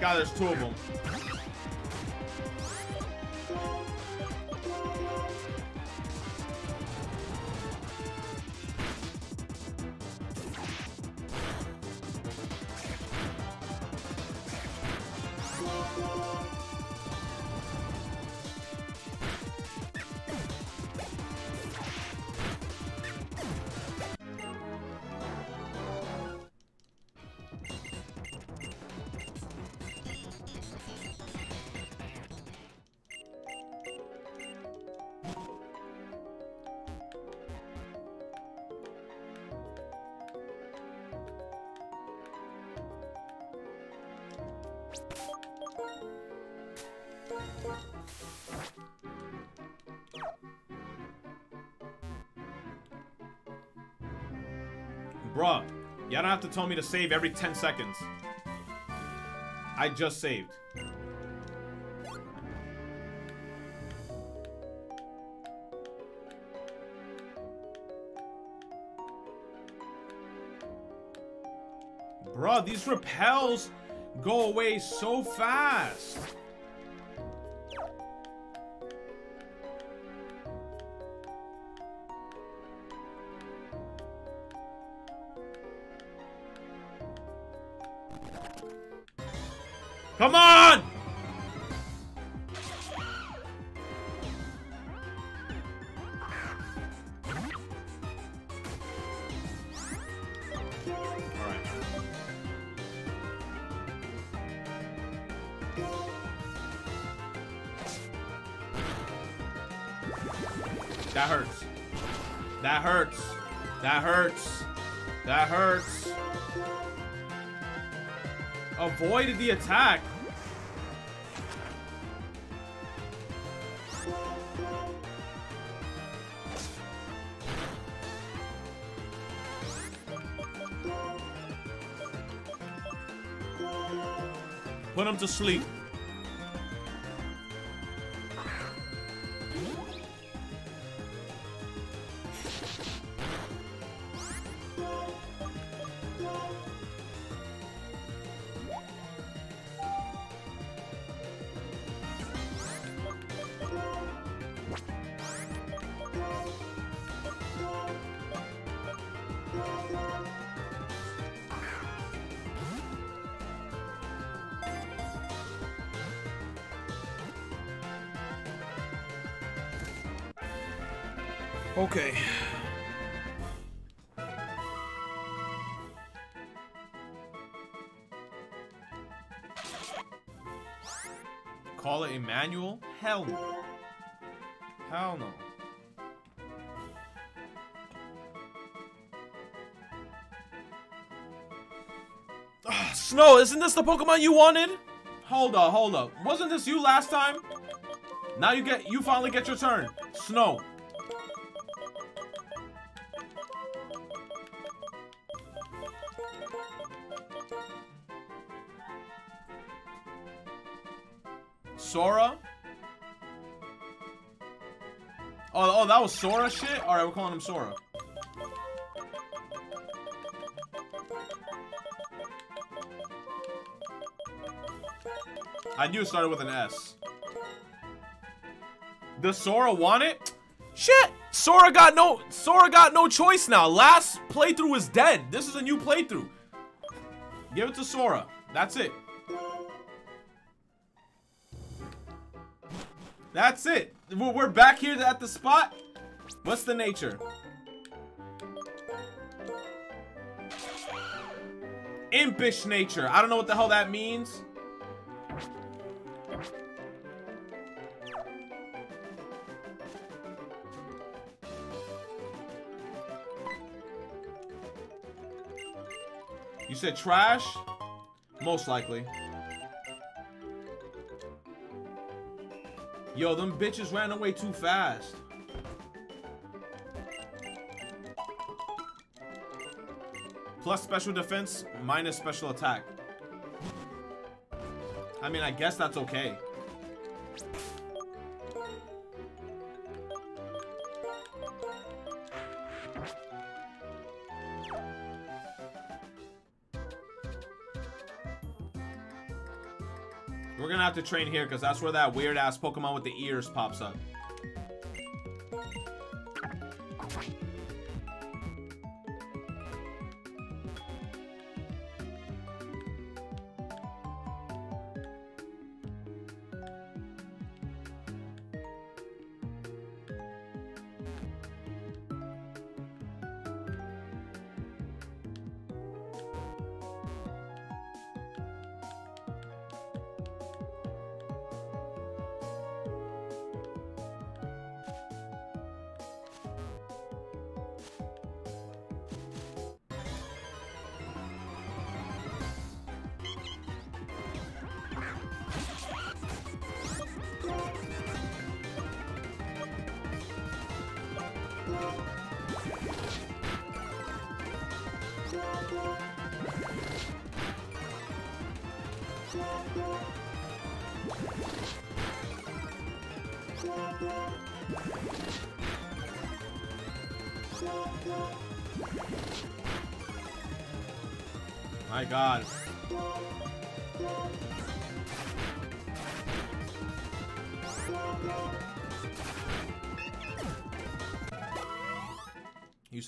God, there's two of them. Don't have to tell me to save every 10 seconds. I just saved. Bruh, these repels go away so fast. That hurts. That hurts. That hurts. That hurts. Avoided the attack. Put him to sleep. Isn't this the Pokemon you wanted? Hold up, hold up. Wasn't this you last time? Now you get you finally get your turn. Snow. Sora? Oh, oh, that was Sora shit? Alright, we're calling him Sora. I knew it started with an S. Does Sora want it? Shit! Sora got no Sora got no choice now. Last playthrough is dead. This is a new playthrough. Give it to Sora. That's it. That's it. We're we're back here at the spot. What's the nature? Impish nature. I don't know what the hell that means. Said trash? Most likely. Yo, them bitches ran away too fast. Plus special defense, minus special attack. I mean, I guess that's okay. Have to train here because that's where that weird ass Pokemon with the ears pops up.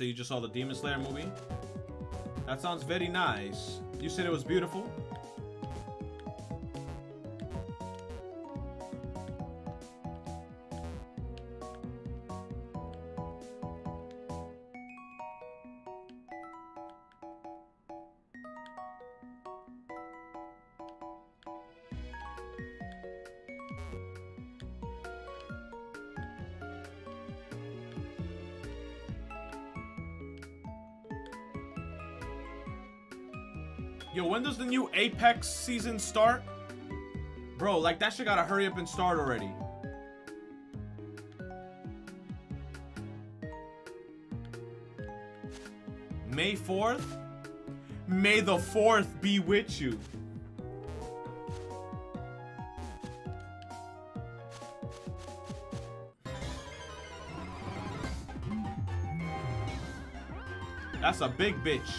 Say you just saw the Demon Slayer movie? That sounds very nice. You said it was beautiful? Apex season start? Bro, like that shit gotta hurry up and start already. May 4th? May the 4th be with you. That's a big bitch.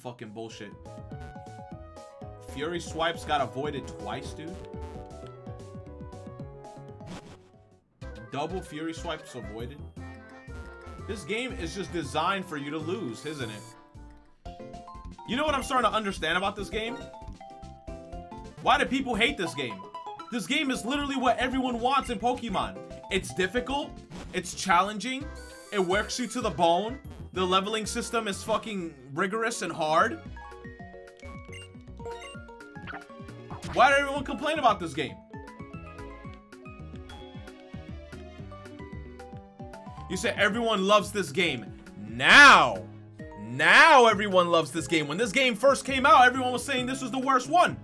Fucking bullshit. Fury swipes got avoided twice, dude. Double Fury swipes avoided. This game is just designed for you to lose, isn't it? You know what I'm starting to understand about this game? Why do people hate this game? This game is literally what everyone wants in Pokemon. It's difficult, it's challenging, it works you to the bone, the leveling system is fucking rigorous and hard. Why did everyone complain about this game? You said everyone loves this game. Now, now everyone loves this game. When this game first came out, everyone was saying this was the worst one.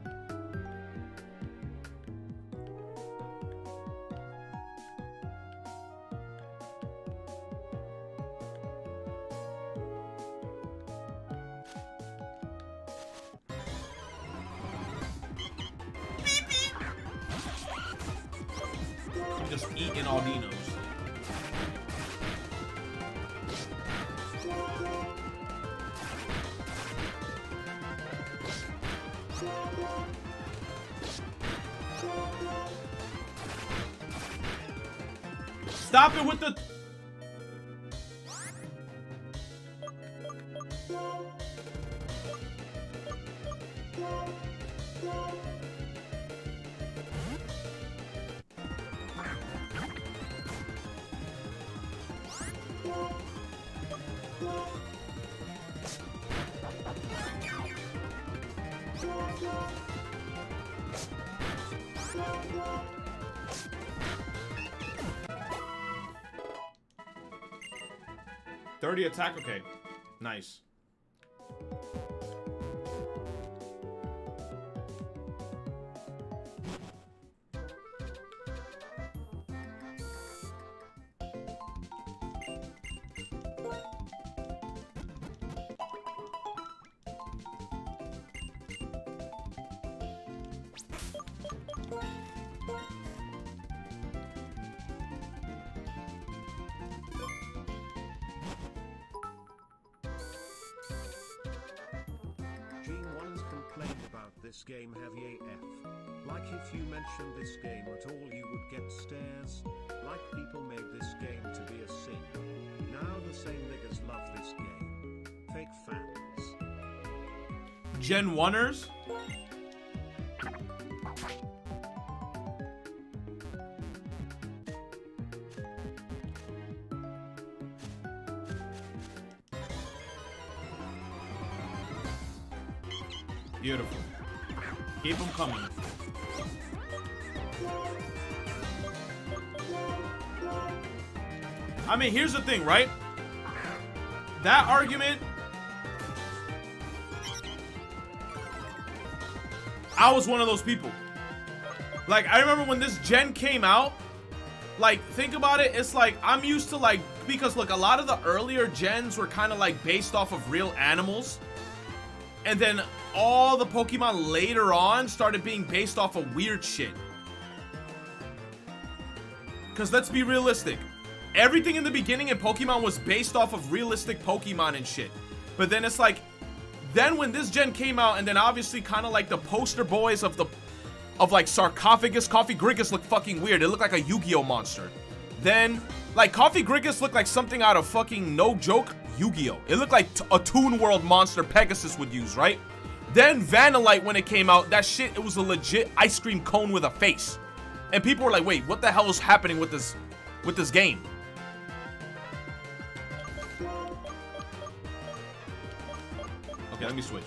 Thirty attack. Okay, nice. Gen 1ers? Beautiful. Keep them coming. I mean, here's the thing, right? That argument I was one of those people. Like, I remember when this gen came out, like, think about it, it's like, I'm used to, like, because, look, a lot of the earlier gens were kind of, like, based off of real animals. And then all the Pokemon later on started being based off of weird shit. Because let's be realistic. Everything in the beginning in Pokemon was based off of realistic Pokemon and shit. But then it's like, then when this gen came out, and then obviously kind of like the poster boys of the, of like Sarcophagus, Cofagrigus looked fucking weird. It looked like a Yu-Gi-Oh monster. Then, like Cofagrigus looked like something out of fucking, no joke, Yu-Gi-Oh. It looked like a Toon World monster Pegasus would use, right? Then Vanillite, when it came out, that shit, it was a legit ice cream cone with a face. And people were like, wait, what the hell is happening with this, with this game? Okay, let me switch.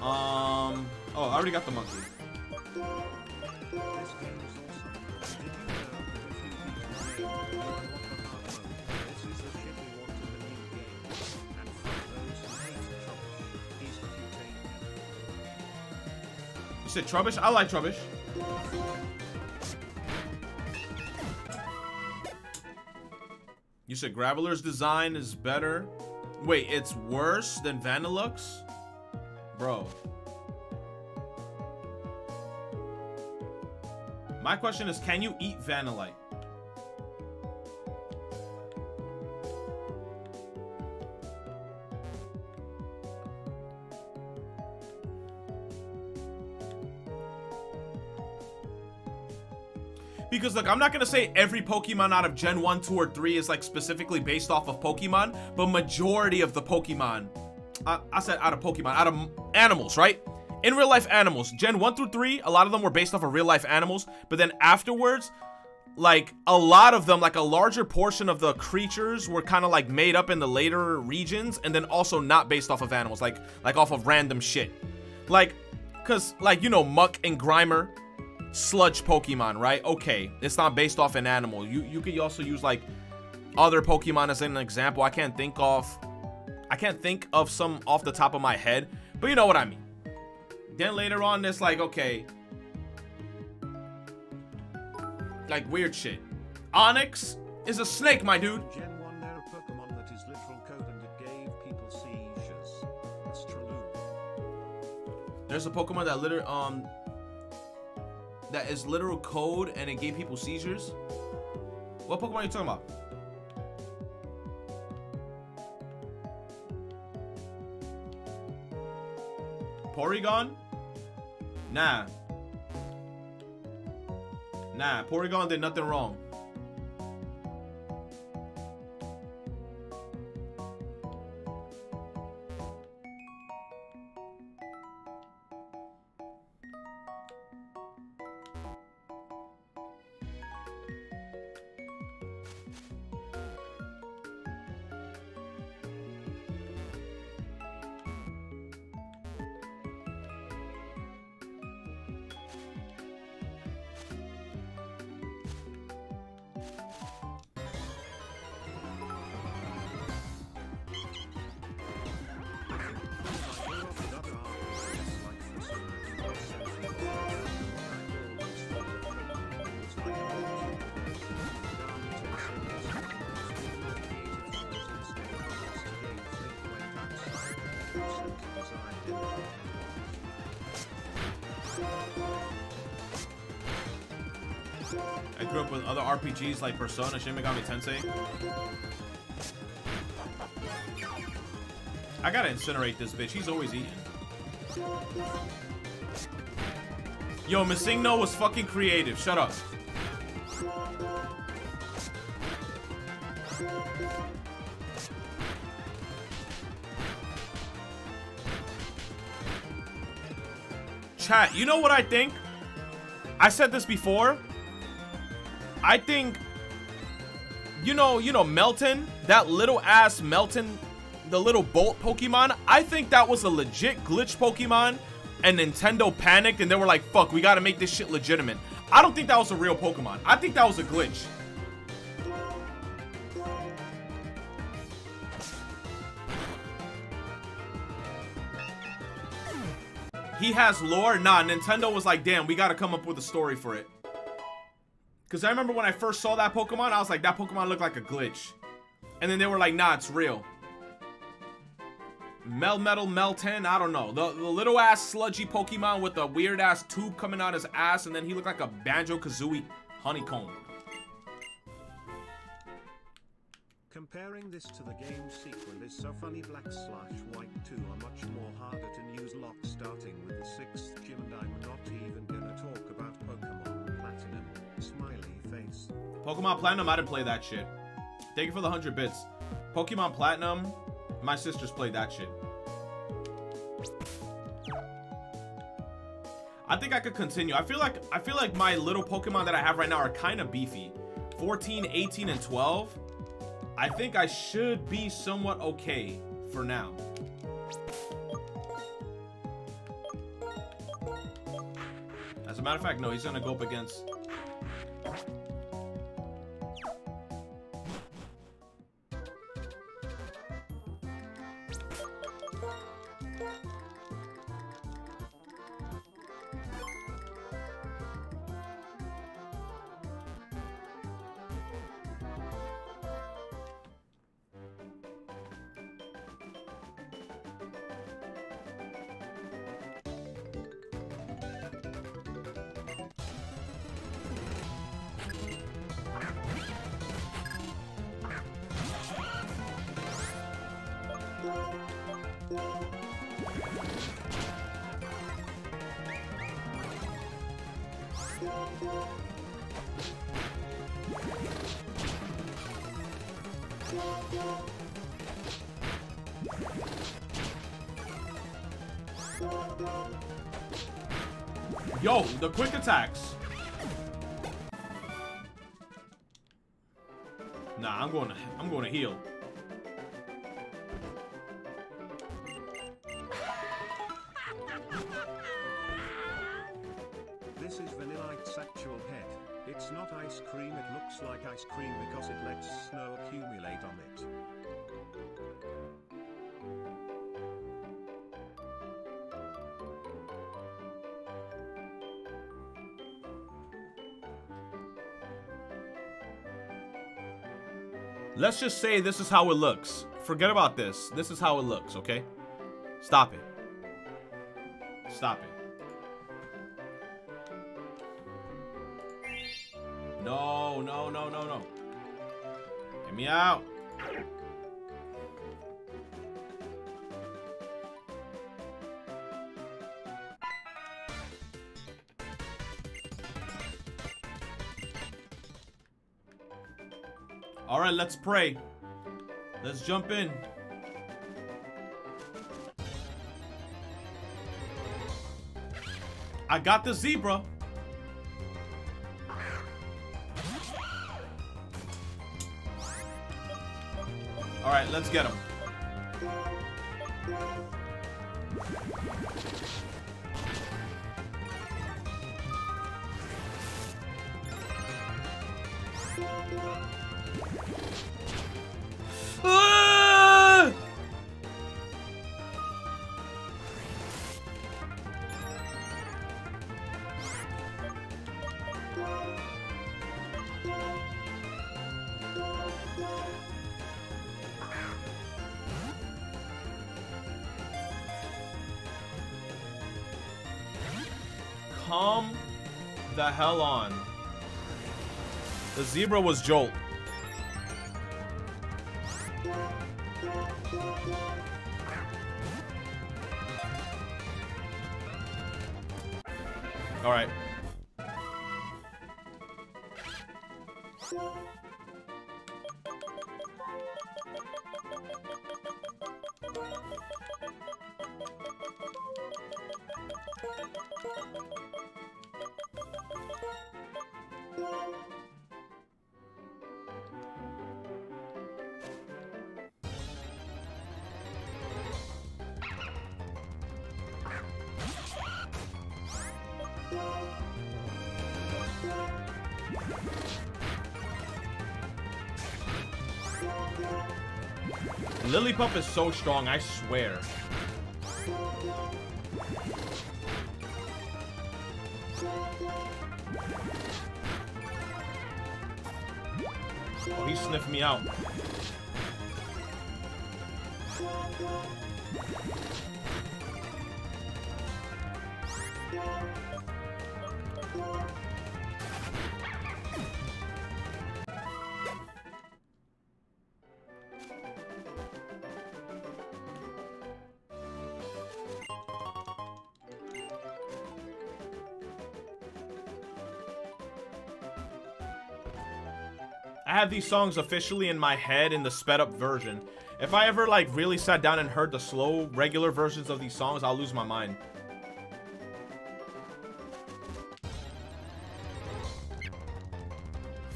Um, oh, I already got the monkey. You said that I like beat said Graveler's design is better. Wait, it's worse than Vanilluxe? Bro. My question is, can you eat Vanillite? Because look, I'm not gonna say every Pokemon out of Gen 1, 2, or 3 is like specifically based off of Pokemon, but majority of the Pokemon, I, I said out of Pokemon, out of animals, right? In real life animals, Gen 1 through 3, a lot of them were based off of real life animals, but then afterwards, like a lot of them, like a larger portion of the creatures were kind of like made up in the later regions, and then also not based off of animals, like like off of random shit. Like, cause like you know, Muk and Grimer, sludge Pokemon, right? Okay, it's not based off an animal. You you could also use like other Pokemon as an example. I can't think of I can't think of some off the top of my head, but you know what I mean. Then later on, it's like okay, like weird shit. Onix is a snake, my dude. Gen 1 there a Pokemon that is literal code and it gave people seizures. Astraloo. There's a Pokemon that liter um that is literal code and it gave people seizures. What Pokemon are you talking about? Porygon? Nah. Nah, Porygon did nothing wrong. RPGs like Persona, Shin Megami Tensei. I gotta incinerate this bitch. He's always eating. Yo, Missingno was fucking creative. Shut up. Chat, you know what I think? I said this before. I think, you know, you know, Meltan, that little ass Meltan, the little bolt Pokemon, I think that was a legit glitch Pokemon and Nintendo panicked and they were like, fuck, we gotta make this shit legitimate. I don't think that was a real Pokemon. I think that was a glitch. He has lore? Nah, Nintendo was like, damn, we gotta come up with a story for it. Because I remember when I first saw that Pokemon, I was like, that Pokemon looked like a glitch. And then they were like, nah, it's real. Melmetal Meltan, I don't know. The, the little ass sludgy Pokemon with the weird ass tube coming out his ass, and then he looked like a Banjo Kazooie honeycomb. Comparing this to the game's sequel is so funny Black slash White 2 are much more harder to use lock starting with the 6th Pokemon Platinum, I didn't play that shit. Thank you for the 100 bits. Pokemon Platinum, my sisters played that shit. I think I could continue. I feel like I feel like my little Pokemon that I have right now are kind of beefy. 14, 18, and 12. I think I should be somewhat okay for now. As a matter of fact, no, he's gonna go up against attacks. Nah, I'm going to I'm going to heal. This is Vanillite Actual Head. It's not ice cream, it looks like ice cream because it lets snow accumulate on it. Let's just say this is how it looks. Forget about this. This is how it looks, okay? Stop it. Stop it. No, no, no, no, no. Get me out. All right, let's pray. Let's jump in. I got the zebra. All right, let's get him. Hell on. The zebra was Jolt. Lillipup is so strong, I swear. Oh, he sniffed me out. These songs officially in my head in the sped up version. If I ever like really sat down and heard the slow regular versions of these songs, I'll lose my mind.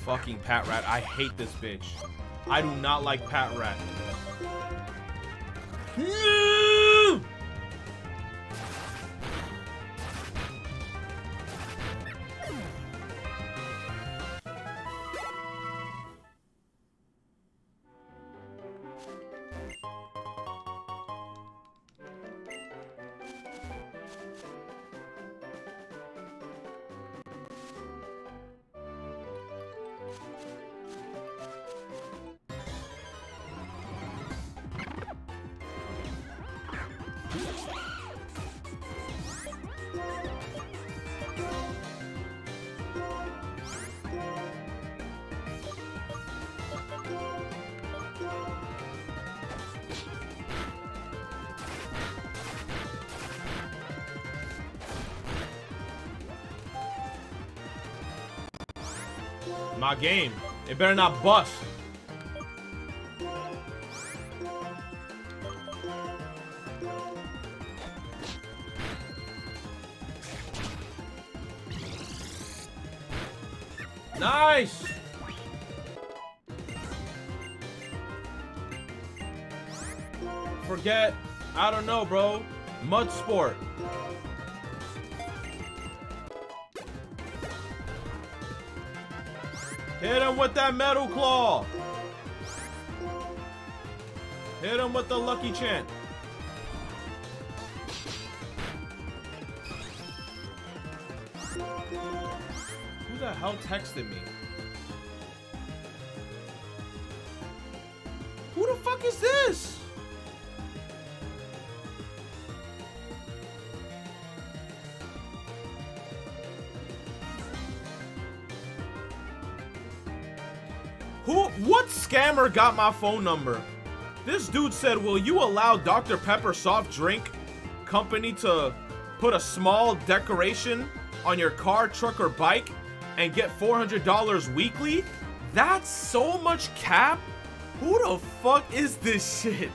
Fucking Patrat. I hate this bitch. I do not like Patrat. Game. It better not bust. Nice! Forget, I don't know, bro. Mud sport. Hit him with that metal claw. Hit him with the lucky chant. Who the hell texted me? What scammer got my phone number? This dude said, will you allow Dr. Pepper soft drink company to put a small decoration on your car, truck, or bike and get $400 weekly? That's so much cap? Who the fuck is this shit?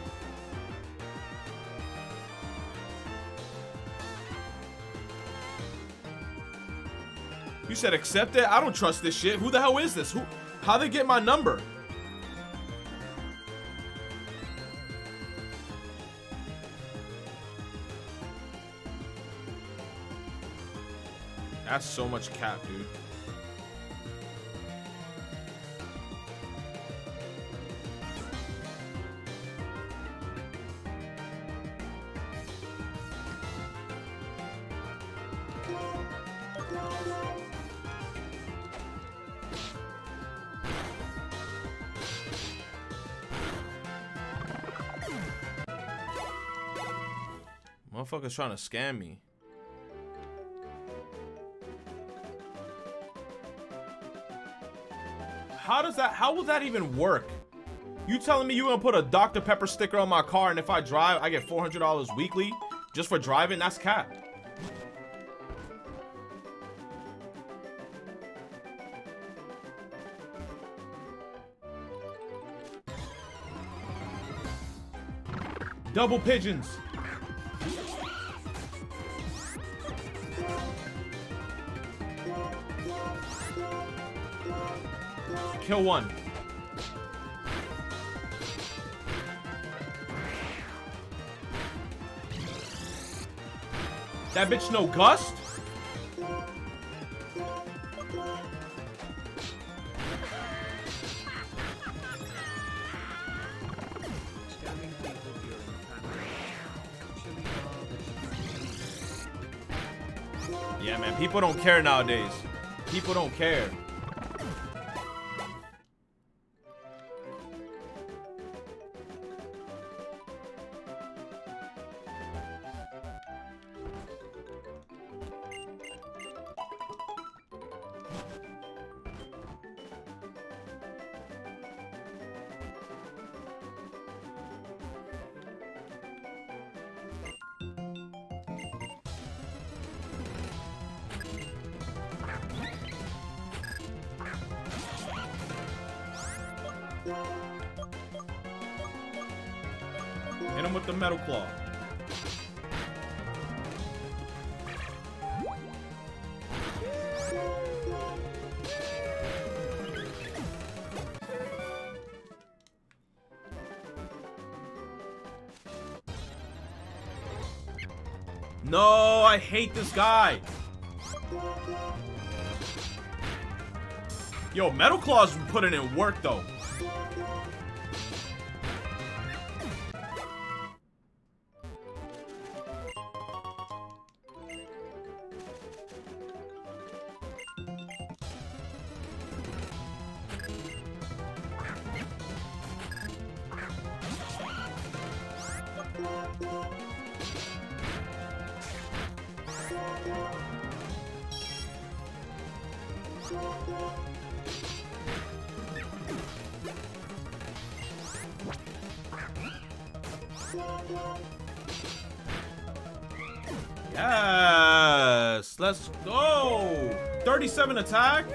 You said accept it? I don't trust this shit. Who the hell is this? Who? How they get my number? That's so much cap, dude. Motherfucker's trying to scam me. How does that, how will that even work? You telling me you gonna put a Dr. Pepper sticker on my car and if I drive, I get $400 weekly just for driving? That's cap. Double pigeons. Kill one. That bitch no gust? Yeah, man. People don't care nowadays. People don't care. Hate this guy. Yo, Metal Claw's putting in work though. an attack?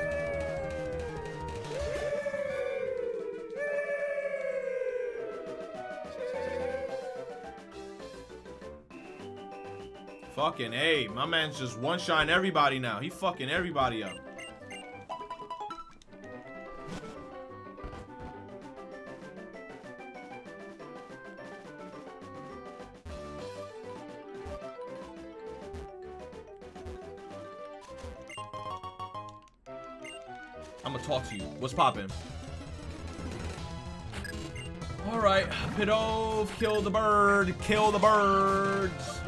Fucking A. My man's just one shine everybody now. He fucking everybody up. What's poppin'? Alright, Pidove, kill the bird, kill the birds.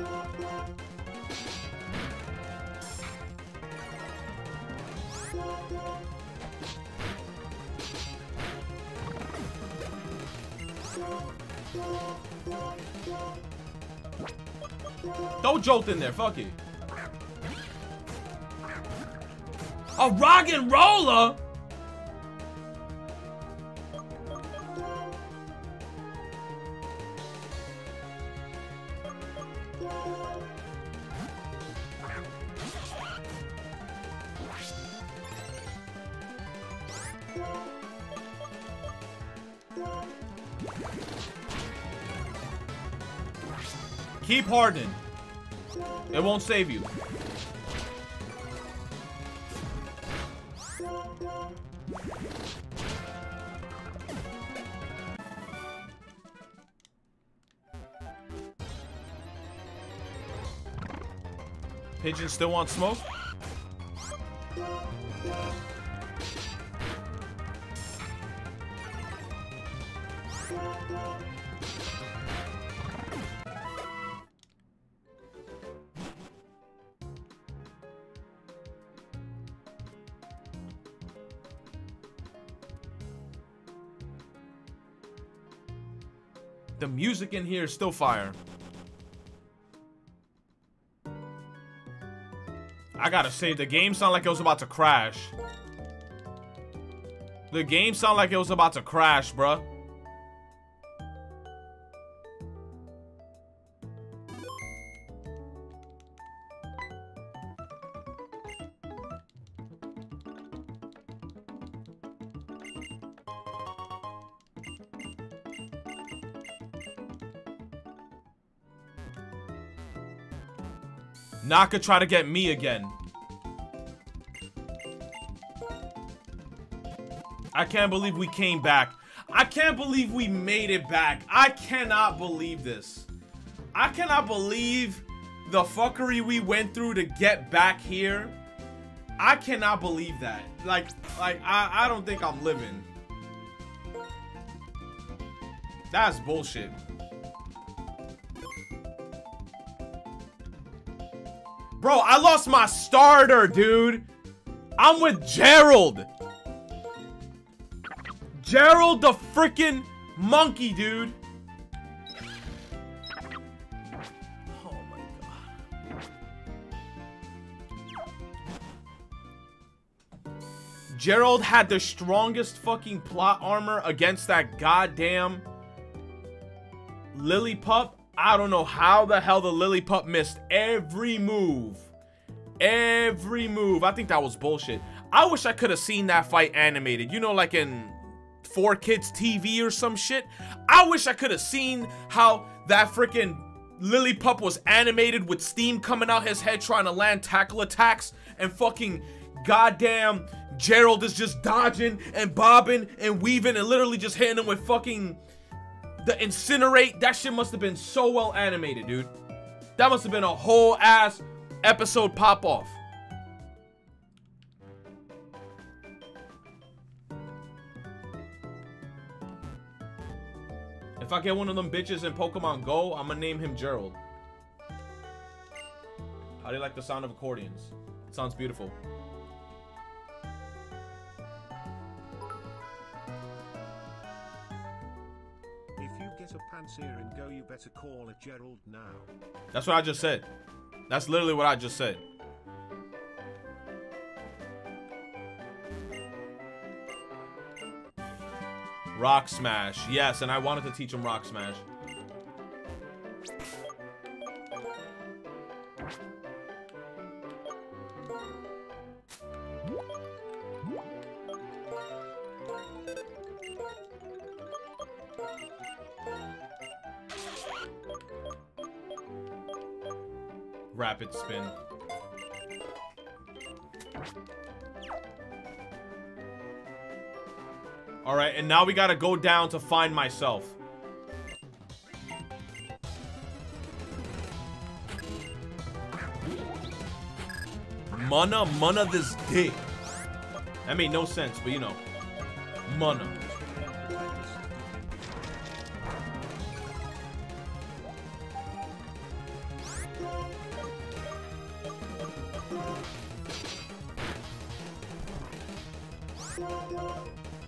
Don't jolt in there, fuck it. A rock and roller? Hardening. It won't save you. Pigeon still wants smoke? In here still fire. I gotta say, the game sounded like it was about to crash. The game sounded like it was about to crash, bruh. Naka try to get me again. I can't believe we came back. I can't believe we made it back. I cannot believe this. I cannot believe the fuckery we went through to get back here. I cannot believe that. Like, like I, I don't think I'm living. That's bullshit. Bro, I lost my starter, dude. I'm with Gerald. Gerald the freaking monkey, dude. Oh my god. Gerald had the strongest fucking plot armor against that goddamn Lillipup. I don't know how the hell the Lillipup missed every move. Every move. I think that was bullshit. I wish I could have seen that fight animated. You know, like in 4Kids TV or some shit. I wish I could have seen how that freaking Lillipup was animated with steam coming out his head trying to land tackle attacks and fucking goddamn Gerald is just dodging and bobbing and weaving and literally just hitting him with fucking the incinerate. That shit must have been so well animated, dude. That must have been a whole ass episode pop off. If I get one of them bitches in Pokemon Go, I'm gonna name him Gerald. How do you like the sound of accordions? It sounds beautiful. Get a Pansear in Go, you better call it Gerald now. That's what I just said. That's literally what I just said. Rock Smash. Yes, and I wanted to teach him Rock Smash. Rapid spin. All right, and now we gotta go down to find myself. Mana, mana this dick. That made no sense, but you know. Mana.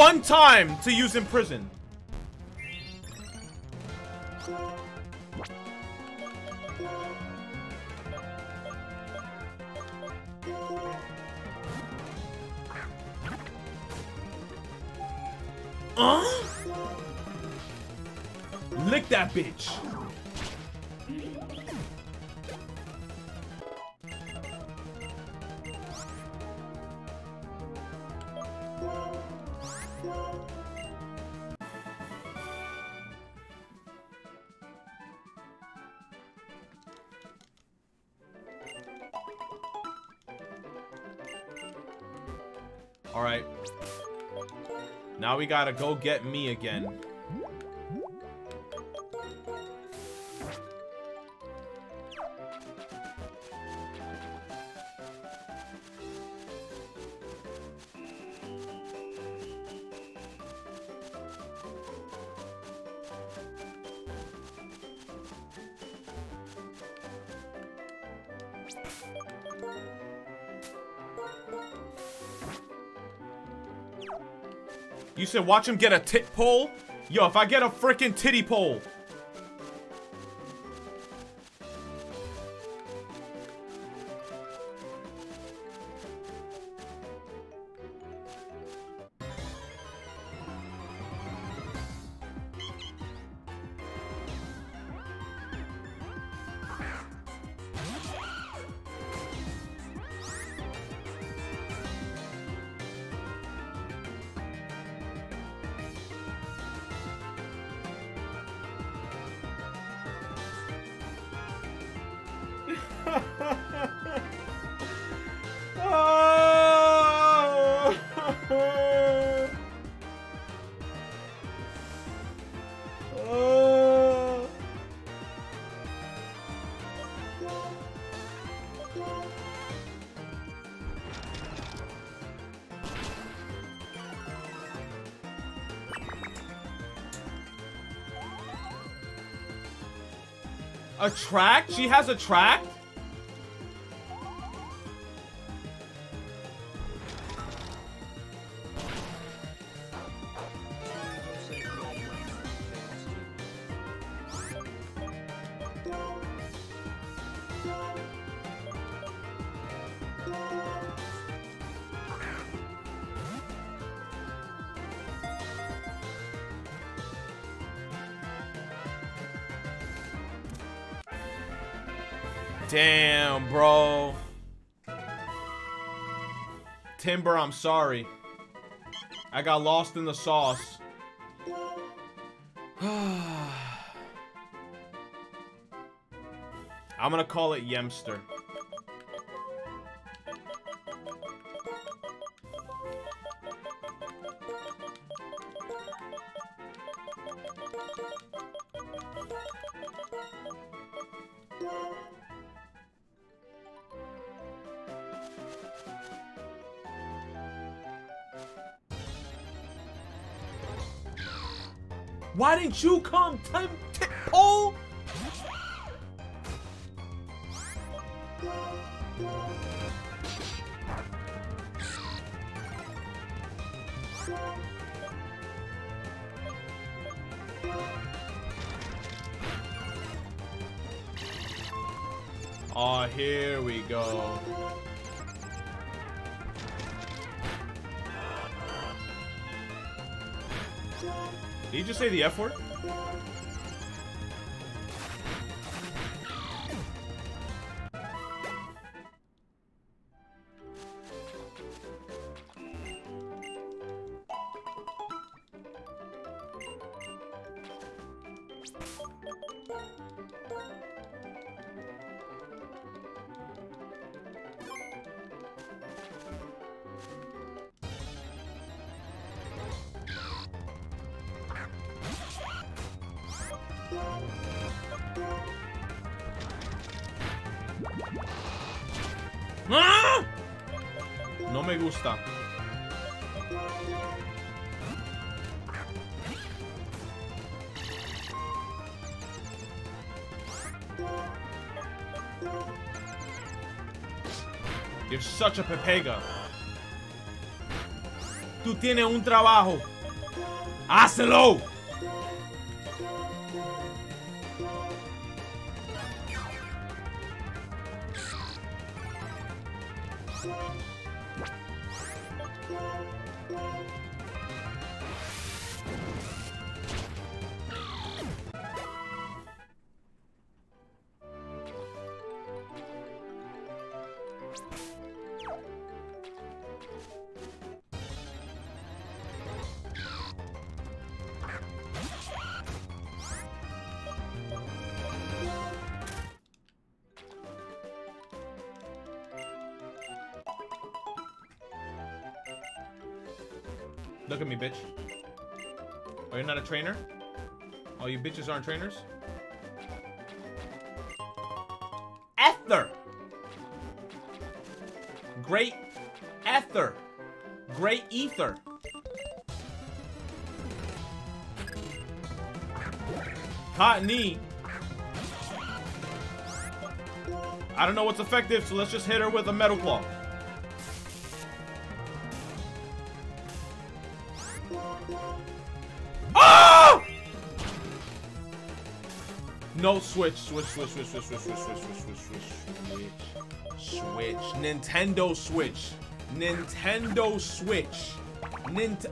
One time to use in prison. Uh? Lick that bitch. Gotta go get me again. Said watch him get a tit pole? Yo, if I get a freaking titty pole. Track? She has a track? Timburr, I'm sorry. I got lost in the sauce. I'm gonna call it Yemster. You come 10 the F word? HP. Tú tienes un trabajo. ¡Hazlo! Trainer? Oh, you bitches aren't trainers? Ether! Great Ether. Great Ether. Hot knee! I don't know what's effective, so let's just hit her with a Metal Claw. No switch, switch, switch, switch, switch, switch, switch, switch, switch, switch, switch, switch, Nintendo Switch, Nintendo Switch, Nint.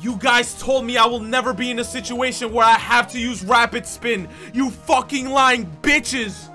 You guys told me I will never be in a situation where I have to use rapid spin. You fucking lying bitches.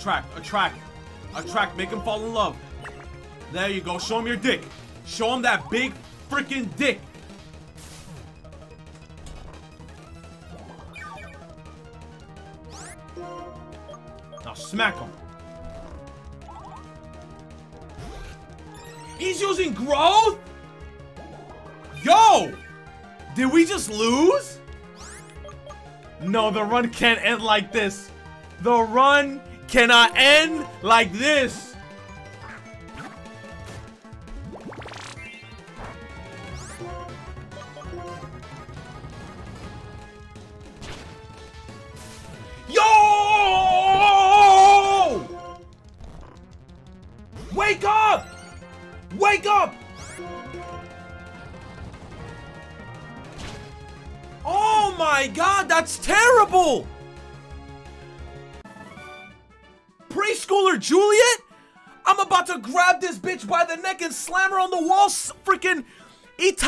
Attract, attract, attract, make him fall in love. There you go, show him your dick. Show him that big freaking dick. Now smack him. He's using growth? Yo! Did we just lose? No, the run can't end like this. The run cannot end like this.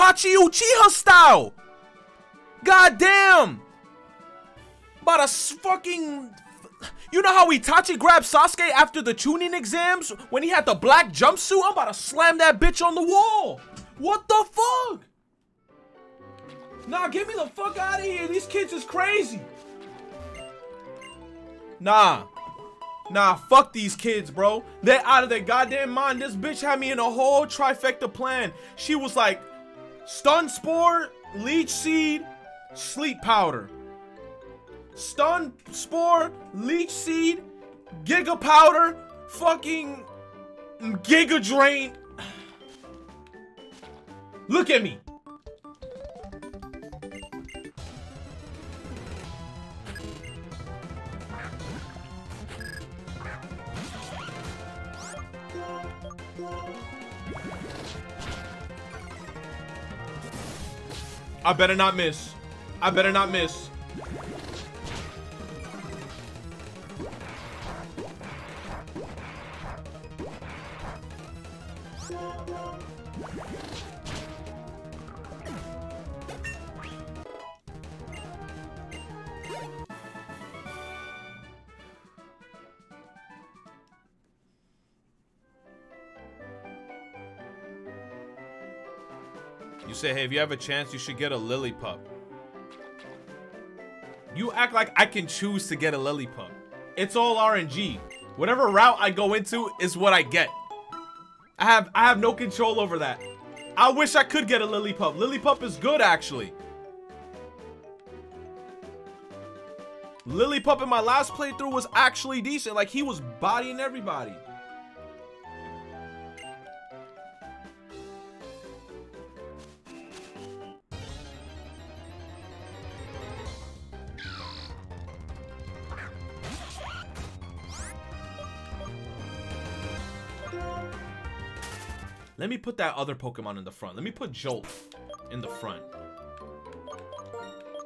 Itachi Uchiha style! God damn! About a fucking. You know how Itachi grabbed Sasuke after the chunin exams when he had the black jumpsuit? I'm about to slam that bitch on the wall! What the fuck? Nah, get me the fuck out of here. These kids is crazy. Nah. Nah, fuck these kids, bro. They're out of their goddamn mind. This bitch had me in a whole trifecta plan. She was like, stun spore, leech seed, sleep powder. Stun spore, leech seed, giga powder, fucking giga drain. Look at me. I better not miss. I better not miss. Say, hey, if you have a chance, you should get a Lillipup. You act like I can choose to get a Lillipup. It's all RNG. Whatever route I go into is what I get. I have I have no control over that. I wish I could get a Lillipup. Lily pup is good actually. Lillipup in my last playthrough was actually decent. Like he was bodying everybody. Let me put that other Pokemon in the front. Let me put Jolt in the front.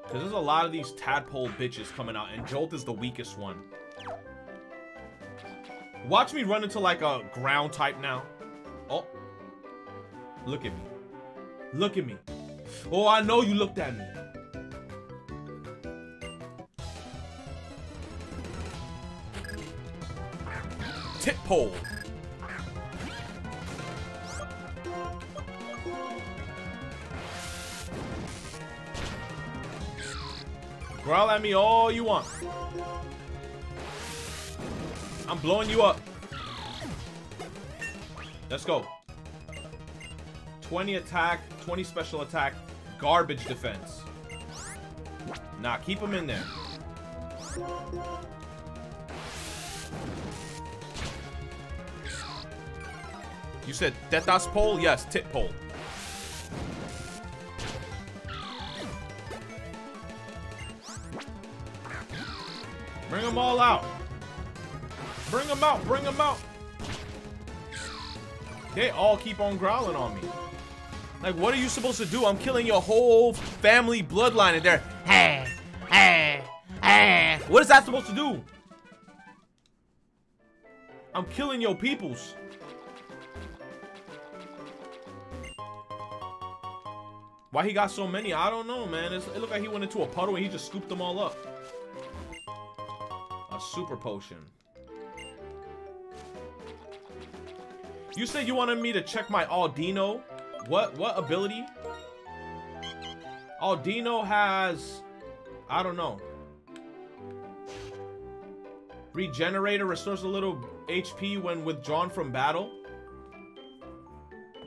Because there's a lot of these tadpole bitches coming out, and Jolt is the weakest one. Watch me run into like a ground type now. Oh. Look at me. Look at me. Oh, I know you looked at me. Tympole. Growl at me all you want. I'm blowing you up. Let's go. 20 attack, 20 special attack, garbage defense. Nah, keep him in there. You said Tetas pole? Yes, tit pole. Bring them all out. Bring them out. Bring them out. They all keep on growling on me. Like, what are you supposed to do? I'm killing your whole family bloodline and they're, hey, hey, hey. What is that supposed to do? I'm killing your peoples. Why he got so many? I don't know, man. It's, it looked like he went into a puddle and he just scooped them all up. A super potion. You said you wanted me to check my Audino. What what ability? Audino has I don't know. Regenerator restores a little HP when withdrawn from battle.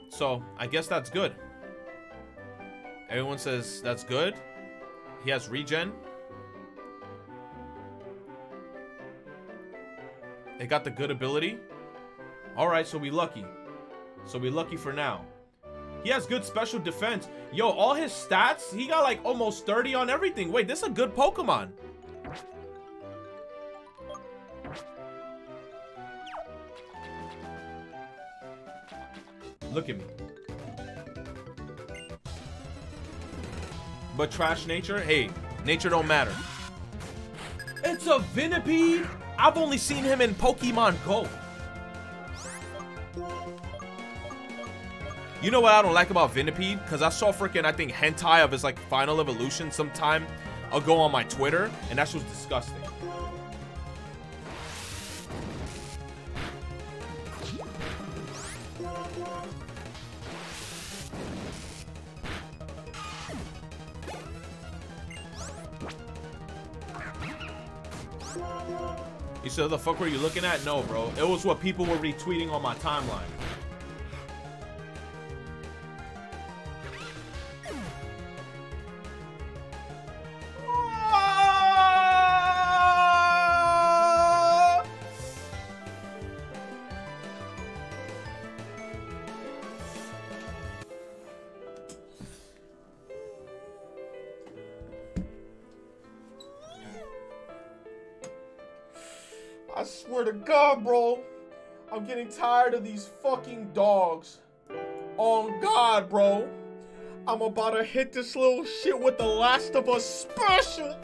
So, I guess that's good. Everyone says that's good. He has regen. It got the good ability. All right, so we lucky. So we lucky for now. He has good special defense. Yo, all his stats, he got like almost 30 on everything. Wait, this is a good Pokemon. Look at me. But trash nature? Hey, nature don't matter. It's a Venipede? I've only seen him in Pokemon Go. You know what I don't like about Venipede? Because I saw freaking, I think, hentai of his like final evolution sometime ago on my Twitter, and that shit was disgusting. You said, the fuck were you looking at? No, bro. It was what people were retweeting on my timeline. I'm getting tired of these fucking dogs. On God, bro. I'm about to hit this little shit with the Last of Us special.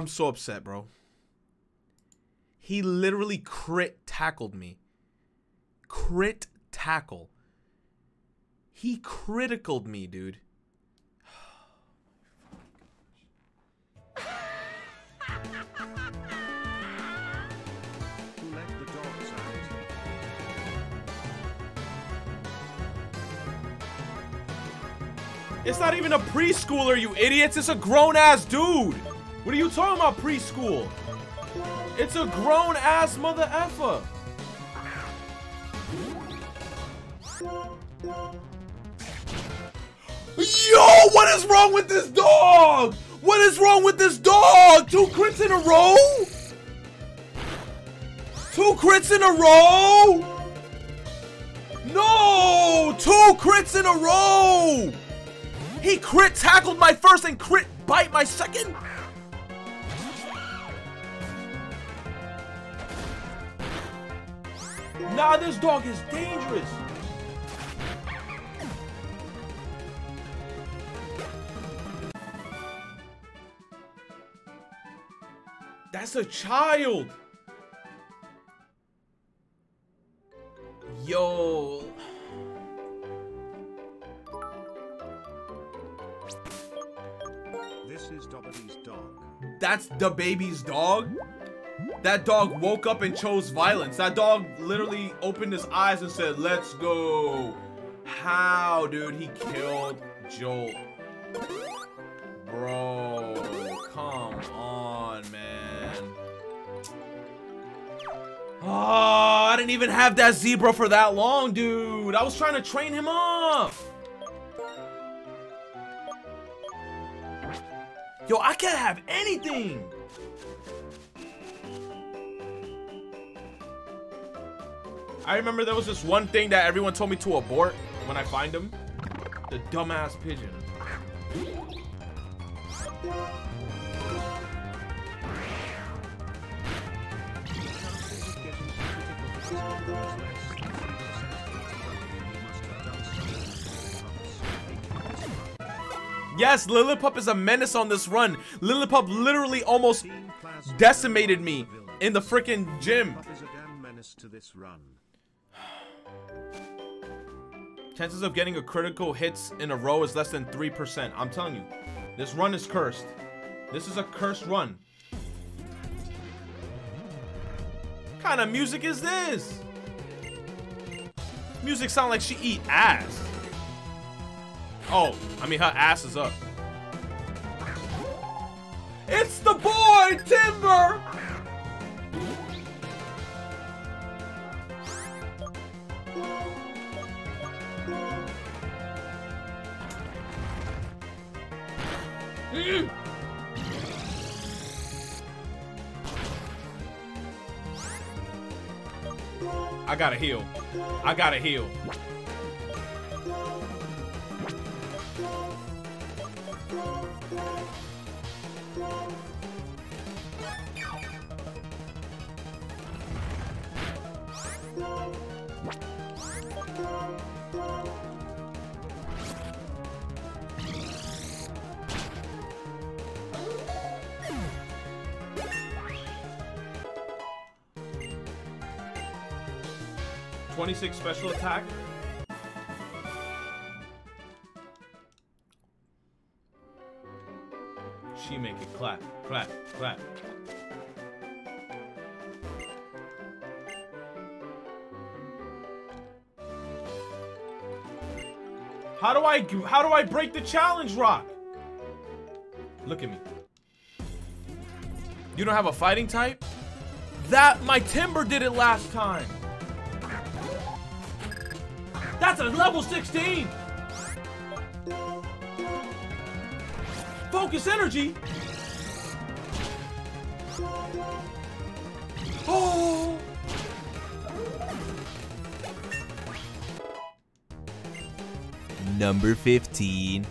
I'm so upset, bro. He literally crit tackled me. Crit tackle. He criticaled me, dude. It's not even a preschooler, you idiots. It's a grown ass dude. What are you talking about, preschool? It's a grown ass mother effer. Yo, what is wrong with this dog? What is wrong with this dog? Two crits in a row? Two crits in a row? No! Two crits in a row! He crit tackled my first and crit bite my second? Nah, this dog is dangerous. That's a child. Yo. This is Dobbity's dog. That's the baby's dog? That dog woke up and chose violence. That dog literally opened his eyes and said, let's go. How, dude? He killed Jolt. Bro, come on, man. Oh, I didn't even have that zebra for that long, dude. I was trying to train him up. Yo, I can't have anything. I remember there was this one thing that everyone told me to abort when I find him. The dumbass pigeon. Yes, Lillipup is a menace on this run. Lillipup literally almost decimated me in the freaking gym. Chances of getting a critical hits in a row is less than 3%. I'm telling you, this run is cursed. This is a cursed run. What kind of music is this? Music sound like she eat ass. Oh, I mean, her ass is up. It's the boy, Timburr! I gotta heal. I gotta heal. Twenty-six special attack. She make it clap, clap, clap. How do I how do I break the challenge, Roc? Look at me. You don't have a fighting type? That my Timburr did it last time. That's a level 16. Focus energy. Oh. Number 15.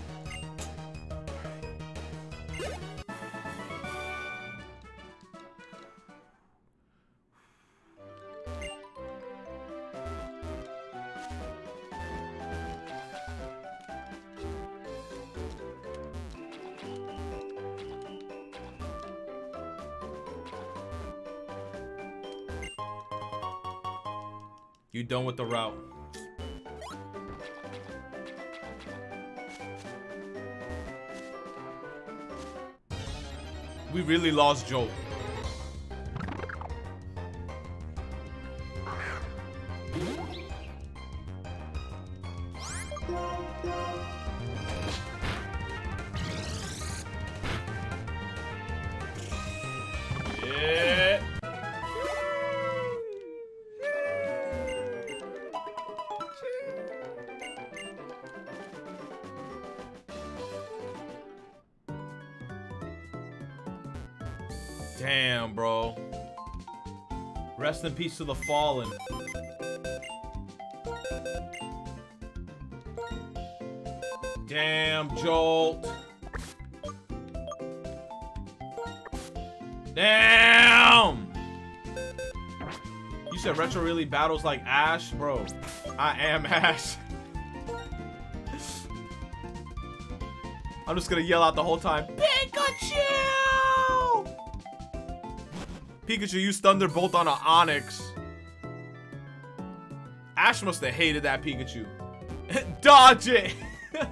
Done with the route. We really lost Jolt. To the fallen. Damn, Jolt. Damn! You said Retro really battles like Ash? Bro, I am Ash. I'm just gonna yell out the whole time, Pikachu used Thunderbolt on an Onix. Ash must have hated that Pikachu. dodge it!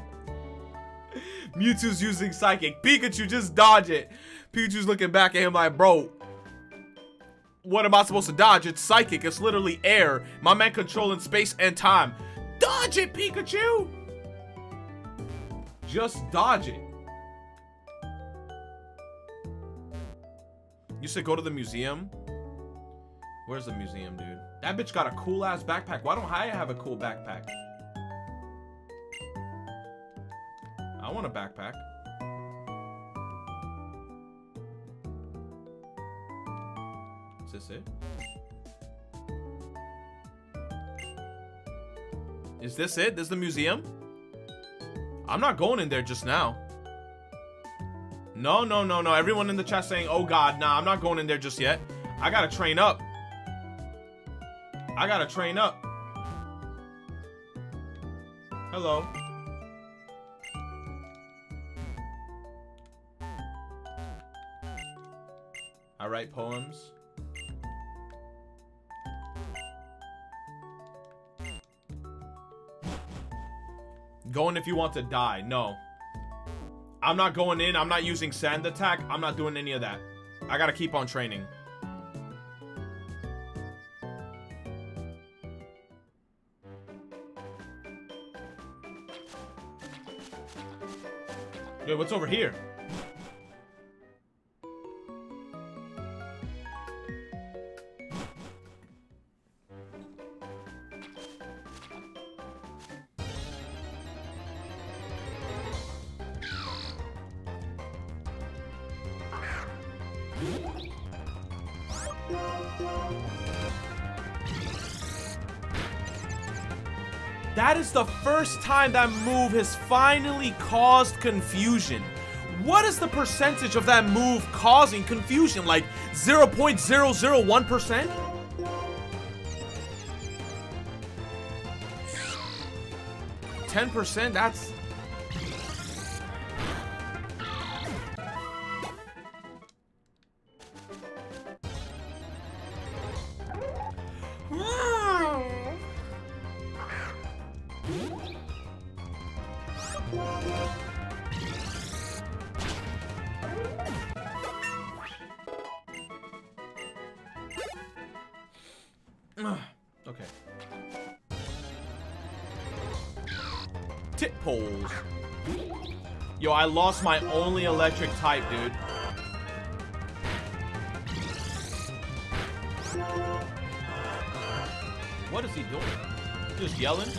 Mewtwo's using Psychic. Pikachu, just dodge it. Pikachu's looking back at him like, bro, what am I supposed to dodge? It's Psychic. It's literally air. My man controlling space and time. Dodge it, Pikachu! Just dodge it. You said go to the museum? Where's the museum, dude? That bitch got a cool ass backpack. Why don't I have a cool backpack? I want a backpack. Is this it? Is this it? This is the museum? I'm not going in there just now. No, no, no, no. Everyone in the chat saying, oh god, nah, I'm not going in there just yet. I gotta train up. I gotta train up. Hello. I write poems. Going if you want to die. No. I'm not going in. I'm not using sand attack. I'm not doing any of that. I gotta keep on training. Wait, what's over here? Time that move has finally caused confusion. What is the percentage of that move causing confusion? Like 0.001%? Ten percent? That's lost my only electric type, dude. What is he doing? Just yelling?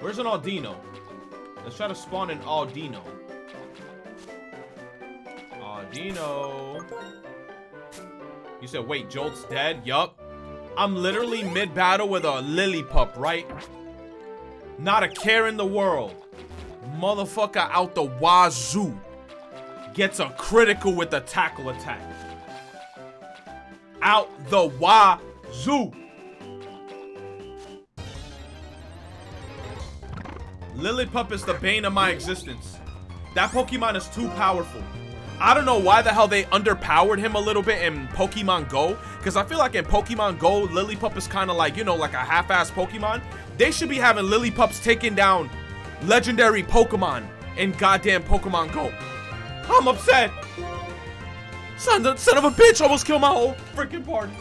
Where's an Audino? Let's try to spawn an Audino. Audino. You said, wait, Jolt's dead? Yup. I'm literally mid-battle with a Lillipup, right? Not a care in the world. Motherfucker out the wazoo. Gets a critical with a tackle attack. Out the wazoo. Lillipup is the bane of my existence. That Pokemon is too powerful. I don't know why the hell they underpowered him a little bit in Pokemon Go. Because I feel like in Pokemon Go, Lillipup is kind of like, you know, like a half-ass Pokemon. They should be having Lillipups taking down legendary Pokemon in goddamn Pokemon Go. I'm upset. Son, of- son of a bitch almost killed my whole freaking party.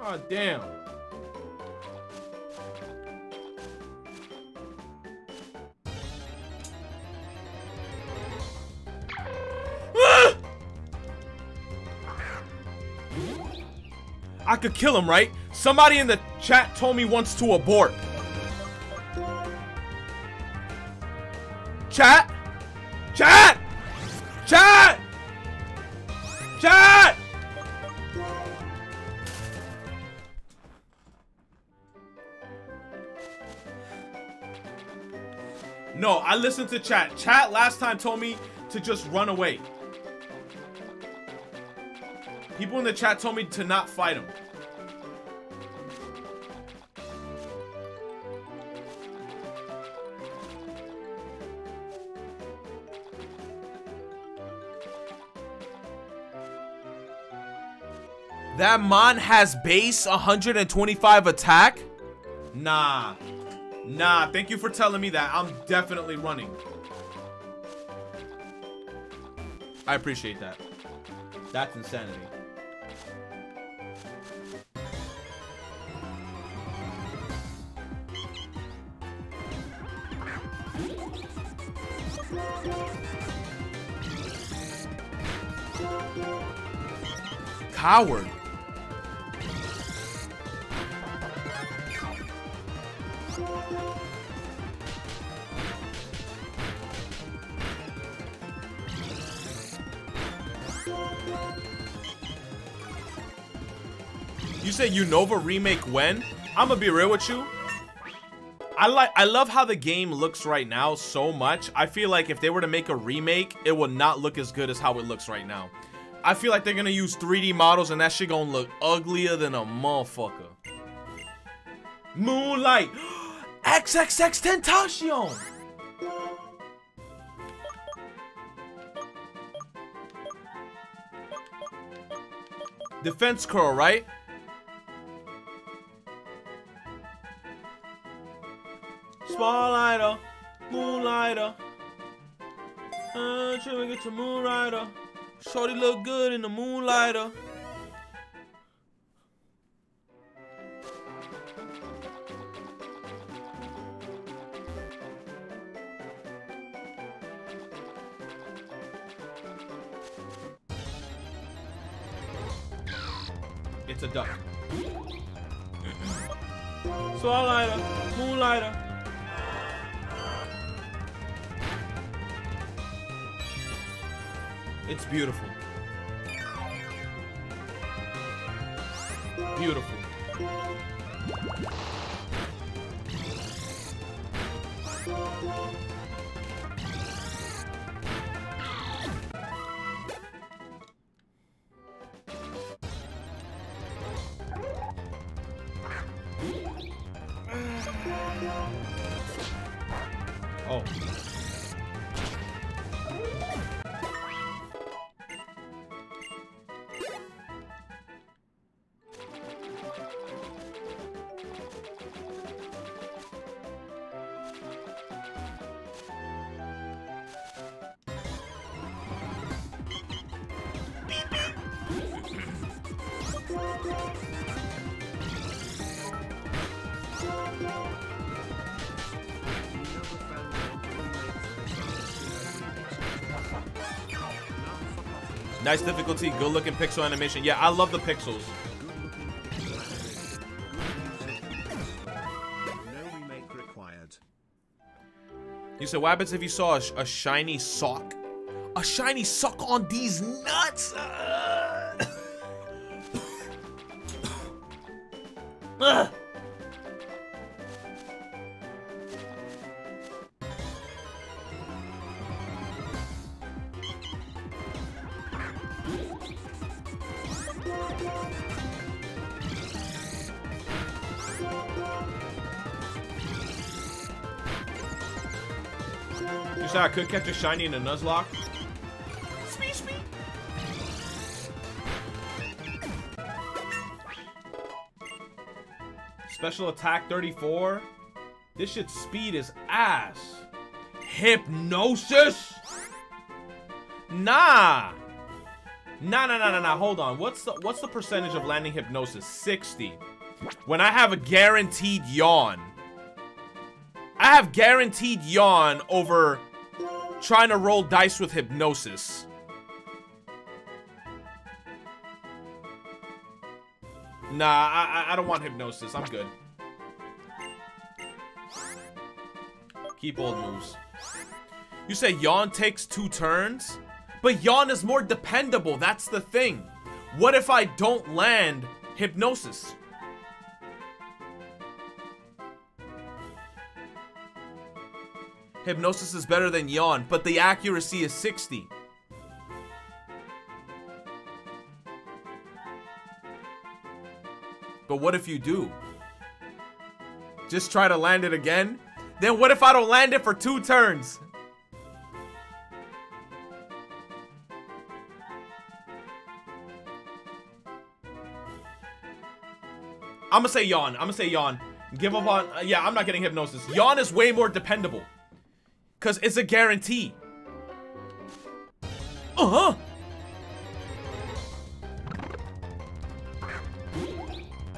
Oh, damn. I could kill him, right? Somebody in the chat told me once to abort. Chat? Chat? Chat? Chat? No, I listened to chat. Chat last time told me to just run away. People in the chat told me to not fight him. That Mon has base 125 attack? Nah. Nah, thank you for telling me that. I'm definitely running. I appreciate that. That's insanity. Coward. You say Unova remake when? I'm gonna be real with you. I like I love how the game looks right now so much. I feel like if they were to make a remake, it would not look as good as how it looks right now. I feel like they're gonna use 3D models and that shit gonna look uglier than a motherfucker. Moonlight! XXX Tentacion! Defense curl, right? Spotlighter, moonlighter. Uh, Should we get your moonlighter? Shorty look good in the moonlighter. It's a duck. Starlighter, moonlighter. It's beautiful. Beautiful. Nice difficulty, good looking pixel animation. Yeah, I love the pixels. You said, what happens if you saw a, a shiny sock? A shiny sock on these nuts? Ugh. Could catch a shiny in a Nuzlocke? Speed, speed. Special attack 34. This shit's speed is ass. Hypnosis? Nah. Nah, nah, nah, nah, nah. Hold on. What's the what's the percentage of landing hypnosis? 60. When I have a guaranteed yawn. I have guaranteed yawn over trying to roll dice with hypnosis. Nah, I, I- don't want hypnosis. I'm good. Keep old moves. You say yawn takes two turns? But yawn is more dependable. That's the thing. What if I don't land hypnosis? Hypnosis is better than yawn, but the accuracy is 60. But what if you do? Just try to land it again? Then what if I don't land it for two turns? I'm gonna say yawn. I'm gonna say yawn. Give up on. uh, yeah, I'm not getting hypnosis. Yawn is way more dependable. Because it's a guarantee. Uh huh.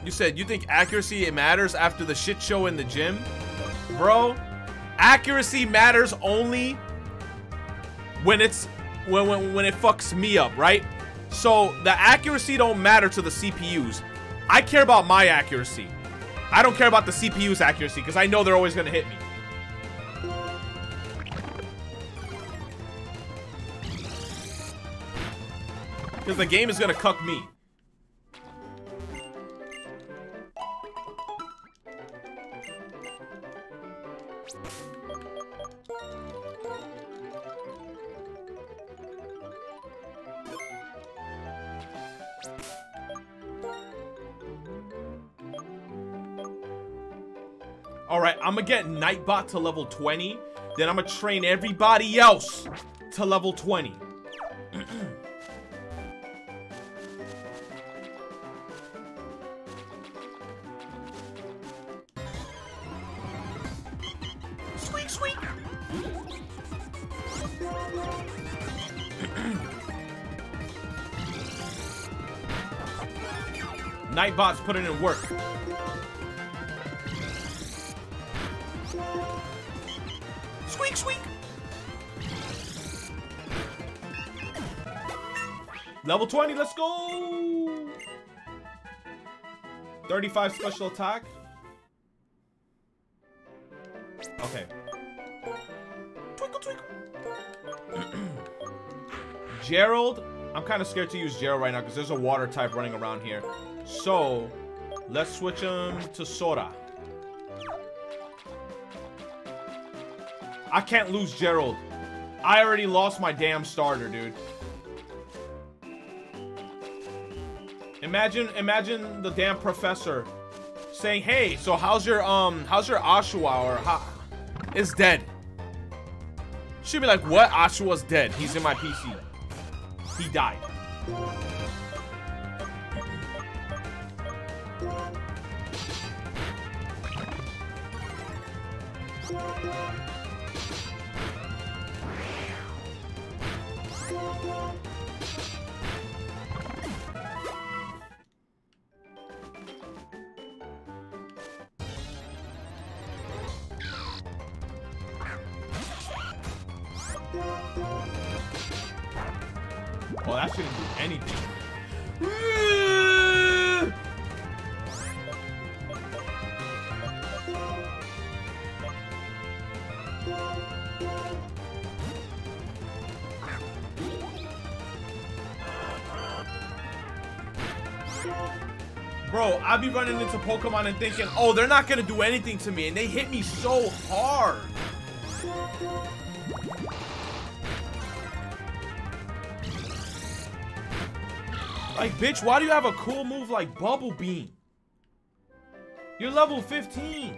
You said you think accuracy it matters after the shit show in the gym? Bro, accuracy matters only when it's when when, when it fucks me up, right? So the accuracy don't matter to the CPUs. I care about my accuracy. I don't care about the CPU's accuracy because I know they're always gonna hit me. Because the game is gonna cuck me. Alright, I'm gonna get Nightbot to level 20. Then I'm gonna train everybody else to level 20. Nightbot's putting in work. Squeak, squeak. Level 20, let's go. 35 special attack. Okay. Twinkle, twinkle. Gerald. I'm kind of scared to use Gerald right now because there's a water type running around here. So, let's switch him to Sora. I can't lose Gerald. I already lost my damn starter, dude. Imagine, imagine the damn professor saying, "Hey, so how's your um, how's your Ashua or how, is dead?" Should be like, "What? Ashua's dead. He's in my PC. He died." Into Pokemon and thinking, oh, they're not gonna do anything to me, and they hit me so hard. Like, bitch, why do you have a cool move like Bubble Beam? You're level 15.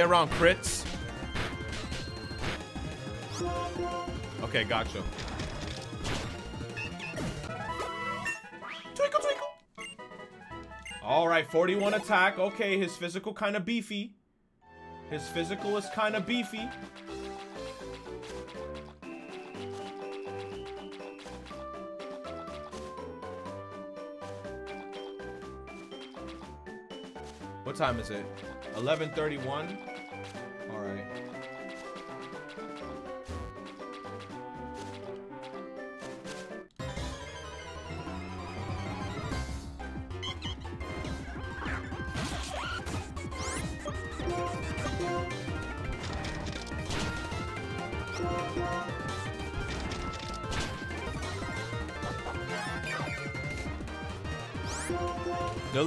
Play around crits. Okay, gotcha. Twinkle, twinkle. All right, 41 attack. Okay, his physical kind of beefy. His physical is kind of beefy. What time is it? 11:31.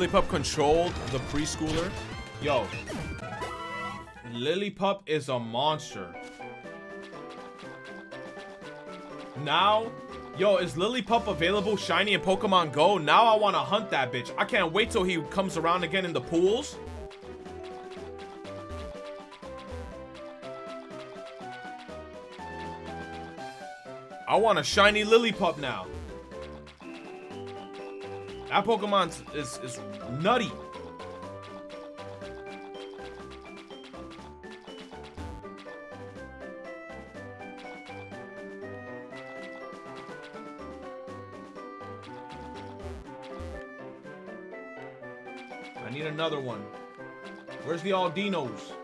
Lillipup controlled the preschooler. Yo, Lillipup is a monster. Now, yo, is Lillipup available shiny in Pokemon Go? Now I want to hunt that bitch. I can't wait till he comes around again in the pools. I want a shiny Lillipup now. That Pokemon is, is nutty. I need another one. Where's the Audinos?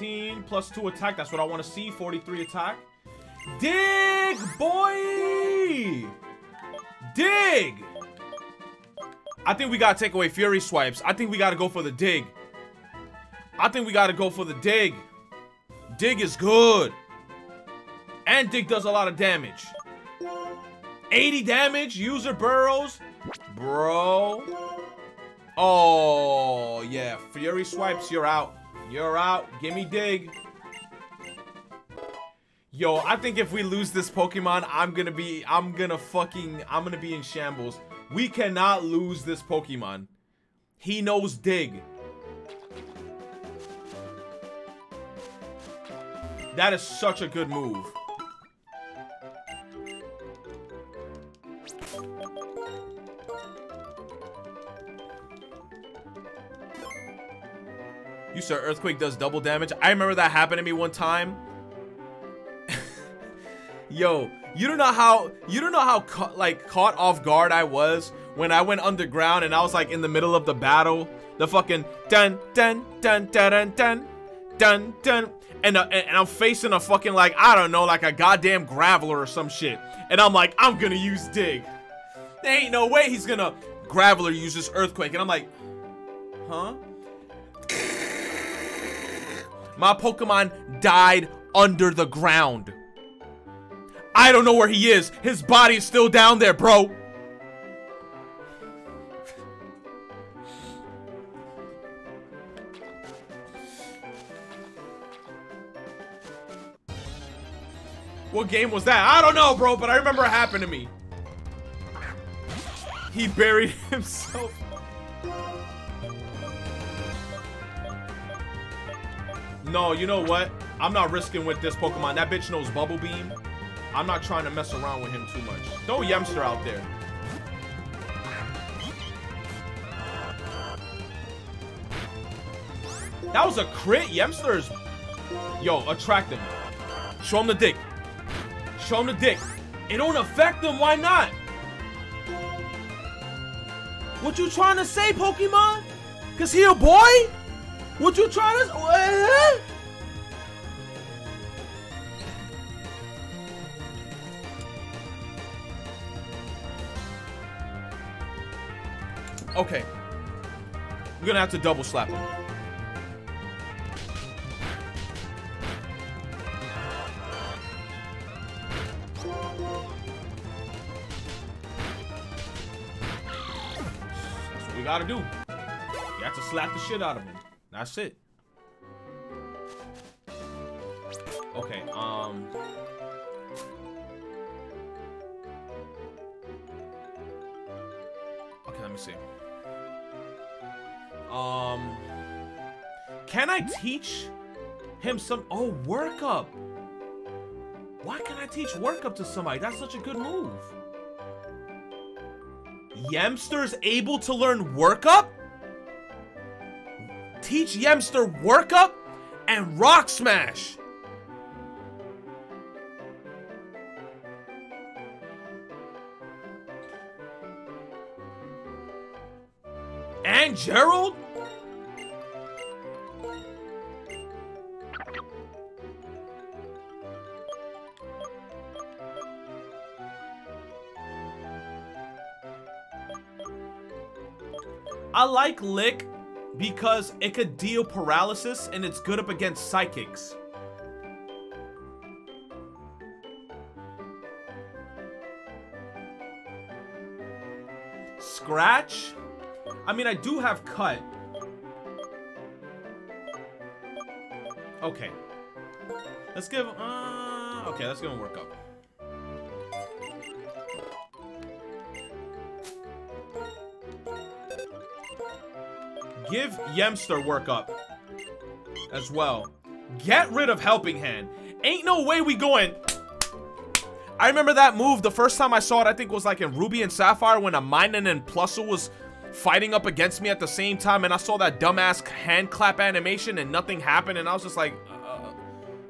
19 plus 2 attack. That's what I want to see. 43 attack. Dig, boy! Dig! I think we gotta take away Fury Swipes. I think we gotta go for the dig. I think we gotta go for the dig. Dig is good. And dig does a lot of damage. 80 damage, user burrows. Bro. Oh, yeah. Fury Swipes, you're out. You're out. Give me dig. Yo, I think if we lose this Pokemon, I'm gonna be, I'm gonna fucking, I'm gonna be in shambles. We cannot lose this Pokemon. He knows dig. That is such a good move. You said Earthquake does double damage. I remember that happened to me one time. Yo, you don't know how you don't know how ca like caught off guard I was when I went underground and I was like in the middle of the battle. The fucking dun dun dun dun dun dun dun dun and, uh, and I'm facing a fucking like I don't know like a goddamn graveler or some shit. And I'm like I'm gonna use dig. There ain't no way he's gonna graveler uses earthquake and I'm like, huh? My Pokemon died under the ground. I don't know where he is. His body is still down there, bro. What game was that? I don't know, bro, but I remember it happened to me. He buried himself. No, you know what? I'm not risking with this Pokemon. That bitch knows Bubble Beam. I'm not trying to mess around with him too much. Throw Yemster out there. That was a crit. Yemster's... Yo, attract him. Show him the dick. Show him the dick. It don't affect him. Why not? What you trying to say, Pokemon? Cause he a boy? What you to... Uh? Okay. We're gonna have to double slap him. That's what we gotta do. You have to slap the shit out of him. That's it. Okay, um... Okay, let me see. Um... Can I teach him some... Oh, workup! Why can't I teach workup to somebody? That's such a good move. Yemster's able to learn workup? Teach Yemster workup and rock smash. And Gerald? I like Lick because it could deal paralysis and it's good up against psychics. Scratch? I mean, I do have cut. Okay. Let's give, uh, okay, let's give work up. Give Yemster work up as well. Get rid of Helping Hand. Ain't no way we going... I remember that move, the first time I saw it, I think was like in Ruby and Sapphire when a Minun and Plusle was fighting up against me at the same time and I saw that dumbass hand clap animation and nothing happened and I was just like, uh,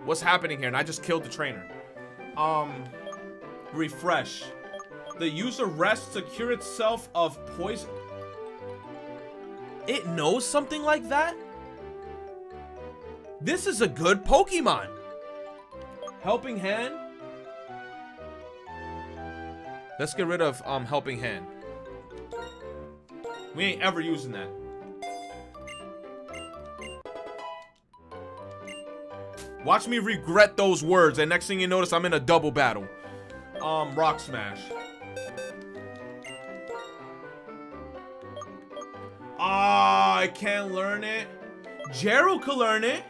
what's happening here? And I just killed the trainer. Um, refresh. The user rests to cure itself of poison. It knows something like that? This is a good Pokemon. Helping Hand. Let's get rid of um Helping Hand. We ain't ever using that. Watch me regret those words, and next thing you notice, I'm in a double battle. Um, Rock Smash. Ah, I can't learn it. Gerald could learn it.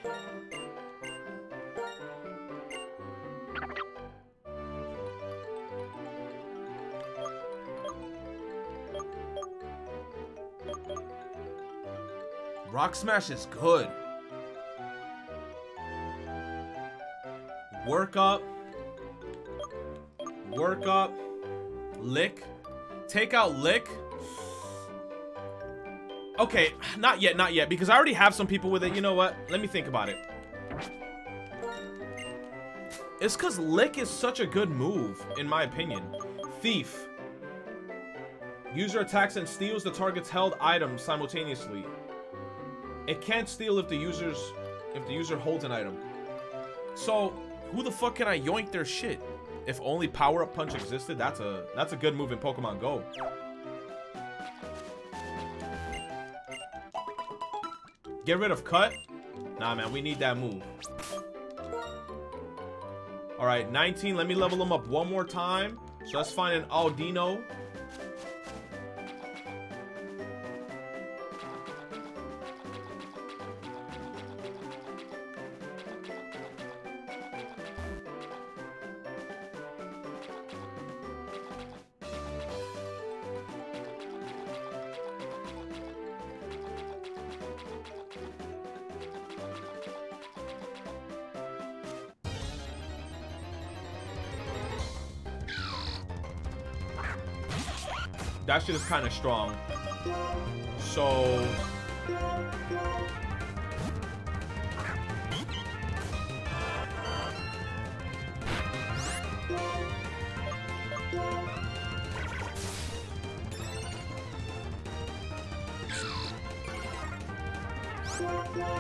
Rock Smash is good. Work up. Work up. Lick. Take out Lick. Okay, not yet, not yet, because I already have some people with it. You know what? Let me think about it. It's because Lick is such a good move, in my opinion. Thief. User attacks and steals the target's held item simultaneously. It can't steal if the user's if the user holds an item. So, who the fuck can I yoink their shit? If only power up punch existed, that's a that's a good move in Pokemon Go. Get rid of cut? Nah, man, we need that move. All right, 19. Let me level him up one more time. So let's find an Audino. Shit is kind of strong. So...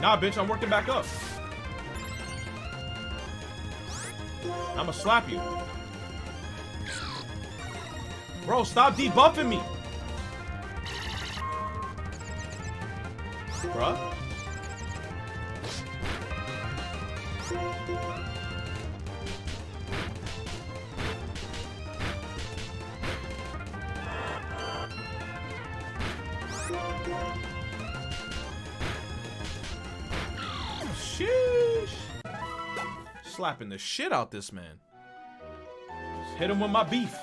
Nah, bitch, I'm working back up. I'ma slap you. Bro, stop debuffing me. Bruh. Sheesh. Slapping the shit out this man. Just hit him with my beef.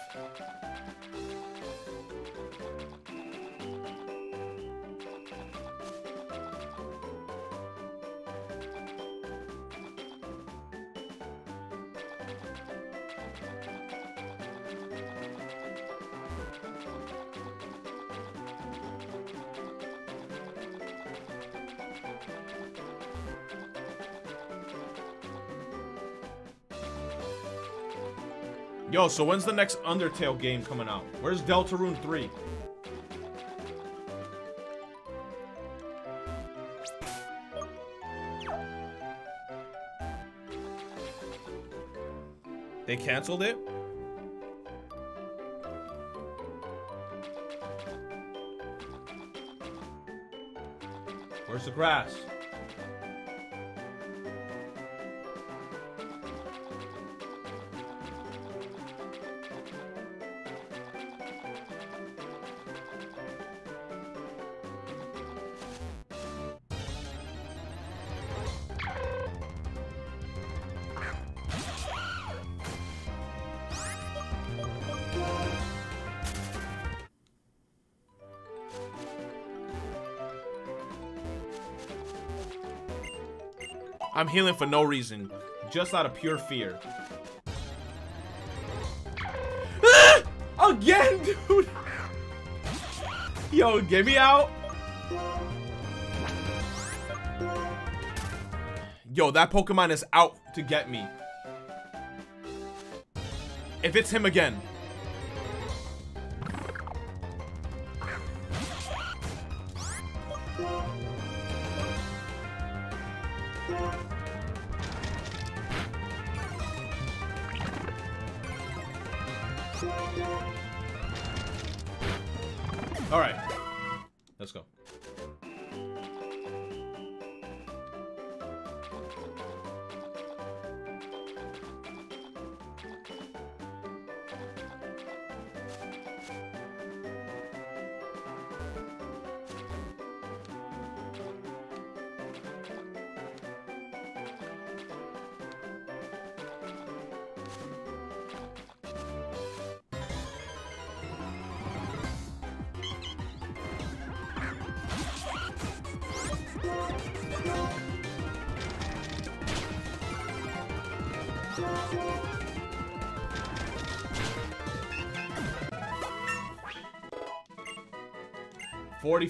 Yo, so when's the next Undertale game coming out? Where's Deltarune 3? They canceled it? Where's the grass? Healing for no reason. Just out of pure fear. Ah! Again, dude! Yo, get me out. Yo, that Pokemon is out to get me. If it's him again.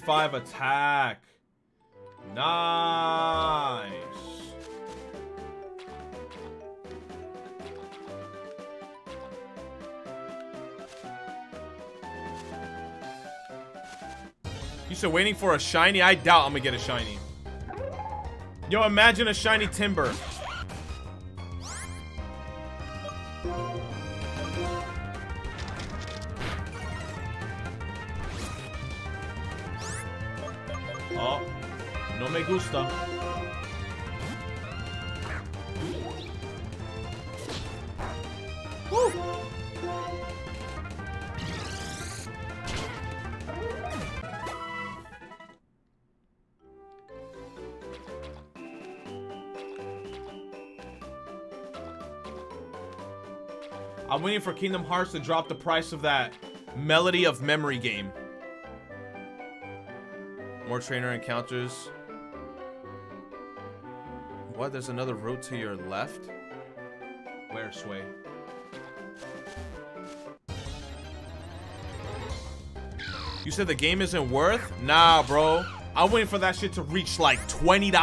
25 attack. Nice. You said waiting for a shiny? I doubt I'm gonna get a shiny. Yo, imagine a shiny Timburr. Waiting for Kingdom Hearts to drop the price of that Melody of Memory game. More trainer encounters. What? There's another route to your left? Where, Sway? You said the game isn't worth? Nah, bro. I'm waiting for that shit to reach like $20.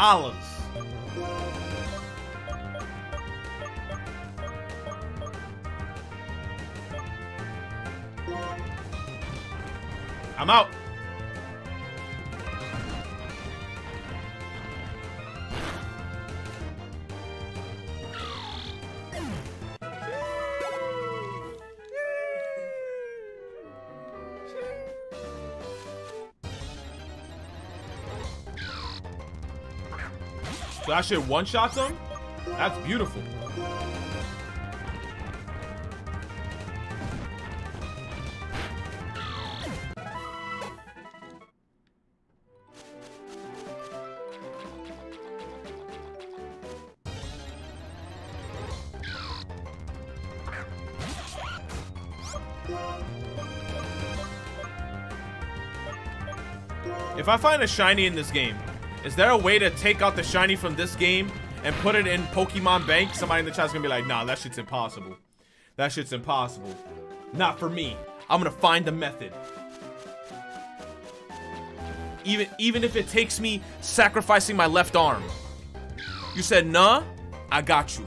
So that shit one-shots him? That's beautiful. If I find a shiny in this game, is there a way to take out the shiny from this game and put it in Pokemon Bank? Somebody in the chat's gonna be like, nah, that shit's impossible. That shit's impossible. Not for me. I'm gonna find a method. Even even if it takes me sacrificing my left arm. You said nah? I got you.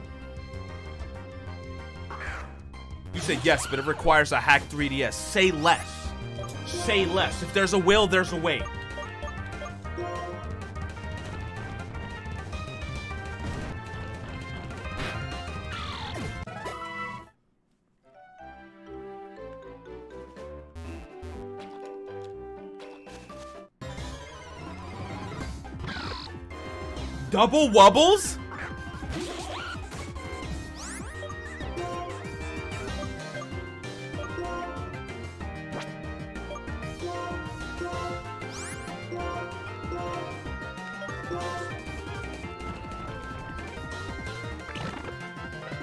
You said yes, but it requires a hack 3DS. Say less. Say less. If there's a will, there's a way. Double wubbles?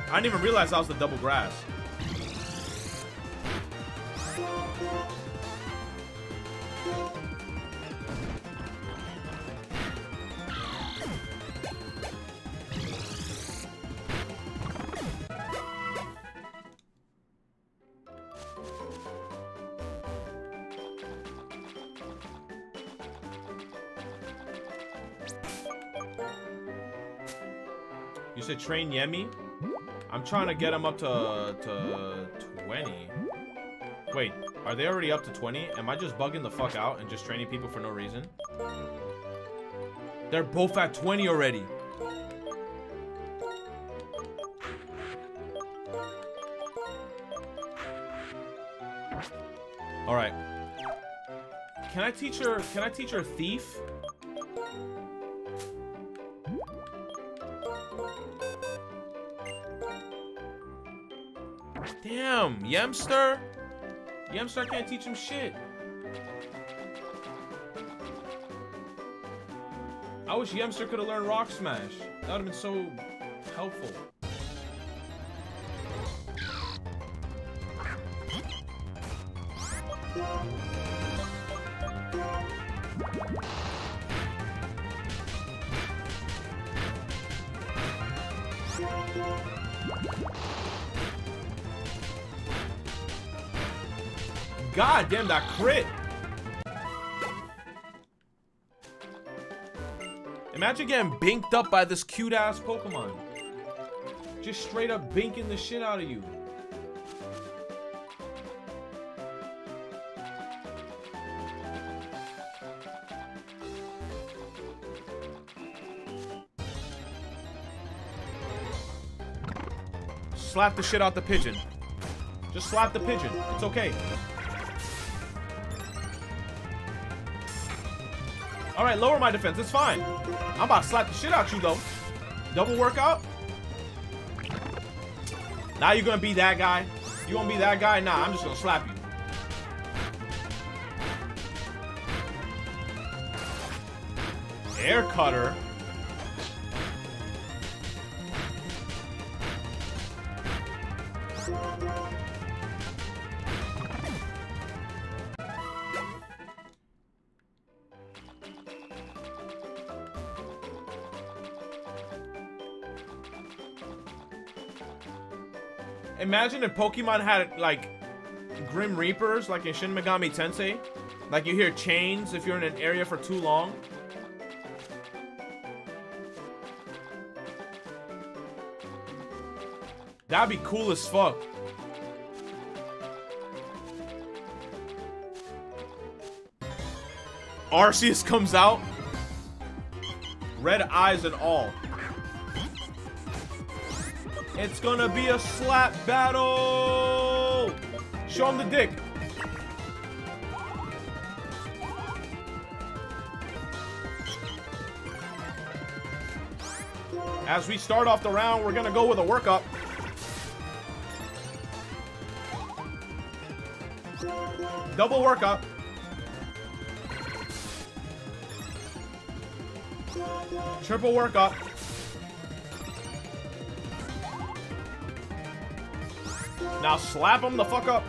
I didn't even realize I was the double grass. Train Yemi? I'm trying to get him up to, to 20. Wait, are they already up to 20? Am I just bugging the fuck out and just training people for no reason? They're both at 20 already. All right. Can I teach her? Can I teach her thief? Yemster. Yemster can't teach him shit. I wish Yemster could have learned Rock Smash. That would have been so helpful. Damn that crit. Imagine getting binked up by this cute ass Pokemon. Just straight up binking the shit out of you. Slap the shit out the pigeon. Just slap the pigeon. It's okay. All right, lower my defense. It's fine. I'm about to slap the shit out you, though. Double workout. Now you're gonna be that guy. You gonna be that guy? Nah, I'm just gonna slap you. Air cutter. Imagine if Pokemon had like Grim Reapers, like in Shin Megami Tensei. Like you hear chains if you're in an area for too long. That'd be cool as fuck. Arceus comes out. Red eyes and all. It's gonna be a slap battle! Show him the dick. As we start off the round, we're gonna go with a workup. Double workup. Triple workup. Now slap him the fuck up.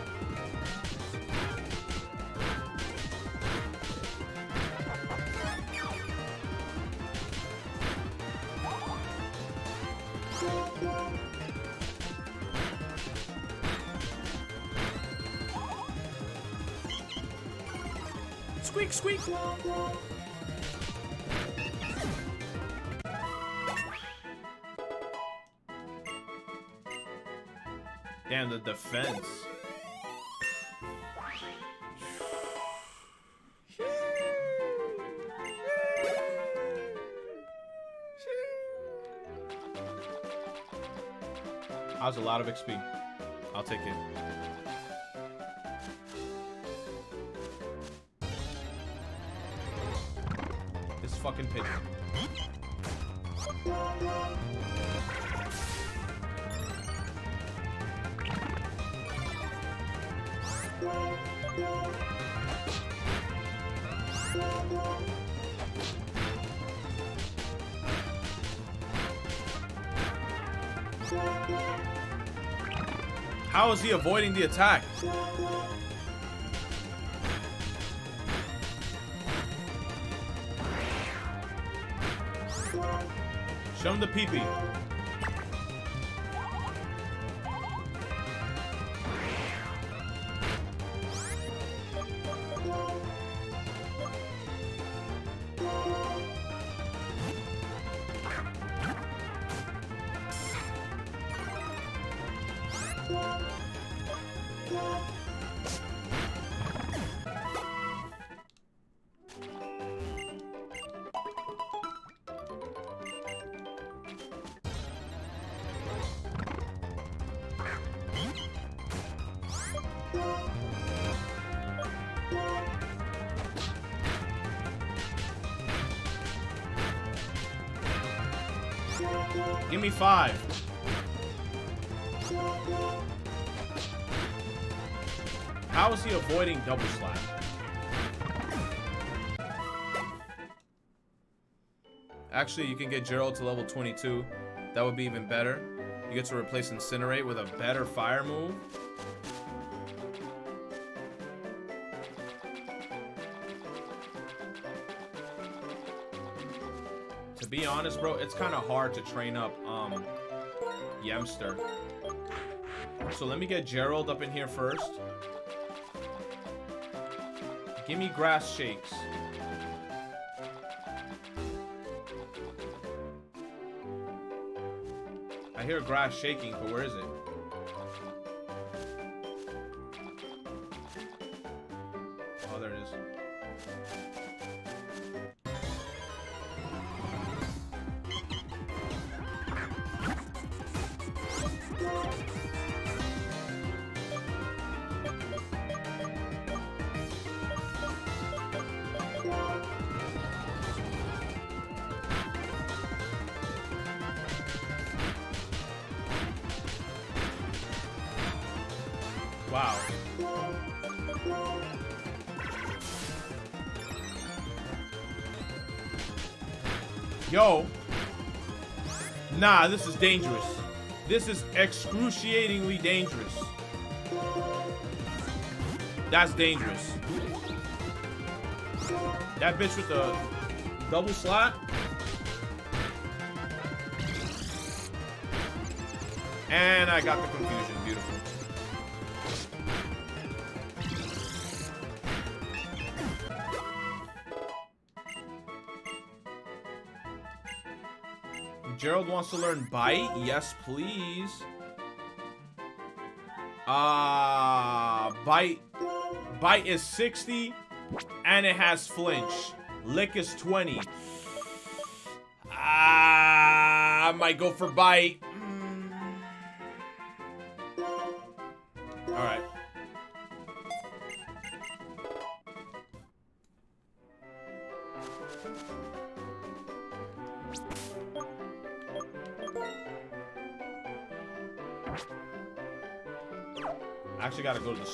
Defense. Was a lot of XP. I'll take it. This fucking pigeon. How is he avoiding the attack? Show him the peepee. Give Actually, you can get Gerald to level 22. That would be even better. You get to replace Incinerate with a better fire move. To be honest, bro, it's kind of hard to train up um, Yemster. So let me get Gerald up in here first. Give me grass shakes. I hear grass shaking, but where is it? Nah, this is dangerous. This is excruciatingly dangerous. That's dangerous. That bitch with the double slap. And I got the confusion. Beautiful. Gerald wants to learn bite. Yes, please. Ah, bite. Bite is 60 and it has flinch. Lick is 20. Ah, I might go for bite.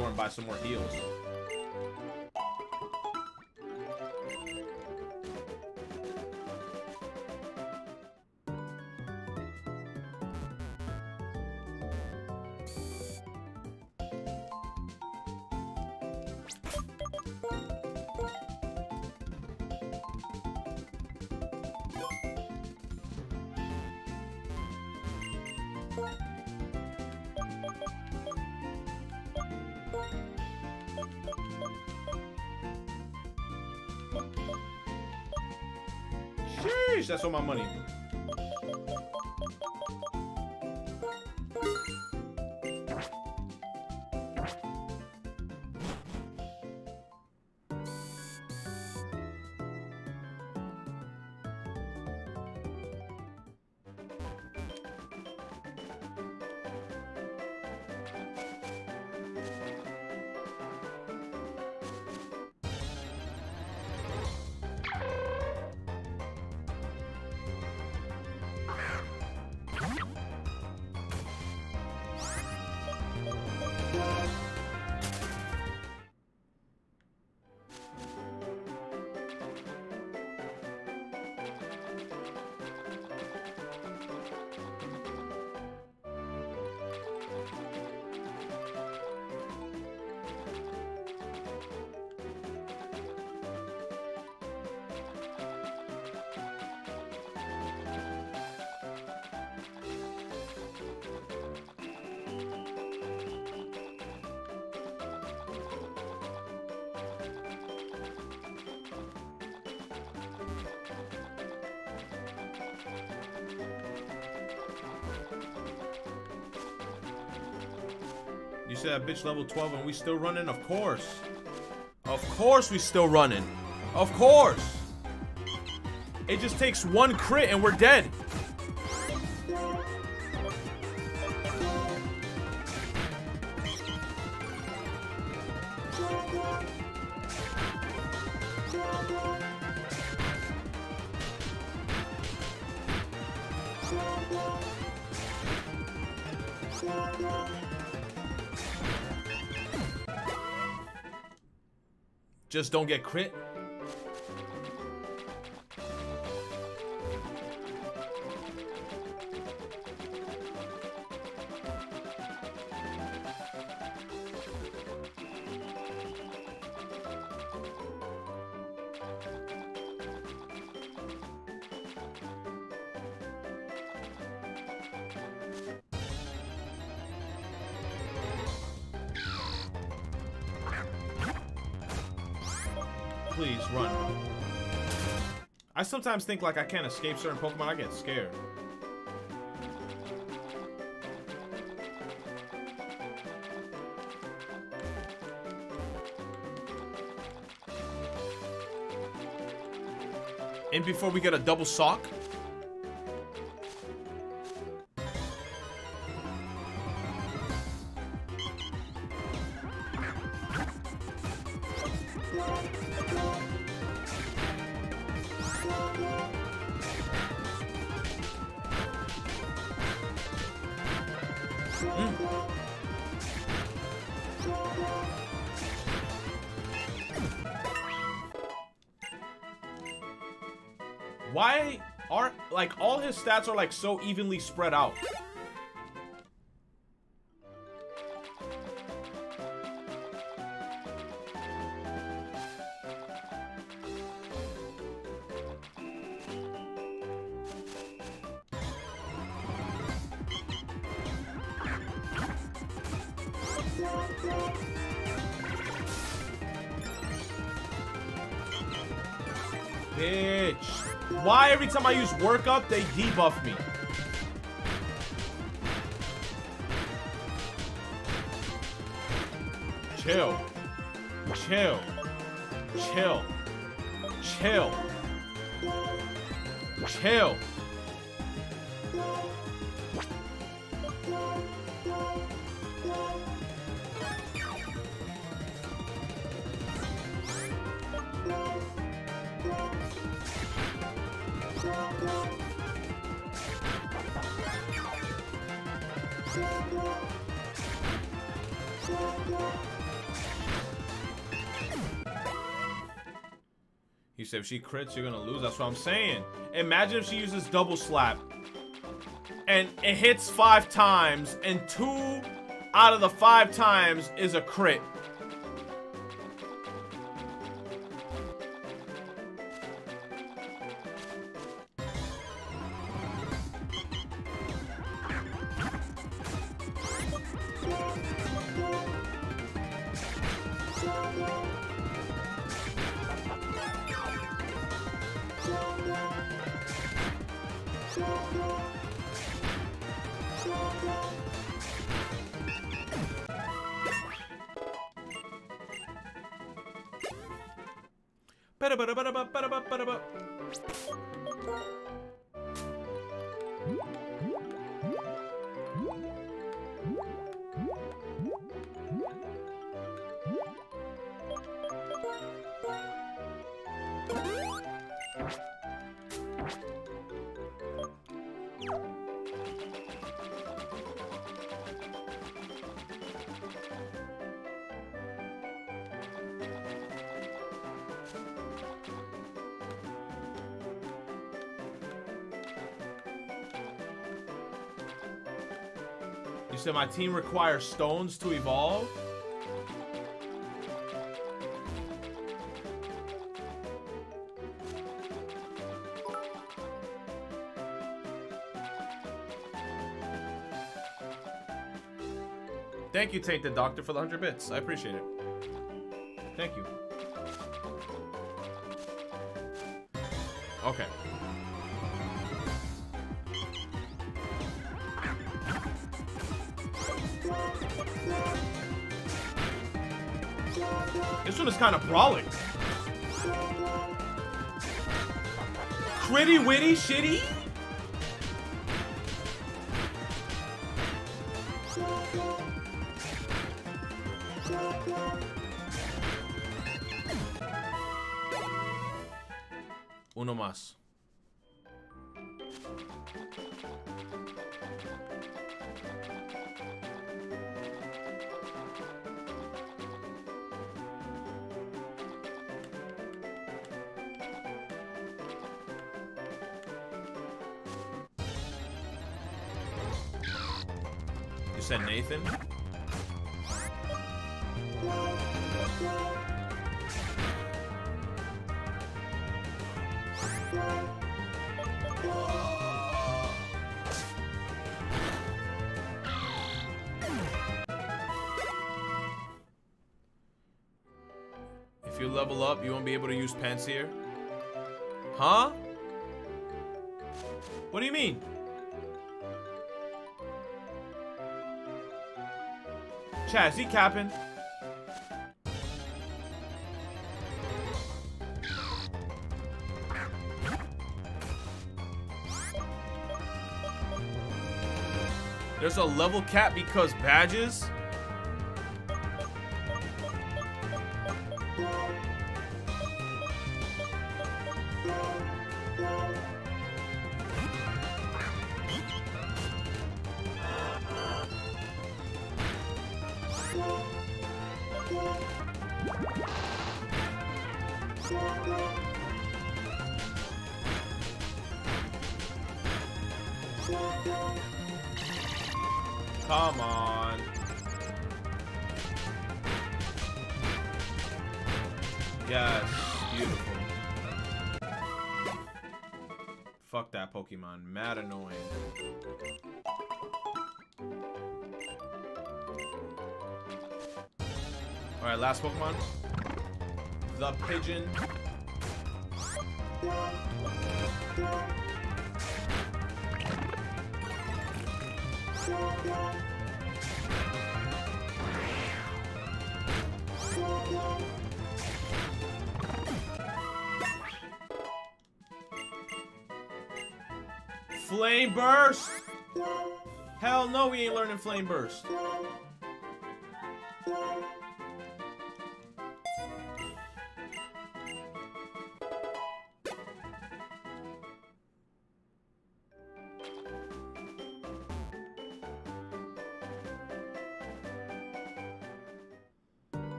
And buy some more heals. That bitch level 12 and we still running? Of course. Of course we still running. Of course. It just takes one crit and we're dead. Just don't get crit. Sometimes think like I can't escape certain Pokemon. I get scared. And before we get a double sock. Stats are like so evenly spread out? Work up, they debuff me? Chill. Chill. Chill. Chill. Chill. You said if she crits, you're gonna lose. That's what I'm saying. Imagine if she uses double slap. And it hits five times, and two out of the five times is a crit. Team requires stones to evolve? Thank you, Tainted Doctor, for the 100 bits. I appreciate it. Kind of brawling. Critty witty shitty? Up, you won't be able to use pants here. Huh? What do you mean? Chaz, he capping? There's a level cap because badges?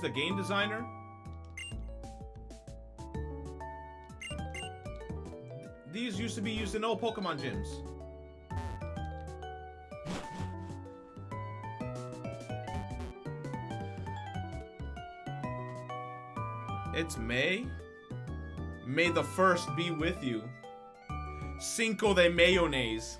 The game designer? These used to be used in old Pokemon gyms. It's May? May the first be with you. Cinco de mayonnaise.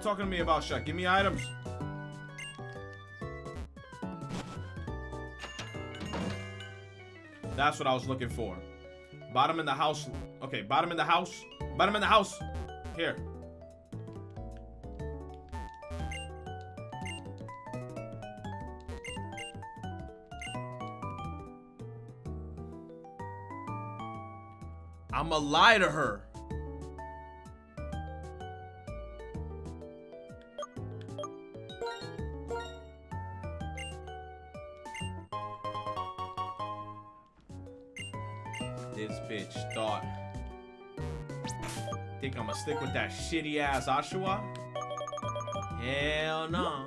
Stop talking to me about shit. Give me items. That's what I was looking for. Bottom in the house. Okay, bottom in the house. Bottom in the house. Here. I'ma lie to her. With that shitty ass Ashua? Hell no.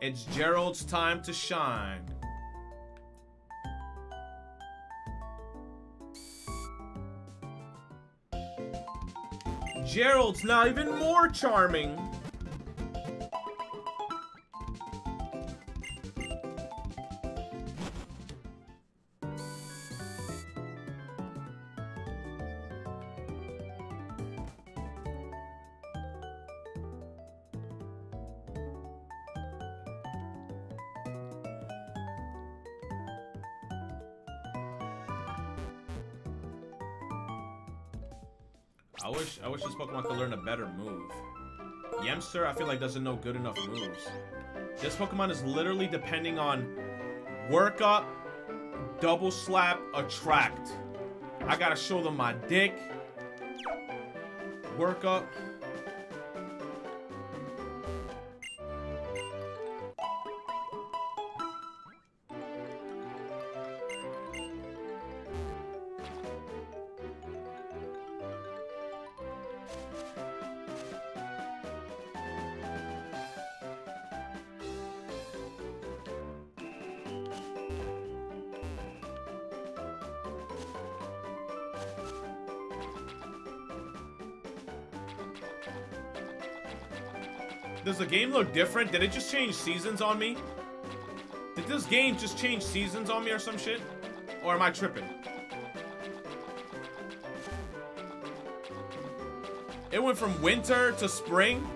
It's Gerald's time to shine. Gerald's now even more charming. Yemster, I feel like doesn't know good enough moves. This Pokemon is literally depending on work up, double slap, attract. I gotta show them my dick. Work up. Look different? Did it just change seasons on me? Did this game just change seasons on me or some shit? Or am I tripping? It went from winter to spring?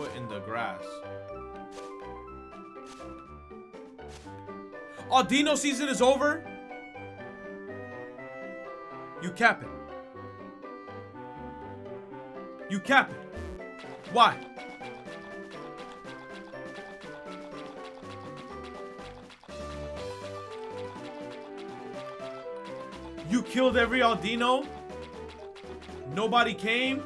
Foot in the grass. Audino season is over? You capping. You capping. Why? You killed every Audino? Nobody came?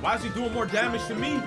Why is he doing more damage to me?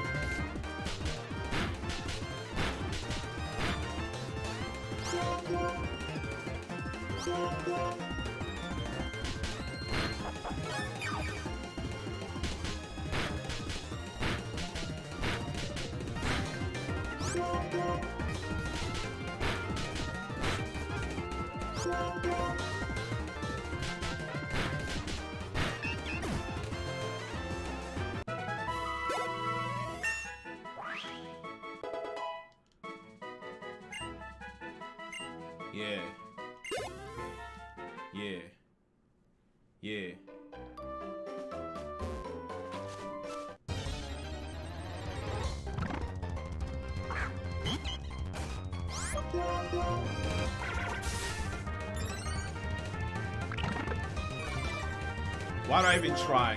Even try?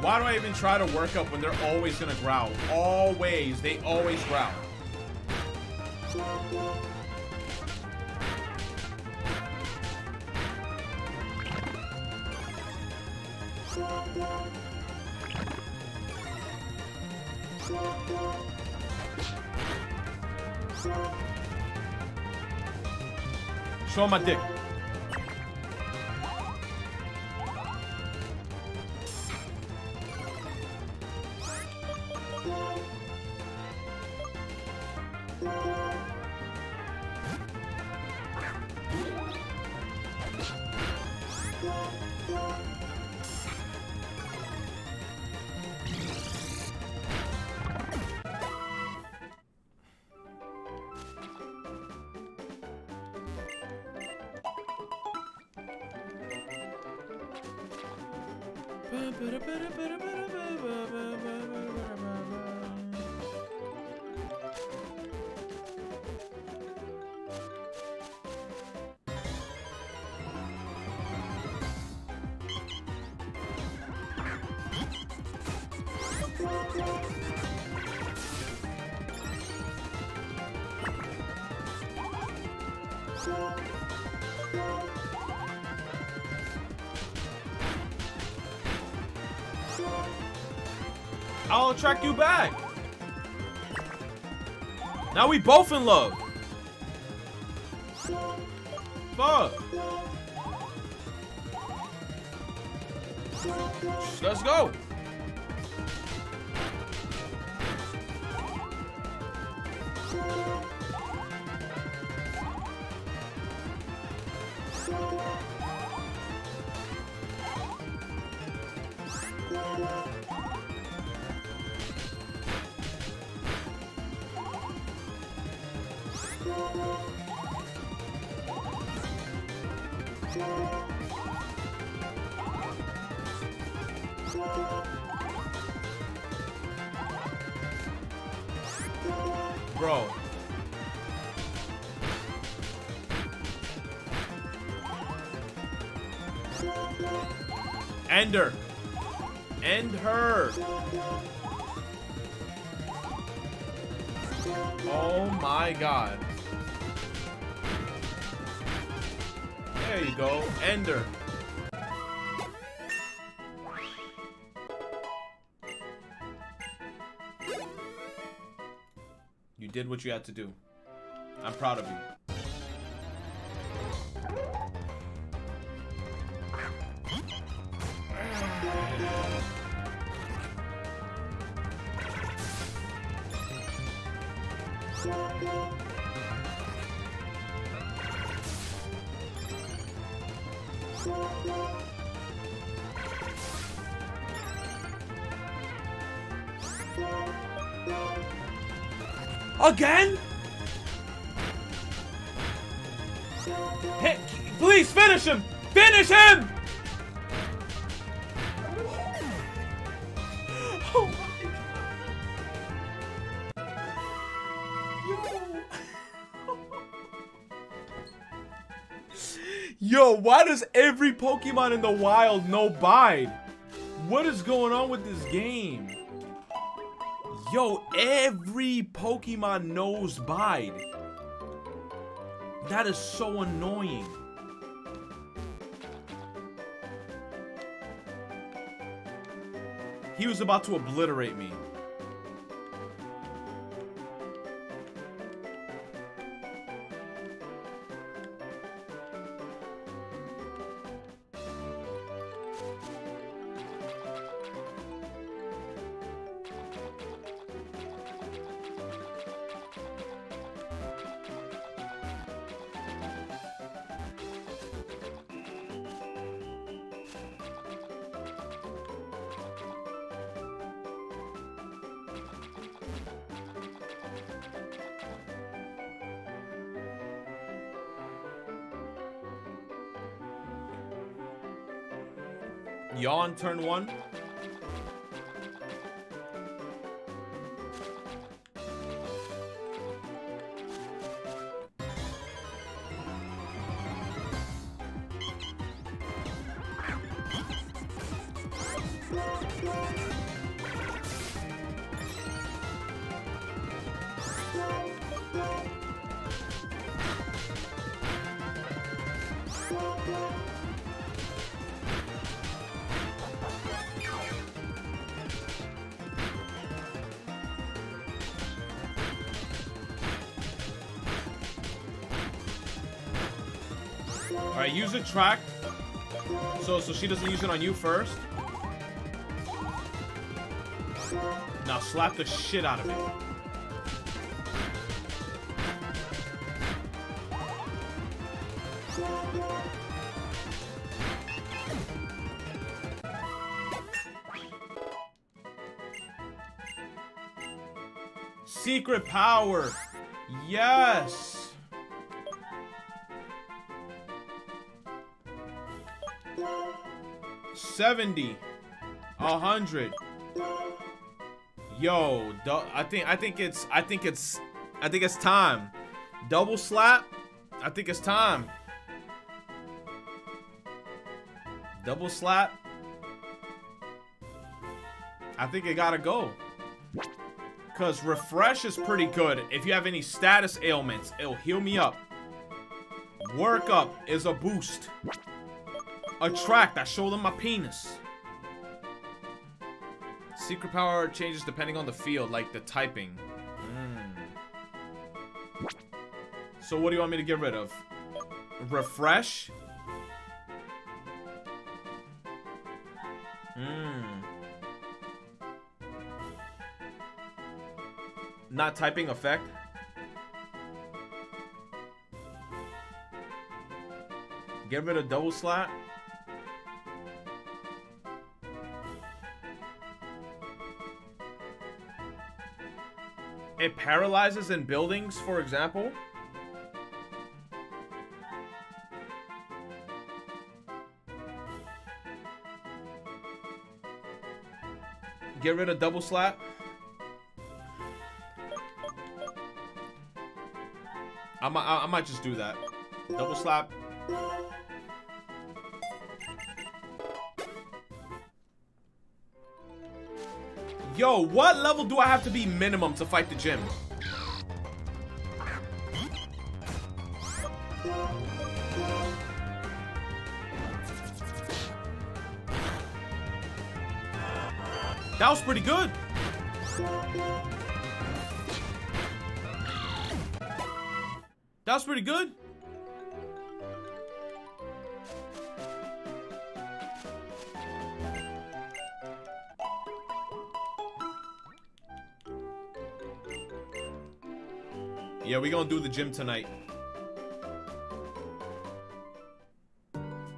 Why do I even try to work up when they're always gonna growl? Always. They always growl. Show my dick. Attract you back. Now we both in love. What you had to do. Every Pokemon in the wild no Bide? What is going on with this game? Yo, every Pokemon knows Bide. That is so annoying. He was about to obliterate me. Turn one. Track. So so she doesn't use it on you first. Now slap the shit out of it. Secret power. Yes. Seventy. A hundred. Yo, I think I think it's I think it's I think it's time. Double slap. I think it's time. Double slap. I think it gotta go. Cause refresh is pretty good. If you have any status ailments, it'll heal me up. Work up is a boost. Attract, I show them my penis. Secret power changes depending on the field, like the typing. Mm. So what do you want me to get rid of? Refresh? Hmm. Not typing effect? Get rid of double slap? It paralyzes in buildings, for example? Get rid of double slap? I might, I might just do that. Double slap. Yo, what level do I have to be minimum to fight the gym? That was pretty good. That was pretty good. We gonna do the gym tonight.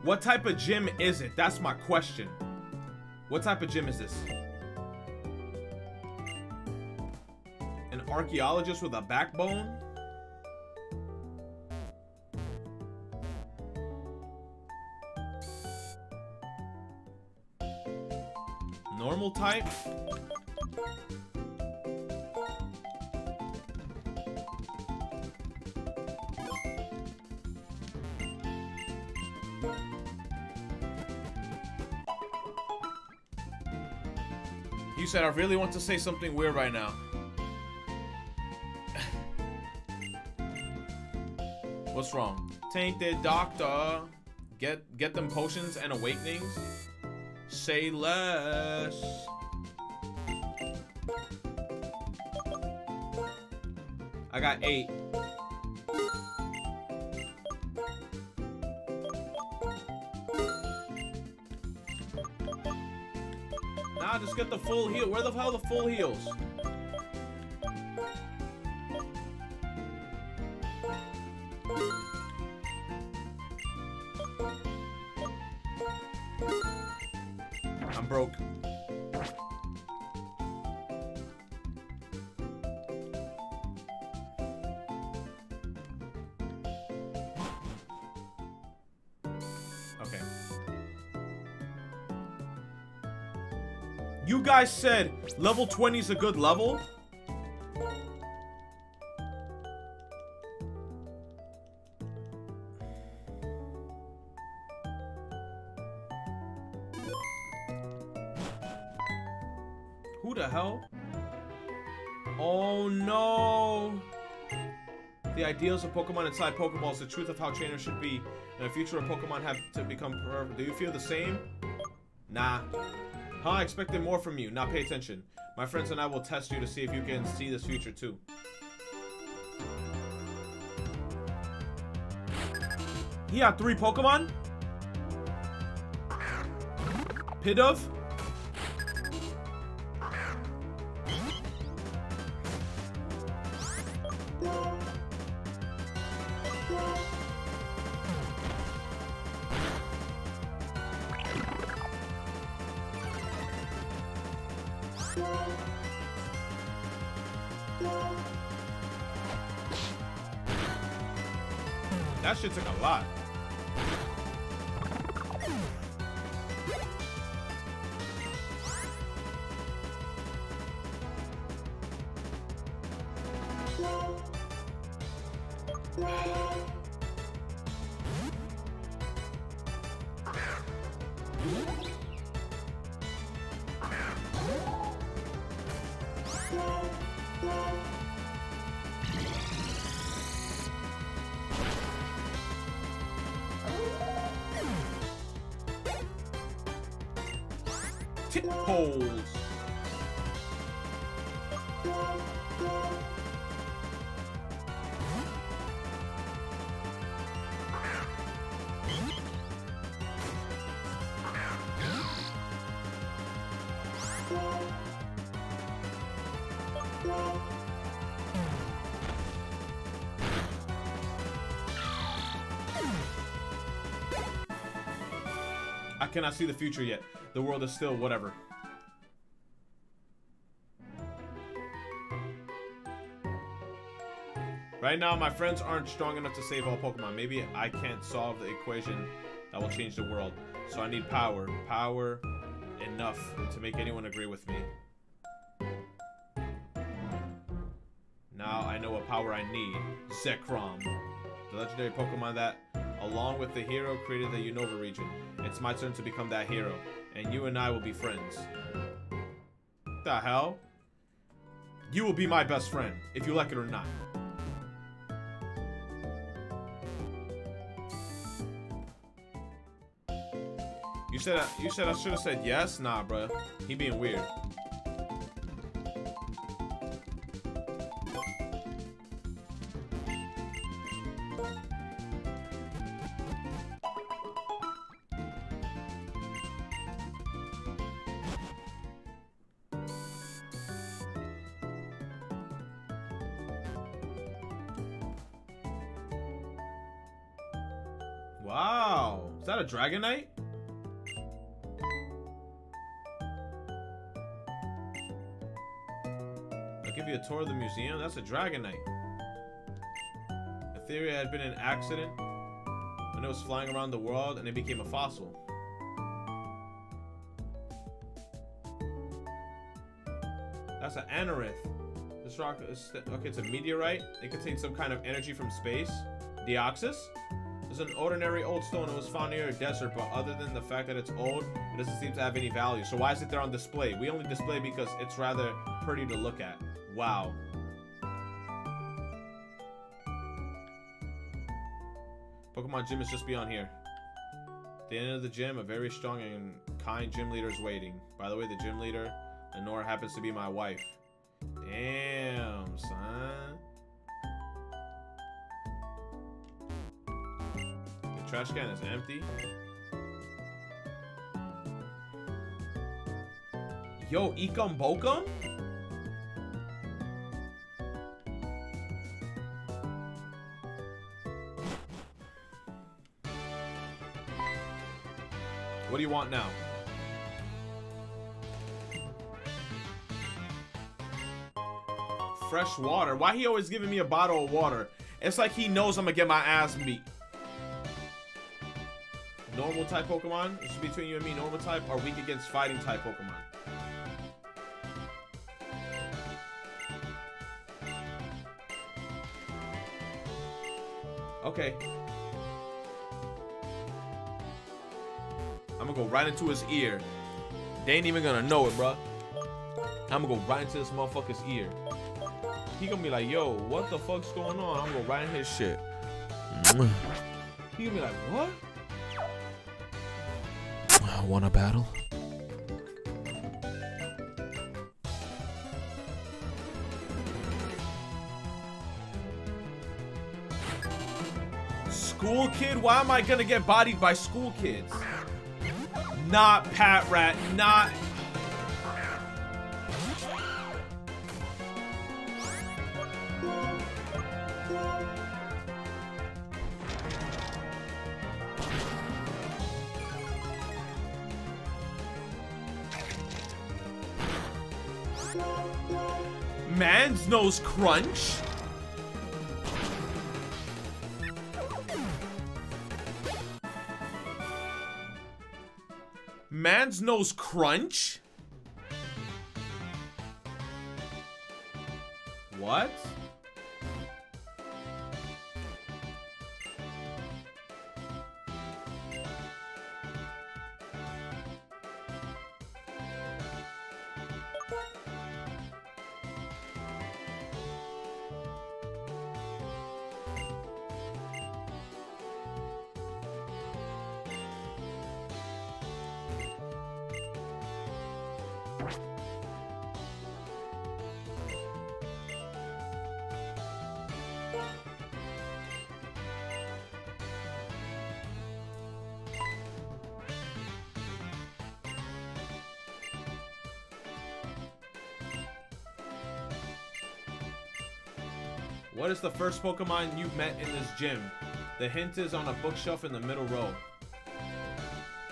What type of gym is it? That's my question. What type of gym is this? An archaeologist with a backbone? Normal type? I really want to say something weird right now. What's wrong? Tainted doctor. Get get them potions and awakenings. Say less. I got eight. Get the full heal. Where the hell the full heals? You guys said level 20 is a good level? Who the hell? Oh no! The ideals of Pokemon inside Pokeballs, the truth of how trainers should be, and the future of Pokemon have to become perfect. Do you feel the same? Nah. Huh, I expected more from you. Now pay attention. My friends and I will test you to see if you can see this future too. He had three Pokemon? Pidove? Cannot see the future yet. The world is still whatever. Right now, my friends aren't strong enough to save all Pokemon. Maybe I can't solve the equation that will change the world. So I need power. Power enough to make anyone agree with me. Now I know what power I need. Zekrom. The legendary Pokemon that, along with the hero, created the Unova region. It's my turn to become that hero. And you and I will be friends. The hell? You will be my best friend, if you like it or not. You said I, you said I should have said yes. Nah, bruh. He being weird. Dragonite. Etheria had been an accident when it was flying around the world and it became a fossil. That's an anorith. This rock is okay. It's a meteorite. It contains some kind of energy from space. Deoxys. It's an ordinary old stone. It was found near a desert, but other than the fact that it's old, it doesn't seem to have any value. So why is it there on display? We only display because it's rather pretty to look at. Wow. Pokemon Gym is just beyond here. At the end of the gym, a very strong and kind gym leader is waiting. By the way, the gym leader, Lenora, happens to be my wife. Damn, son. The trash can is empty. Yo, Ikum Bokum? Want now? Fresh water. Why he always giving me a bottle of water? It's like he knows I'm gonna get my ass beat. Normal type Pokemon, is between you and me, normal type are weak against fighting type Pokemon. Okay. Gonna go right into his ear. They ain't even gonna know it, bruh. I'm gonna go right into this motherfucker's ear. He gonna be like, yo, what the fuck's going on? I'm gonna go right in his shit. He gonna be like, what? I Wanna battle? School kid? Why am I gonna get bodied by school kids? Not Patrat, not... Man's nose crunch? Nose crunch? Is the first Pokemon you met in this gym? The hint is on a bookshelf in the middle row.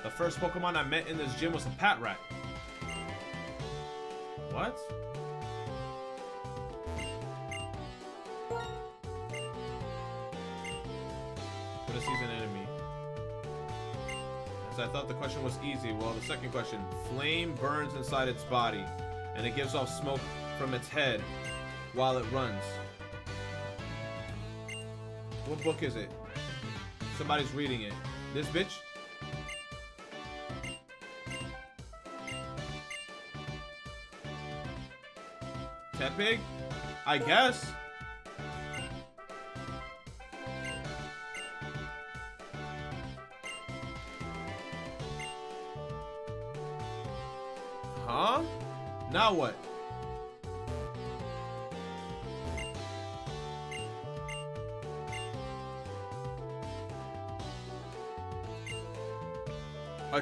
The first Pokemon I met in this gym was a Patrat. What? What is he's an enemy? As I thought the question was easy. Well, the second question. Flame burns inside its body, and it gives off smoke from its head while it runs. What book is it? Somebody's reading it. This bitch? Tepig? I guess. Huh? Now what?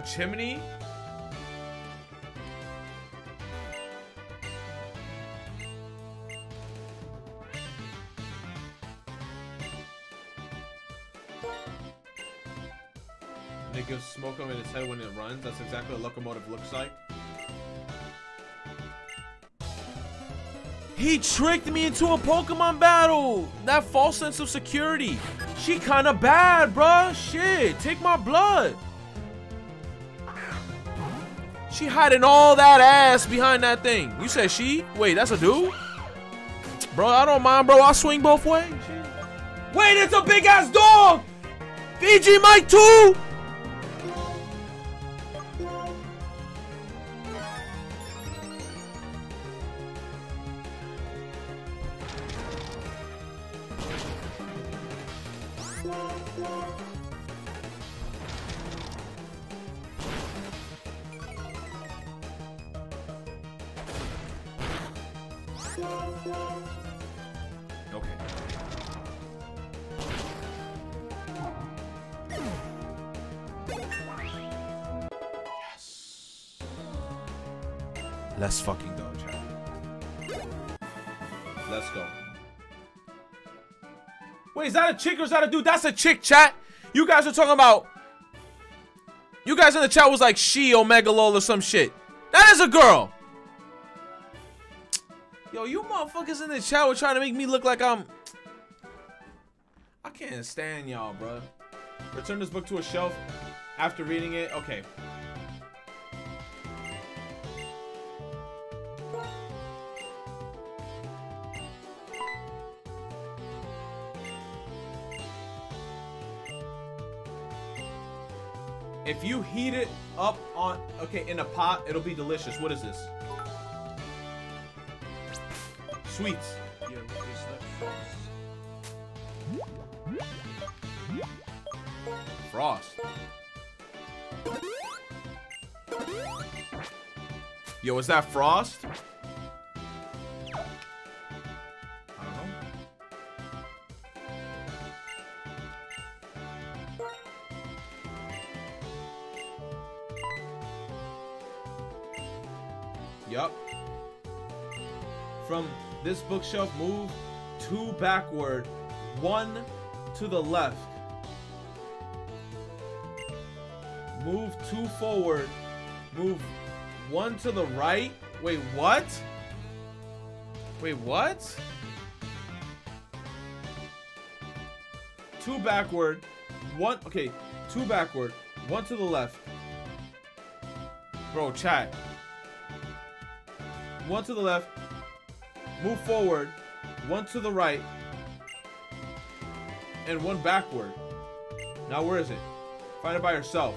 Chimney? And it gives smoke over its head when it runs. That's exactly what a locomotive looks like. He tricked me into a Pokemon battle! That false sense of security. She kinda bad, bruh. Shit, take my blood. She hiding all that ass behind that thing. You said she? Wait, that's a dude? Bro, I don't mind, bro. I'll swing both ways. Wait, it's a big ass dog! Fiji Mike 2! Wait, is that a chick or is that a dude? That's a chick, chat. You guys are talking about. You guys in the chat was like she Omega Lol or some shit. That is a girl. Yo, you motherfuckers in the chat were trying to make me look like I'm. I can't stand y'all, bro. Return this book to a shelf after reading it. Okay. If you heat it up on, okay, in a pot, it'll be delicious. What is this? Sweets. Yo, is that frost? Frost. Yo, is that Frost? Bookshelf, move two backward, one to the left. Move two forward, move one to the right. Wait, what? Wait, what? Two backward, one, okay, two backward, one to the left. Bro, chat. One to the left, move forward, one to the right, and one backward. Now, where is it? Find it by yourself.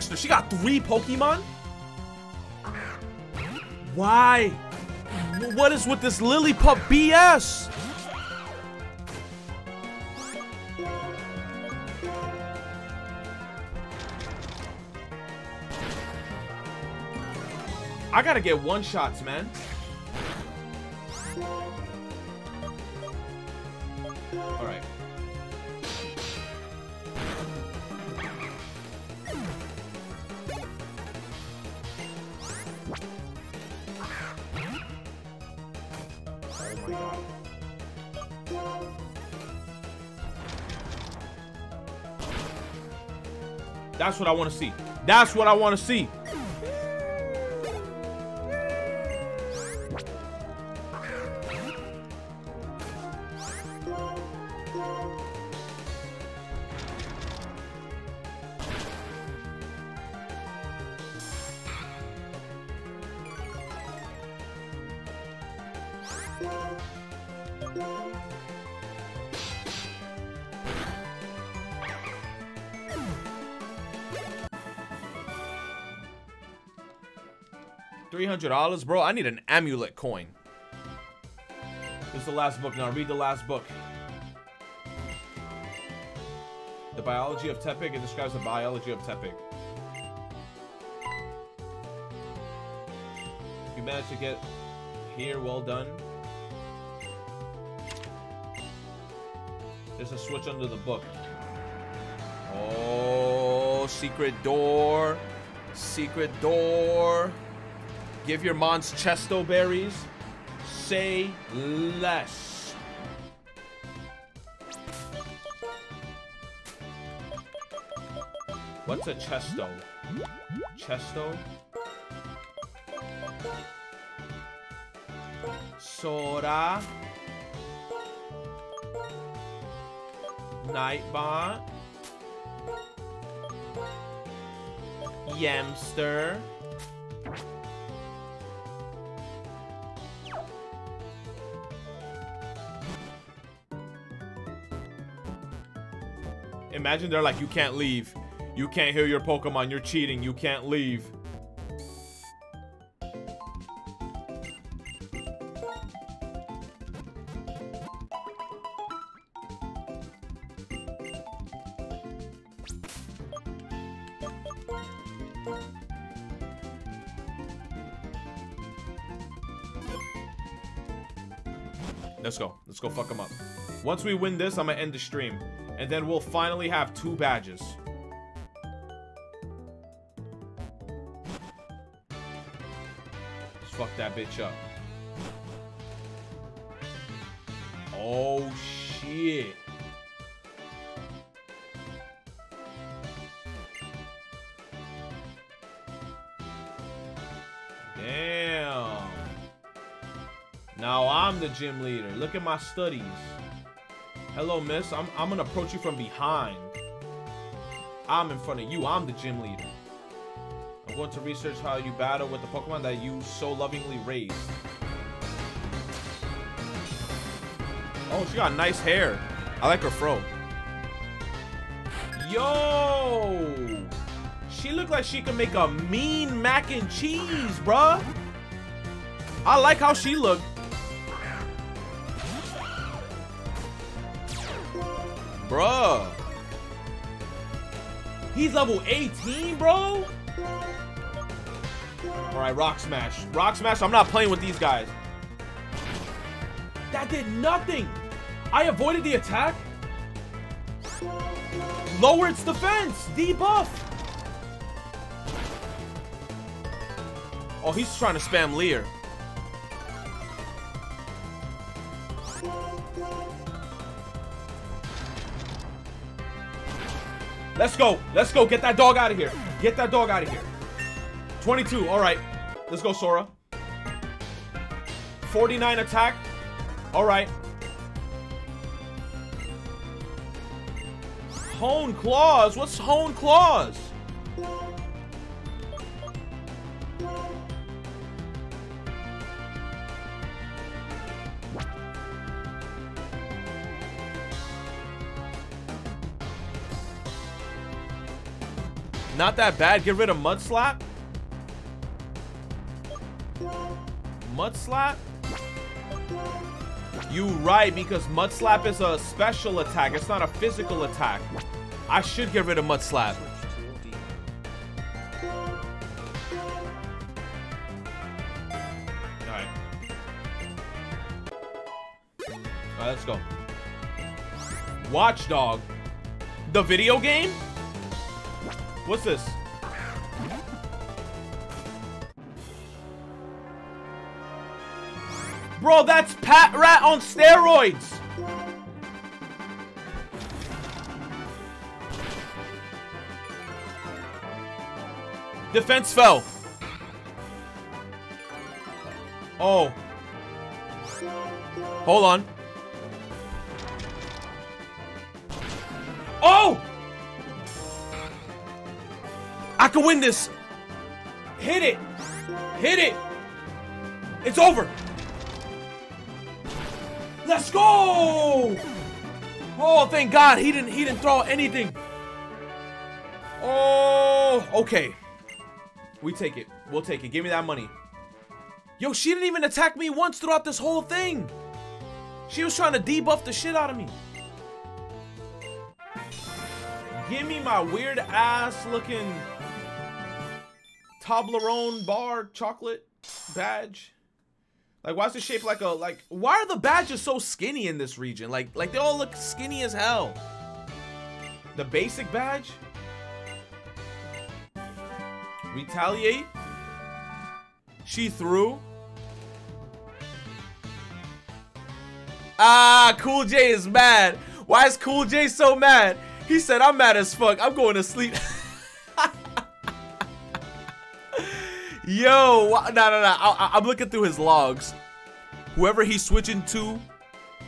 She got three Pokemon? Why? What is with this Lillipup BS? I gotta get one shots, man. That's what I want to see. That's what I want to see. Three hundred dollars, bro. I need an amulet coin. This is the last book. Now read the last book. The biology of Tepig. It describes the biology of Tepig. You managed to get here, well done. There's a switch under the book. Oh, secret door. Secret door. Give your mons chesto berries. Say less. What's a chesto? Chesto? Sora. Nightbot. Yamster. Imagine they're like, you can't leave. You can't heal your Pokemon. You're cheating. You can't leave. Let's go. Let's go fuck them up. Once we win this, I'm gonna end the stream. And then we'll finally have two badges. Let's fuck that bitch up. Oh, shit. Damn. Now I'm the gym leader. Look at my studies. Hello, miss. I'm, I'm gonna approach you from behind. I'm in front of you. I'm the gym leader. I'm going to research how you battle with the Pokemon that you so lovingly raised. Oh, she got nice hair. I like her fro. Yo! She looked like she could make a mean mac and cheese, bruh. I like how she looked. Bruh. He's level 18, bro? Alright, Rock Smash. Rock Smash, I'm not playing with these guys. That did nothing. I avoided the attack. Lower its defense. Debuff. Oh, he's trying to spam Leer. Let's go. Let's go. Get that dog out of here. Get that dog out of here. 22. All right. Let's go, Sora. 49 attack. All right. Hone claws. What's hone claws? Not that bad. Get rid of Mud Slap. Mud Slap? You right, because Mud Slap is a special attack. It's not a physical attack. I should get rid of Mud Slap. Alright. Alright, let's go. Watchdog. The video game? What's this? Bro, that's Patrat on steroids! Defense fell. Oh. Hold on. Oh! I can win this. Hit it. Hit it. It's over. Let's go. Oh, thank God he didn't he didn't throw anything. Oh, okay. We take it. We'll take it. Give me that money. Yo, she didn't even attack me once throughout this whole thing. She was trying to debuff the shit out of me. Give me my weird ass looking Toblerone bar chocolate badge. Like, why is it shaped like a like? Why are the badges so skinny in this region? Like, like they all look skinny as hell. The basic badge. Retaliate. She threw. Ah, Cool J is mad. Why is Cool J so mad? He said, I'm mad as fuck. I'm going to sleep. Yo, no, no, no. I, I'm looking through his logs. Whoever he's switching to.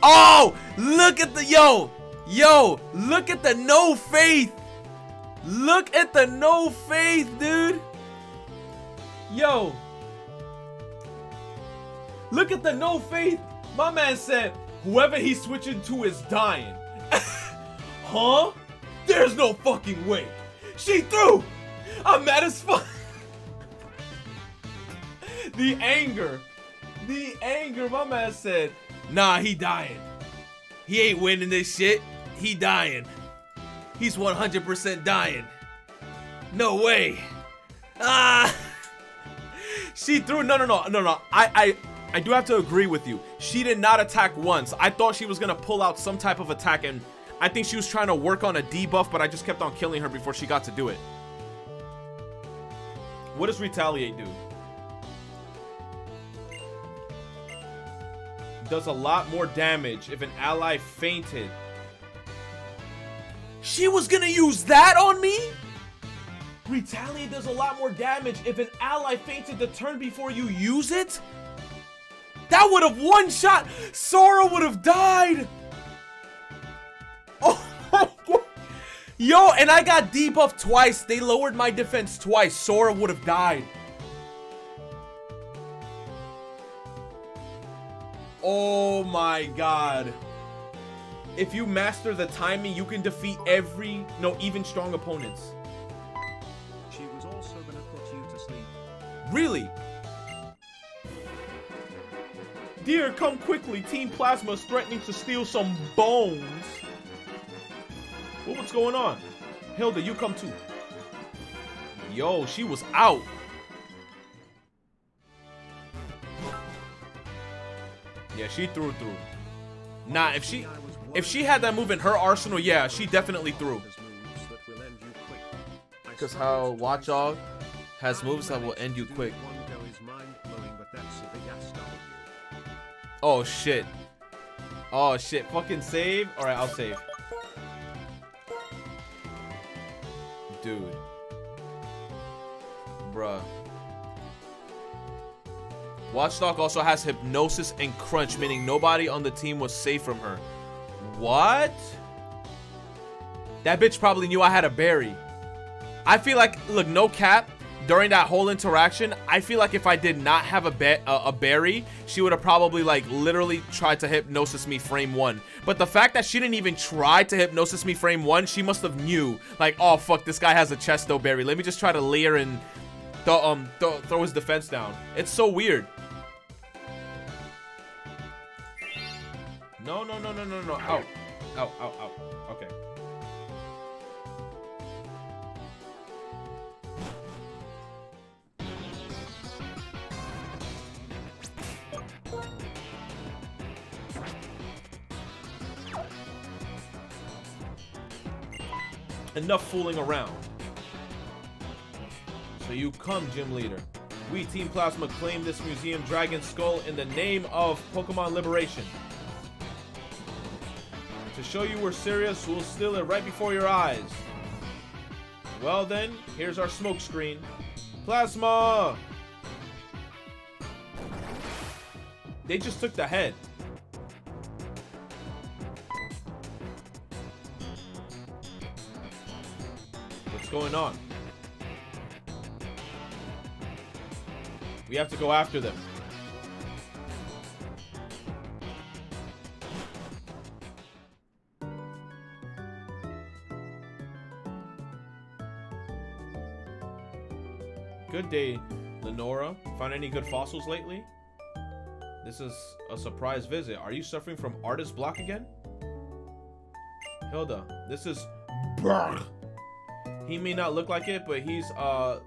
Oh, look at the yo, yo, look at the no faith. Look at the no faith, dude. Yo, look at the no faith. My man said, whoever he's switching to is dying. huh? There's no fucking way. She threw. I'm mad as fuck. The anger. The anger. My man said, nah, he dying. He ain't winning this shit. He dying. He's 100% dying. No way. Ah. She threw. No, no, no, no, no. I, I, I do have to agree with you. She did not attack once. I thought she was gonna pull out some type of attack, and I think she was trying to work on a debuff, but I just kept on killing her before she got to do it. What does retaliate do? Does a lot more damage if an ally fainted. She was gonna use that on me? Retaliate does a lot more damage if an ally fainted the turn before you use it? That would have one shot. Sora would have died. Oh my god. Yo, and I got debuffed twice. They lowered my defense twice. Sora would have died. Oh my god. If you master the timing, you can defeat every, no, even strong opponents. She was also gonna put you to sleep. Really? Dear, come quickly. Team Plasma is threatening to steal some bones. Well, what's going on? Hilda, you come too. Yo, she was out. Yeah, she threw through. Nah, if she if she had that move in her arsenal, yeah, she definitely threw. Because how Watchdog has moves that will end you quick. Oh shit. Oh shit. Fucking save. Alright, I'll save. Dude. Bruh. Watchdog also has hypnosis and crunch, meaning nobody on the team was safe from her. What? That bitch probably knew I had a berry. I feel like, look, no cap. during that whole interaction, I feel like if I did not have a, be a, a berry, she would have probably like literally tried to hypnosis me frame one. But the fact that she didn't even try to hypnosis me frame one, she must have knew like, oh fuck, this guy has a chesto berry. Let me just try to Leer and th um th throw his defense down. It's so weird. No, no, no, no. Ow. Ow, ow, ow. Okay. Enough fooling around. So you come, gym leader. We, Team Plasma, claim this museum Dragon Skull in the name of Pokemon Liberation. To show you we're serious, we'll steal it right before your eyes. Well then, here's our smoke screen. Plasma! They just took the head. What's going on? We have to go after them. Day, Lenora. Found any good fossils lately? This is a surprise visit. Are you suffering from artist block again? Hilda, this is Burgh. He may not look like it, but he's uh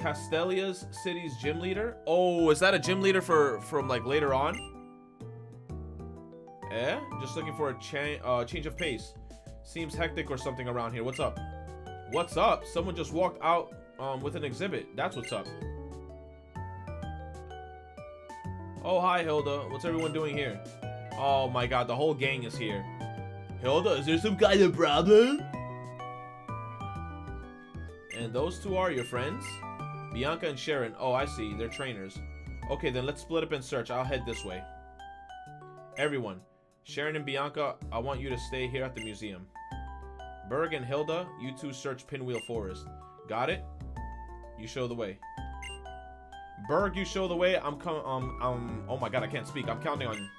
Castelia's city's gym leader. Oh, is that a gym leader for from like later on? Eh? Just looking for a cha uh, change of pace. Seems hectic or something around here. What's up? What's up? Someone just walked out um, with an exhibit. That's what's up. Oh, hi, Hilda. What's everyone doing here? Oh my god, the whole gang is here. Hilda, is there some kind of problem? And those two are your friends? Bianca and Cheren. Oh, I see. They're trainers. Okay, then let's split up and search. I'll head this way. Everyone. Cheren and Bianca, I want you to stay here at the museum. Burgh and Hilda, you two search Pinwheel Forest. Got it? You show the way. Burgh, you show the way. I'm coming. Um, um. Oh my God, I can't speak. I'm counting on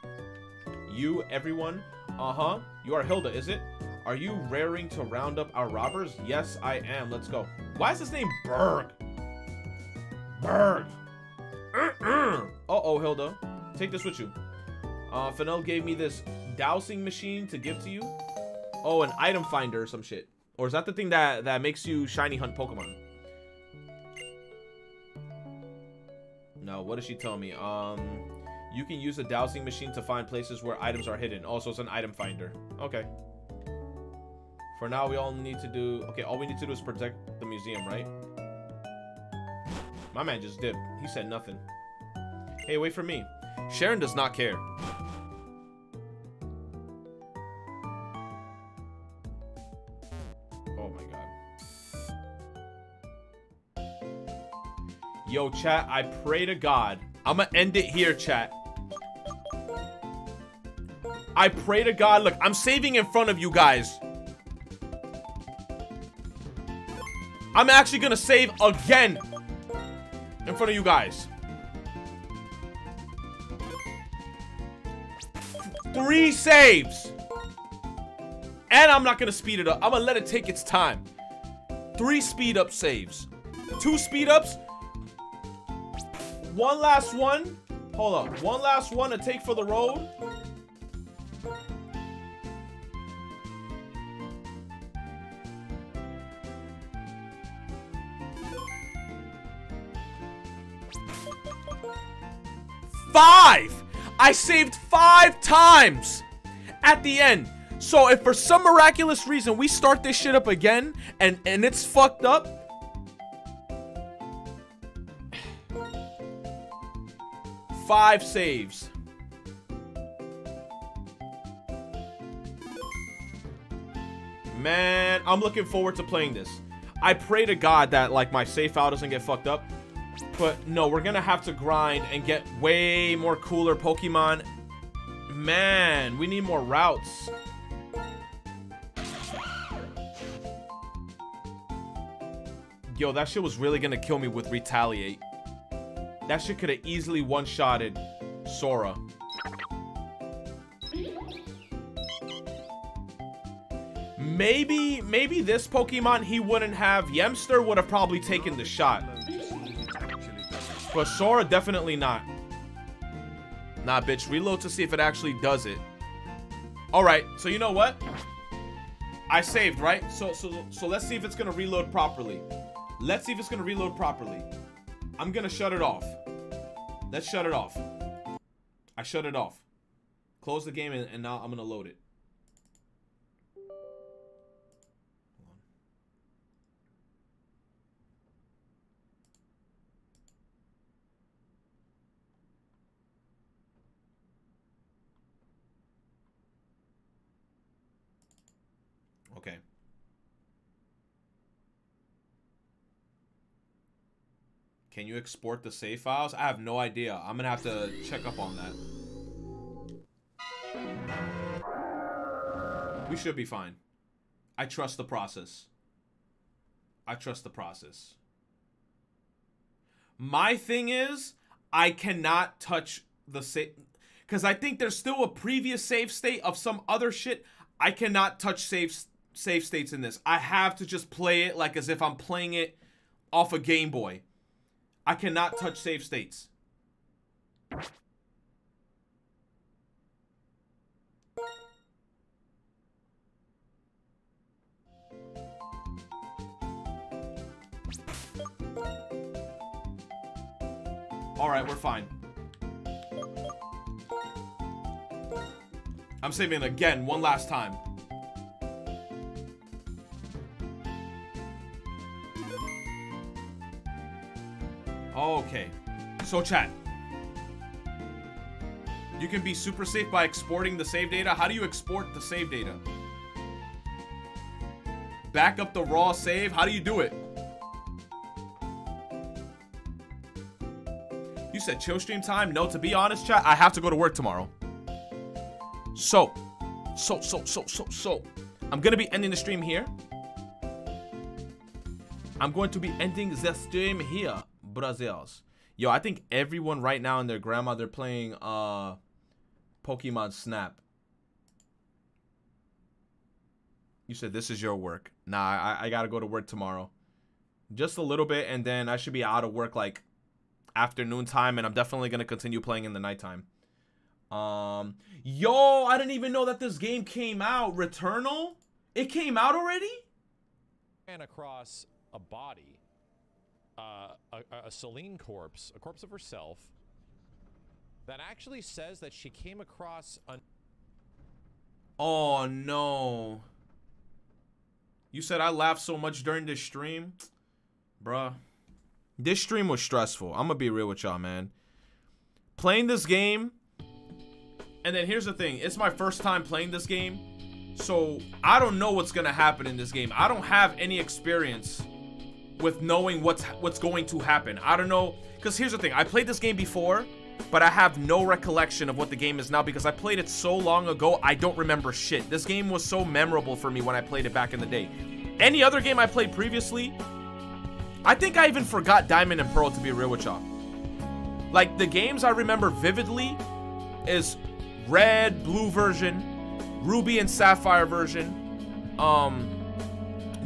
you, everyone. Uh huh. You are Hilda, is it? Are you raring to round up our robbers? Yes, I am. Let's go. Why is his name Burgh? Burgh. Uh oh, Hilda. Take this with you. Uh, Fennel gave me this dowsing machine to give to you. Oh, an item finder or some shit. Or is that the thing that, that makes you shiny hunt Pokemon? No, what does she tell me? Um, you can use a dowsing machine to find places where items are hidden. Also, it's an item finder. Okay. For now, we all need to do... Okay, all we need to do is protect the museum, right? My man just dipped. He said nothing. Hey, wait for me. Cheren does not care. Yo, chat, I pray to God. I'm gonna end it here, chat. I pray to God. Look, I'm saving in front of you guys. I'm actually gonna save again in front of you guys. Three saves. And I'm not gonna speed it up. I'm gonna let it take its time. Three speed up saves. Two speed ups. One last one. Hold up. One last one to take for the road. Five! I saved five times at the end. So if for some miraculous reason we start this shit up again and, and it's fucked up, five saves. Man, I'm looking forward to playing this. I pray to God that like my save file doesn't get fucked up. But no, we're gonna have to grind and get way more cooler Pokemon. Man, we need more routes. Yo, that shit was really gonna kill me with Retaliate. That shit could have easily one-shotted Sora. Maybe, maybe this Pokemon he wouldn't have. Yemster would have probably taken the shot. But Sora, definitely not. Nah, bitch. Reload to see if it actually does it. Alright, so you know what? I saved, right? So, so, so let's see if it's gonna reload properly. Let's see if it's gonna reload properly. I'm gonna shut it off. Let's shut it off. I shut it off. Close the game and, and now I'm gonna load it. Can you export the save files? I have no idea. I'm gonna have to check up on that. We should be fine. I trust the process. I trust the process. My thing is, I cannot touch the save because I think there's still a previous save state of some other shit. I cannot touch save save states in this. I have to just play it like as if I'm playing it off a Game Boy. I cannot touch save states. Alright, we're fine. I'm saving again, one last time. Okay. So chat. You can be super safe by exporting the save data. How do you export the save data? Back up the raw save. How do you do it? You said chill stream time? No, to be honest, chat, I have to go to work tomorrow. So, so, so, so, so, so. I'm gonna be ending the stream here. I'm going to be ending the stream here, Brazils. Yo, I think everyone right now and their grandma, they're playing uh Pokemon Snap. You said this is your work. Nah, I, I gotta go to work tomorrow. Just a little bit, and then I should be out of work like afternoon time, and I'm definitely gonna continue playing in the nighttime. Um, yo, I didn't even know that this game came out. Returnal? It came out already? And across a body, uh, a, a Selene corpse, a corpse of herself, that actually says that she came across an. Oh no. You said I laughed so much during this stream? Bruh. This stream was stressful. I'm gonna be real with y'all, man. Playing this game, and then here's the thing. It's my first time playing this game. So I don't know what's gonna happen in this game. I don't have any experience with knowing what's what's going to happen. I don't know. Because here's the thing. I played this game before, but I have no recollection of what the game is now because I played it so long ago, I don't remember shit. This game was so memorable for me when I played it back in the day. Any other game I played previously, I think I even forgot Diamond and Pearl to be real with y'all. Like, the games I remember vividly is Red, Blue version, Ruby and Sapphire version, um,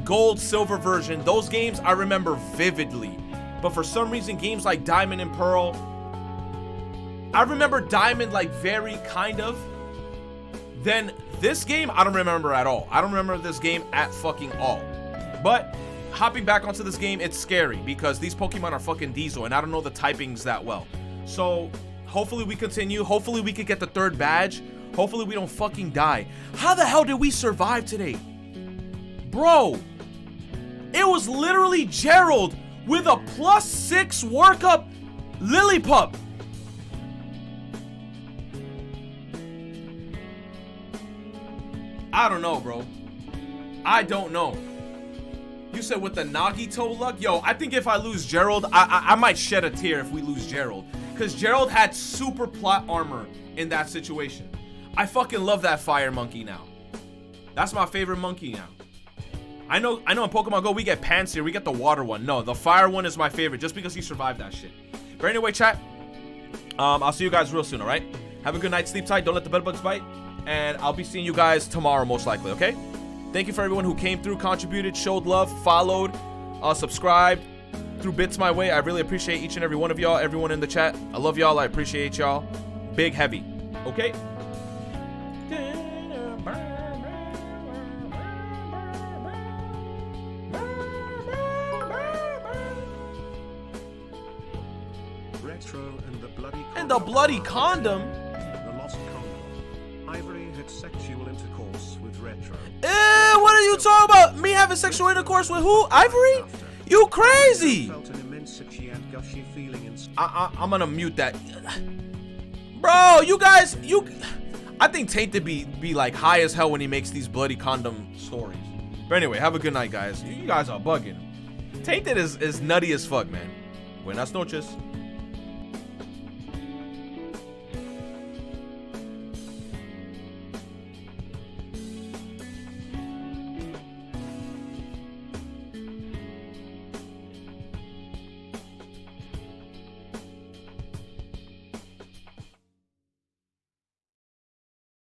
Gold, Silver version. Those games I remember vividly. But for some reason, games like Diamond and Pearl, I remember Diamond like very kind of. Then this game, I don't remember at all. I don't remember this game at fucking all. But hopping back onto this game, it's scary because these Pokemon are fucking diesel and I don't know the typings that well. So hopefully we continue. Hopefully we could get the third badge. Hopefully we don't fucking die. How the hell did we survive today? Bro, it was literally Gerald with a plus six workup Lillipup. I don't know, bro. I don't know. You said with the Nagito luck? Yo, I think if I lose Gerald, I, I, I might shed a tear if we lose Gerald. Because Gerald had super plot armor in that situation. I fucking love that fire monkey now. That's my favorite monkey now. I know I know in Pokemon Go we get Pansear, we get the water one. No, the fire one is my favorite just because he survived that shit. But anyway, chat. Um, I'll see you guys real soon, alright? Have a good night, sleep tight, don't let the bed bugs bite. And I'll be seeing you guys tomorrow, most likely, okay? Thank you for everyone who came through, contributed, showed love, followed, uh, subscribed, threw bits my way. I really appreciate each and every one of y'all, everyone in the chat. I love y'all, I appreciate y'all. Big heavy. Okay? The bloody condom. The lost condom. Ivory had sexual intercourse with Retro. Eh, what are you talking about? Me having sexual intercourse with who? Ivory? You crazy? Felt an immense itchy and gushy feeling in I, I, I'm gonna mute that. Bro, you guys, you. I think Tainted be be like high as hell when he makes these bloody condom stories. But anyway, have a good night, guys. You guys are bugging. Tainted is is nutty as fuck, man. Buenas noches.